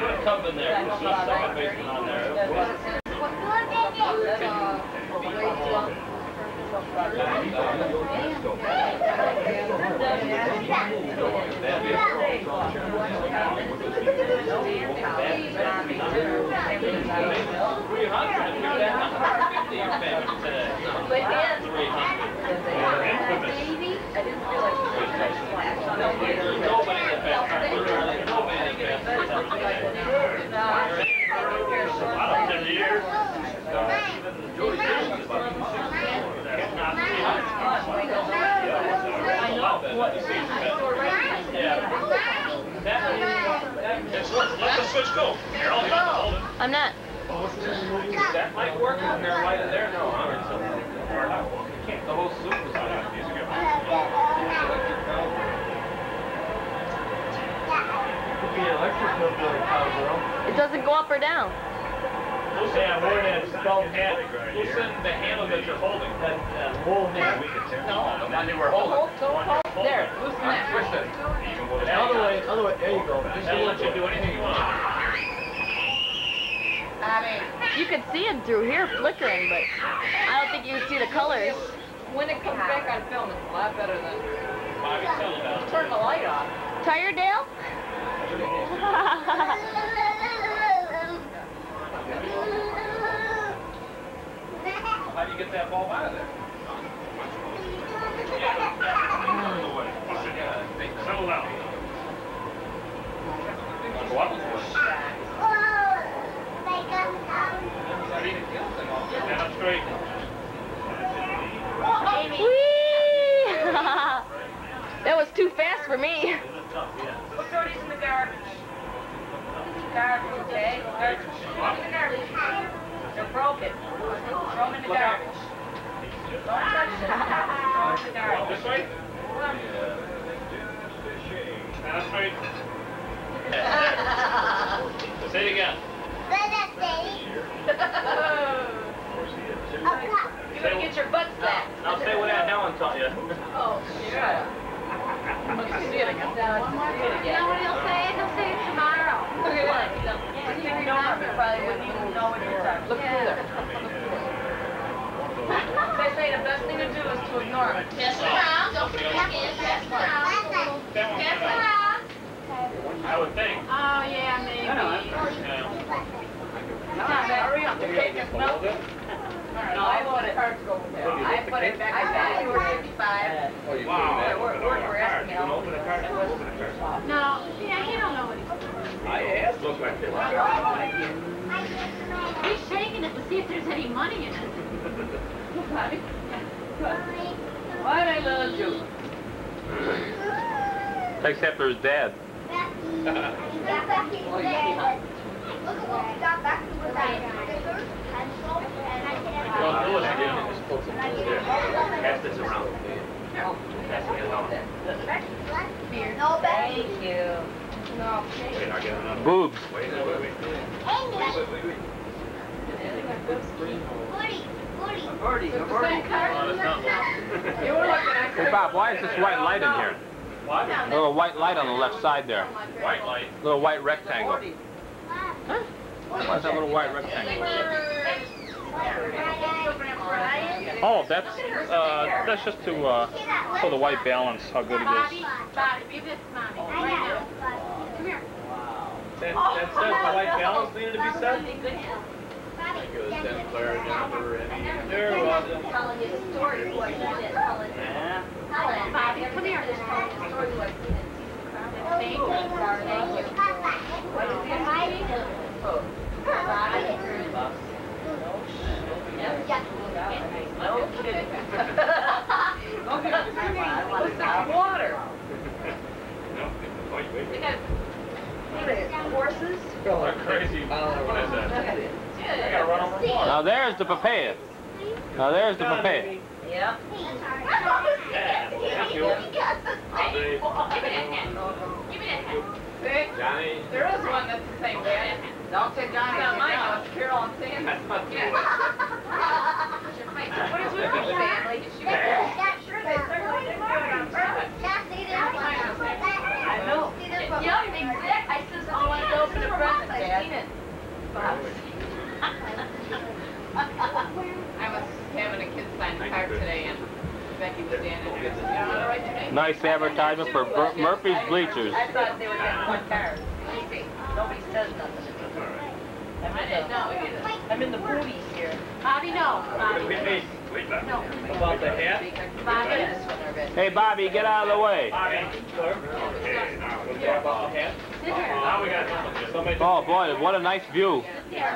Put a tub in there, put some second baseman on there. Three hundred, if you're that hundred fifty, you're famous today. But then, Three hundred. Infamous. I didn't feel like There's nobody that fast, there's nobody that fast. A lot of them years. Even Julie Christian. That's not three hundred. That's a lot better than the season. Yeah. That, that, let's, let the switch go. Carol, you hold it. I'm not. That might work if they're light in there, no, huh? You can't, the whole soup is on it. Music Could be electric milk. It doesn't go up or down. Loosen that word that spelled hand, loosen the handle that you're holding. That, that whole hand. No, the one you were holding. The one you're holding. There, loosen that. Twist it. Other way, other way, there you go. Just That'll let you do anything you want. I mean, You could see it through here flickering, but I don't think you would see the colors. When it comes back on film, it's a lot better than Bobby, turn the light off. Tired, Dale? How do you get that ball out of there? Settle down. Go. Ready? Stand up straight. That was too fast for me. Put throw these in the garbage. Garbage, okay? Garbage. In the garbage. They're broken. Throw them in the garbage. Don't touch. Throw in the garbage. This way? Straight. Say it again. You're gonna get your butt slapped. Now say what Aunt Helen taught you. Oh, it again. You know what he'll say? He'll say tomorrow. If you ignore him, you probably wouldn't even know what you're talking. Look through there. They say the best thing to do is to ignore him. Pass it around, don't forget it, pass it around. Pass it around. I would think. Oh, yeah, maybe. Yeah. Come on, hurry up, the cake is melting. No, I put it, I put it back, I bet you were fifty-five. Oh, Wow. Yeah, we're, we're, we're asking You him. open a card, open a card. No, yeah, he don't know what he's doing. I asked. Look like this. He's shaking it to see if there's any money in it. Why they love you? Except for his dad. Don't do it again. Just put some food there. Pass this around. Pass it around. Thank you. No. Wait, I'll another. Boobs. Wait, wait, wait, wait. Birdie. Oh. Hey Bob, why is this white light in here? What? A little white light on the left side there. White light. Little white rectangle. Why is that little white rectangle? Oh, that's uh, that's just to uh, show the white balance, how good it is. Bobby, is. Bobby, be this mommy. Right now. Come here. That, that says the white balance needed to be set? Good, then Claire, Jennifer, and... You're welcome. Telling you the story, what you did, Helen. Yeah. Helen, Bobby, come here. just telling you the story, what you did. Thank you. Thank you. What is this? Oh. Bobby. No kidding. What's that water? Wait, wait. They got, what are they, horses? What crazy. What is that? I gotta run over water. Now there's the papaya. Now there's the papaya. Yep. Thank you. See, Johnny. there is one that's the same way. Don't say Johnny. It's not mine, John. no, it's Carol and Sandy. That's not the What is with you, Stanley? I know. Yeah, exact. I says, oh, I want to open a present, Dad. seen it. I was having a kid sign a card today and Becky was standing there. You don't know how to write your name? Nice advertisement for Bur- Murphy's Bleachers. I thought they were getting one card. Nobody says nothing. I'm in the, know. I'm in the booties here. Bobby, no. Bobby. Wait, wait, wait, Bob. No. About the hat? Bobby. This one, I bet. Hey Bobby, get out of the way. Okay, now we'll the hat. Now we got Somebody Oh boy, what a nice view. Yeah,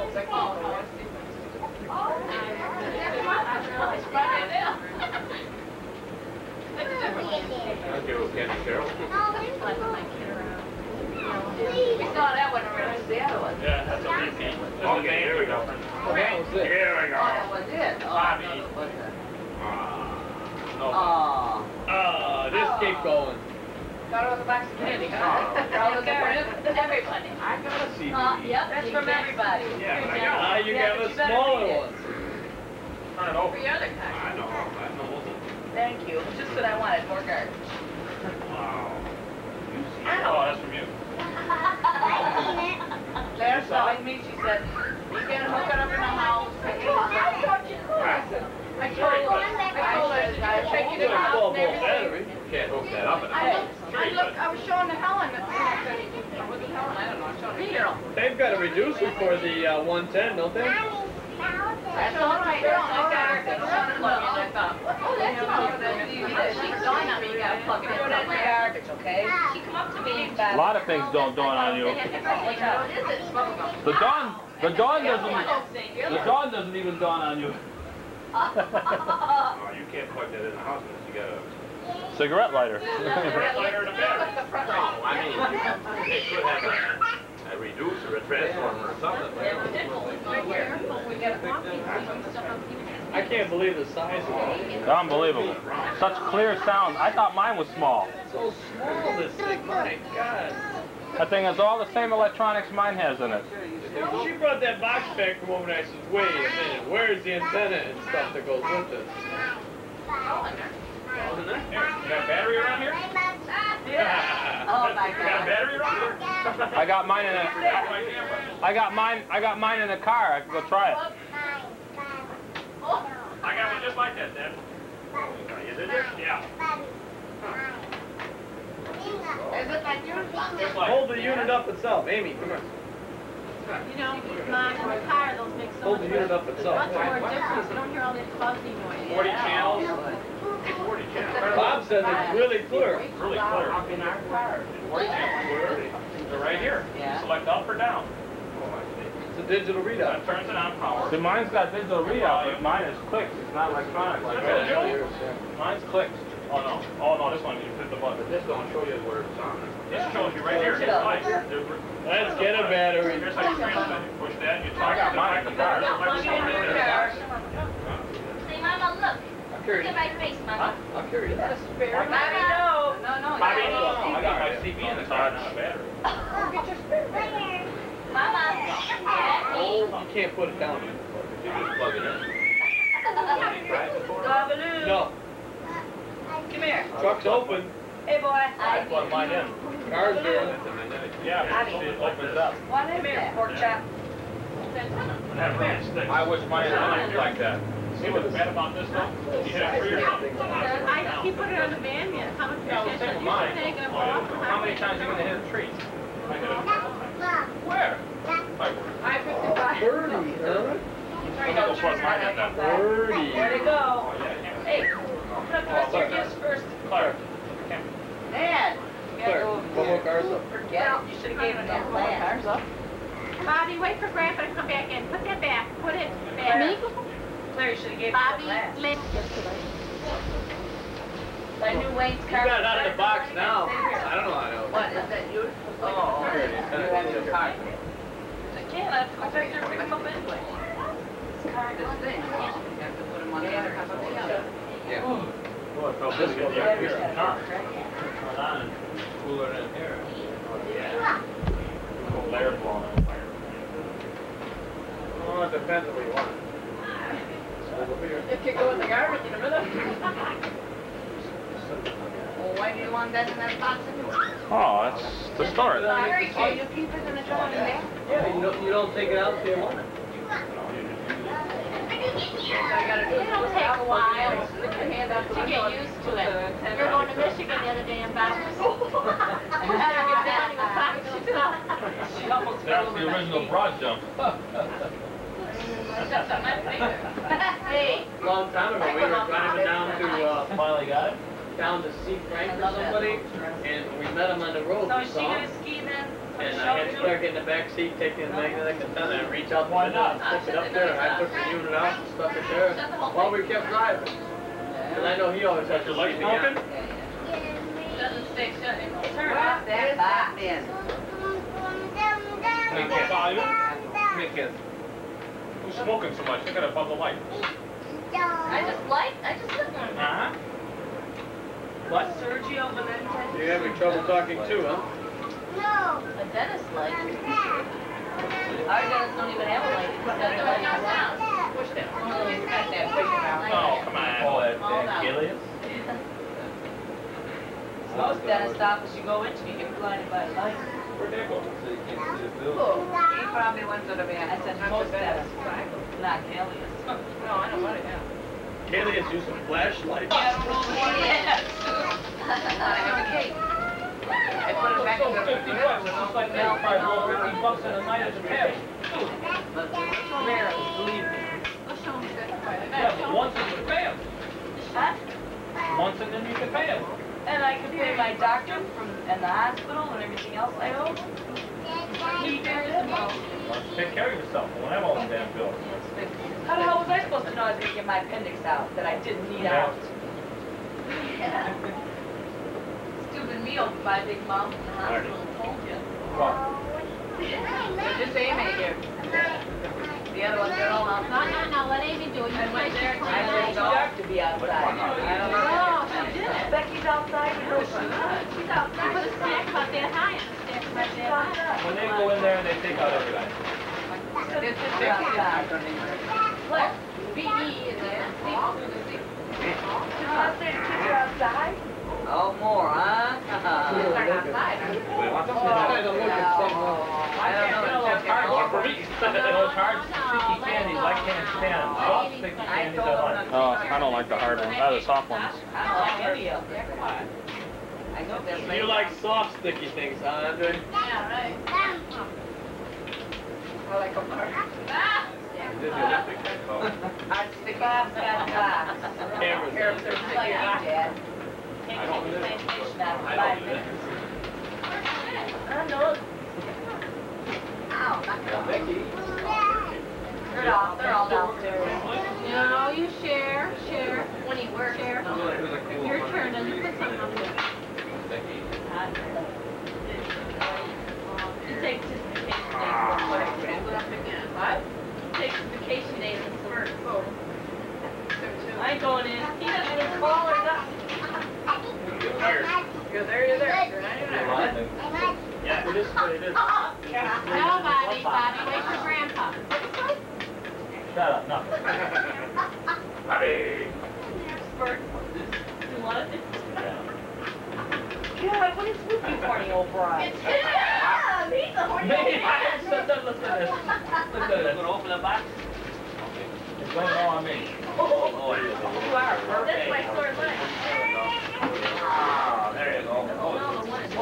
looks like Okay, well, Candy Carol. We that one already. the other one. Yeah, that's a repeat. Okay, here we go. That. Here we Oh, that was it. Oh, Bobby. what No. Oh. Uh, just keep going. Thought it was a box of candy, huh? Probably was for everybody. I gotta see Uh, yep, that's from everybody. Yeah, but I got Ah, you Yeah, got but the you better smaller read Turn it For your other card. I know, I know. Thank you. Just what I wanted, more cards. Wow. Oh, that's from you. Claire saw me, she said, you can hook it up in the house. I told her, I told her, I told her, I take you to the Got a house 12 and everything. You can't hook that up in I house. looked, I looked, I was showing to Helen or was it Helen? I don't know, I was showing. Carol. They've got a reducer for the uh, 110, don't they? That's all right, Carol, that's I all got her, right. said, to look, and I thought, oh, that's about the, she dawned on me, you gotta plug it in Throw that in the garbage, okay? She come up to me A lot of things don't dawn on you. What is it? Bubblegum. The dawn, the dawn doesn't, one of those things. the dawn doesn't even dawn on you. Oh, you can't plug that in the house unless you got a Cigarette lighter. cigarette lighter and a battery. The front No. I mean, they could have a, a reducer, a transformer or something. We got a I can't believe the size of it. Unbelievable. Such clear sound. I thought mine was small. So small, this thing, my God. That thing has all the same electronics mine has in it. She brought that box back from over and I said, wait a minute, where's the antenna and stuff that goes with it? Here, you got a battery around here? Yeah. Oh, my You got a God. I got mine in a. I got mine. I got mine in the car. I can go try it. I got one just like that, Dad. Is it there? Yeah. Is it like yours? Hold the unit up itself. Amy, come on. You know, mine in the car, those make so Hold much the unit up itself. much more difference. You don't hear all that fuzzy noise. 40 channels. 40 channels. Bob says it's really clear. Really clear. In our car. They're right here. Yeah. Select up or down. It's a digital readout. That turns it on power. See, mine's got digital readout, but mine is clicks. It's not electronic like that. Mine's clicks. Oh no. Oh no, this one you hit the button. This don't show you where it's on. This shows you right here. It's light. Let's get a battery. Here's how you transmit. You push that, you talk. I got mine in the car. Say, Mama, look. I'll Look carry at it. my face, Mama. I'll carry it. Bobby, no. No, no. Bobby, you I got my CB in the car, not a battery. Mama. Oh, you can't put it down. You just plug it in. Babaloo. No, Come here. truck's open. Hey, boy. I plug mine in. Car's there. Yeah, it opens up. What is that? Pork chop. That really sticks. I wish mine was like that. See what's bad about this though? You hit a tree or something. I, he put it on the van yet. How much Yeah, well, fish same mine. Oh, yeah. How many times are you gonna hit a tree? I hit it. Where? I fifty-five. Birdie, huh? I think I'll plug mine in then. Birdie. Where'd it go? Oh. Hey, open up the rest of your gifts first. Clark. Dad. You Claire, go. one more car's up. Forget it. You should've gave him that plan. Bobby, wait for Grandpa to come back in. Put that back. Put it back. Claire, should've gave Bobby, that plan. let I knew Wayne's car. You got it out of the box now. I don't know how to. What, is that yours? Oh, here it is. You have your car. I can't, I have to go back there and pick him up anyway. This car, this thing, you have to put him on the other, how about the other? Yeah. Oh, it felt good to get the air here in the car. Turn on cooler in here. Yeah. Little layer blowing on fire. Oh, it depends on what you want. Over here. It could go in the garbage in a minute. Well, why do you want that in that box anyway? Oh, that's the start. Oh, you keep it in the drawer in there? Yeah, you don't, you don't take it out till you want it. Do It'll take a while Stick your hand out the to get used to it. We were going to Michigan the other day and back. I had to get down and go back to the She almost That's fell the original broad jump. That's on my finger. Hey. Long time ago, we were driving down to, uh, Finally got it? down to see Frank or somebody, and we met him on the road. So we is she saw gonna him, ski then? And I had Claire get in the back seat, taking the magnetic antenna, and reach out the Why window and not? stick it up there, and I took the unit out and stuck it there, while we kept driving. And I know he always has to Your legs leave me out. Doesn't stay shut anymore. Turn off that box then. Can you go volume? Come here, kid. Who's smoking so much? Look at above the light. I just like, I just live one. Uh-huh. What? Sergio Valente. You're having trouble talking too, huh? No. A dentist light. Our dentists don't even have a light. It's got the light on now. Push that. Oh, it's got that push around. Oh, come on. Oh, that, Hold that on. Gilius? Most dentist office you go into, you get blinded by a light. Where'd that go? He probably went to the van. I said most dentists, not Callius. No, I know what it is. Kaylee is using flashlights. Yes. I have a cake. I put it back in the refrigerator with all my milk and all. Fifty bucks in a night at the pay. But the original Mary, believe me. Yeah, but once you can pay them. Huh? Once and then you can pay them. And I could pay my doctor from, and the hospital and everything else I owe. He did it. Take care of yourself. Don't have all them damn bills. How the hell was I supposed to know I was gonna get my appendix out that I didn't need Yeah. out? Stupid me over my Big Mom in the hospital told you. They're just Amy here. The other ones, they're all No, outside. no, no, let Amy do it. You dark to be outside. Don't. Oh, she did. Becky's outside, she She's out, she put a high. When they go in there and they take out everybody. This is outside. BE is there. Kids are outside. Oh, more, huh? Are outside. Trying to look at sticky candies, I can't stand. Soft sticky candies I like. Oh, I don't like the hard ones. I like the soft ones. I like any of them. I know they're You like soft sticky things, huh, Andre? Yeah, right. I like them hard. Hard sticky. Bob's got box. Cameras. Here, they're sticky, Dad. I don't do that. I don't do that. minutes. I know. Becky. They're all, they're all downstairs. No, you share, share. Your turn, take vacation days. I ain't going in. He doesn't even call or nothing. You're there, you're there. You're not even there. Yeah, it is what it is. No, Bobby, Bobby, wait for Grandpa. Shut up, no. Hey. Spurt. You want it? God, what is with you, horny old bride? It's him! He's a horny old man. Look at this. Look at this. Look at this. Gonna open the box? It's going all on me. Oh, it is. You are perfect. That's my sore leg. Ah, there you go. Oh, No, the one is-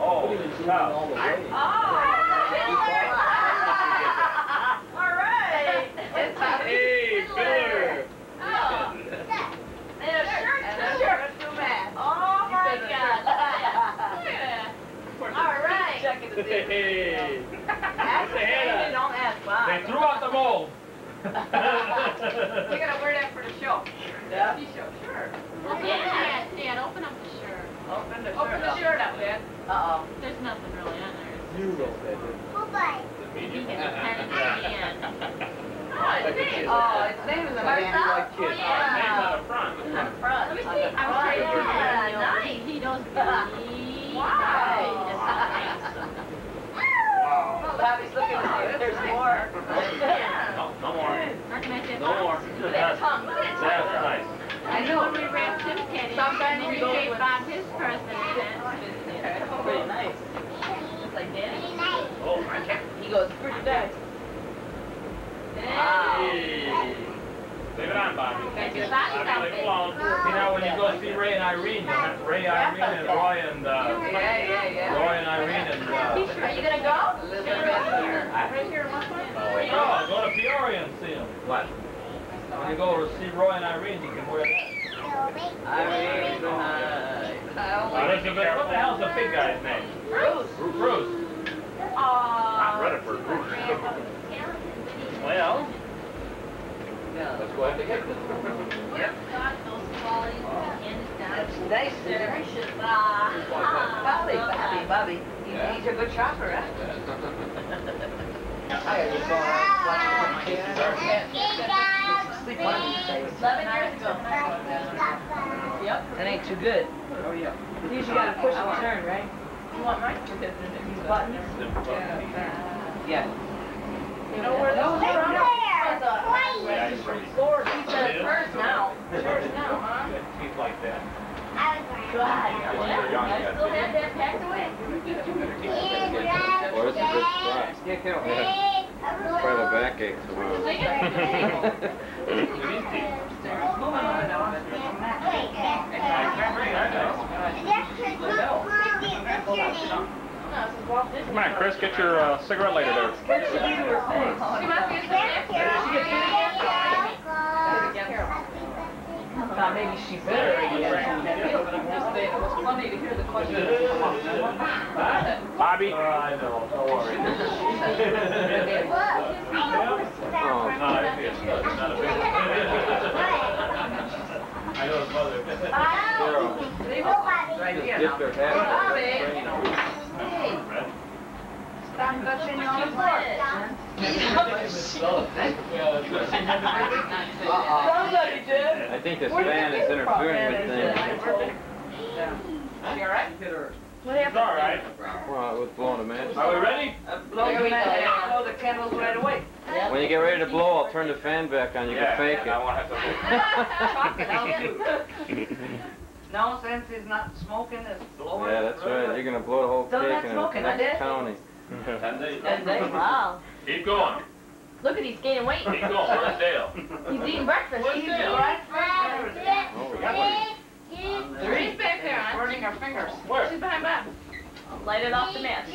Oh, cow. Oh! All right. It's Hey, Filler. And a shirt, a shirt. Too bad. My God. All right. Check it to see. Hey. Ask the hand David, on. don't ask Bob. They threw out the mold. You're gonna wear that for the show. Yeah. The show, sure. Dad, Dad, open up the shirt. Open the shirt Open the shirt up, Dad. Uh-oh. There's nothing really on there. You wrote that, didn't You can depend the end. Oh, it's name. Oh, its name is on the like. Oh, yeah. Name's on the front. On the front. Let me see. I'm front. sorry. Yeah, nice. He knows me. Wow. Bobby's looking at you. There's more. No, no more. No more. That. That's nice. I When know. we wrapped Tim's candy, Sometimes and we then go you gave with- Bob his present in it. Pretty nice. Just like Daddy. Oh, I can't. He goes, pretty nice. Hey. Leave it on, Bobby. Thank you. Bobby, Bobby's leave it outfit. alone. See now when you go see Ray and Irene, you'll have Ray, Irene, and Roy and uh, Yeah, yeah, yeah. Roy and Irene and uh, Are you gonna go? Elizabeth here. Right here, one point. no, go to Peoria and see them. What? When you go to see Roy and Irene, you can wear that. Irene, hi. Elizabeth, what the hell's the big guy's name? Bruce. Bruce. Not Rutherford. Well, Yeah. go ahead and get this. Yep. That's nice. Bobby, Bobby, Bobby. He- He's a good shopper? I one of. Eleven years ago. Yep. That ain't too good. Oh, yeah. You gotta push and turn, right? You want mine? These buttons? Yeah. You know where those Right are? there. Lord, he says hers now. Church now, huh? Teeth like that. God, I still have that packed away. Boy, this is a good spot. Yeah, Carol. Probably the backache tomorrow. Come on, Chris, get your uh, cigarette lighter there. She must be Now, maybe she better. It was funny to hear the question. Bobby? Uh, I know, don't worry. Oh, No, I see it. Not a big I know his mother. Right here Get their hat. Touching your own Somebody did. Uh-uh. I think this fan is interfering with things. She all right? What happened? It's all right. Well, it was blowing a match. Are we ready? Uh, blow the man, blow the candles right away. When you get ready to blow, I'll turn the fan back on. You Yeah, can fake I it. won't have to No, since he's not smoking, it's blowing. Yeah, that's right. You're gonna blow the whole Still cake not in smoking, the next county. Ten days. Ten days. Wow. Keep going. Look at he's gaining weight. Keep going. Where's Dale? He's eating breakfast. Where's He's Dale? breakfast. Oh, Three back there, I'm burning our fingers. Where? She's behind back. Light it off the match. No.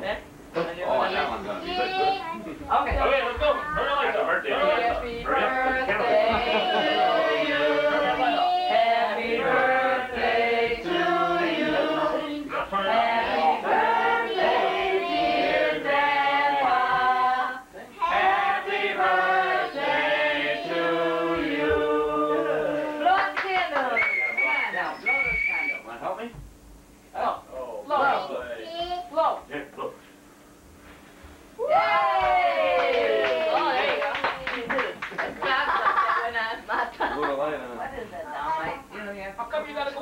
There. Oh, that one's gonna. Okay. Okay, let's go. Turn the lights up. Turn up. Happy birthday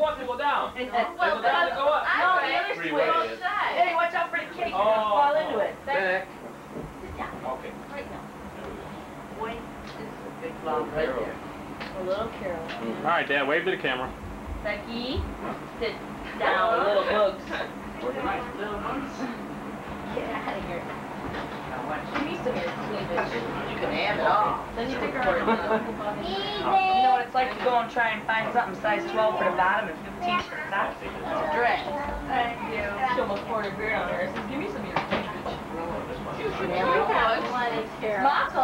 come you gotta go up and go down? Well, Go down and go up. No, the other Three switch. ways. Hey, watch out for the cake. You're Oh. gonna fall into it. Back. Sit down. Okay. Right now. Boy, this is a big blob right there. A little Carol. Mm. All right, Dad, wave to the camera. Becky, sit down, little bugs. Little bugs. Get out of here. You can have it all. Then you figure out. you know what it's like to go and try and find something size 12 for the bottom and 15 for the top. It's dress Thank you. She almost poured a beer on her. Says, give me some of your cleavage. You should have one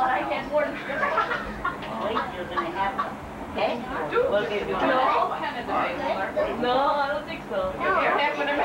I can't than I have. Hey? No, No, I don't think so. You're having a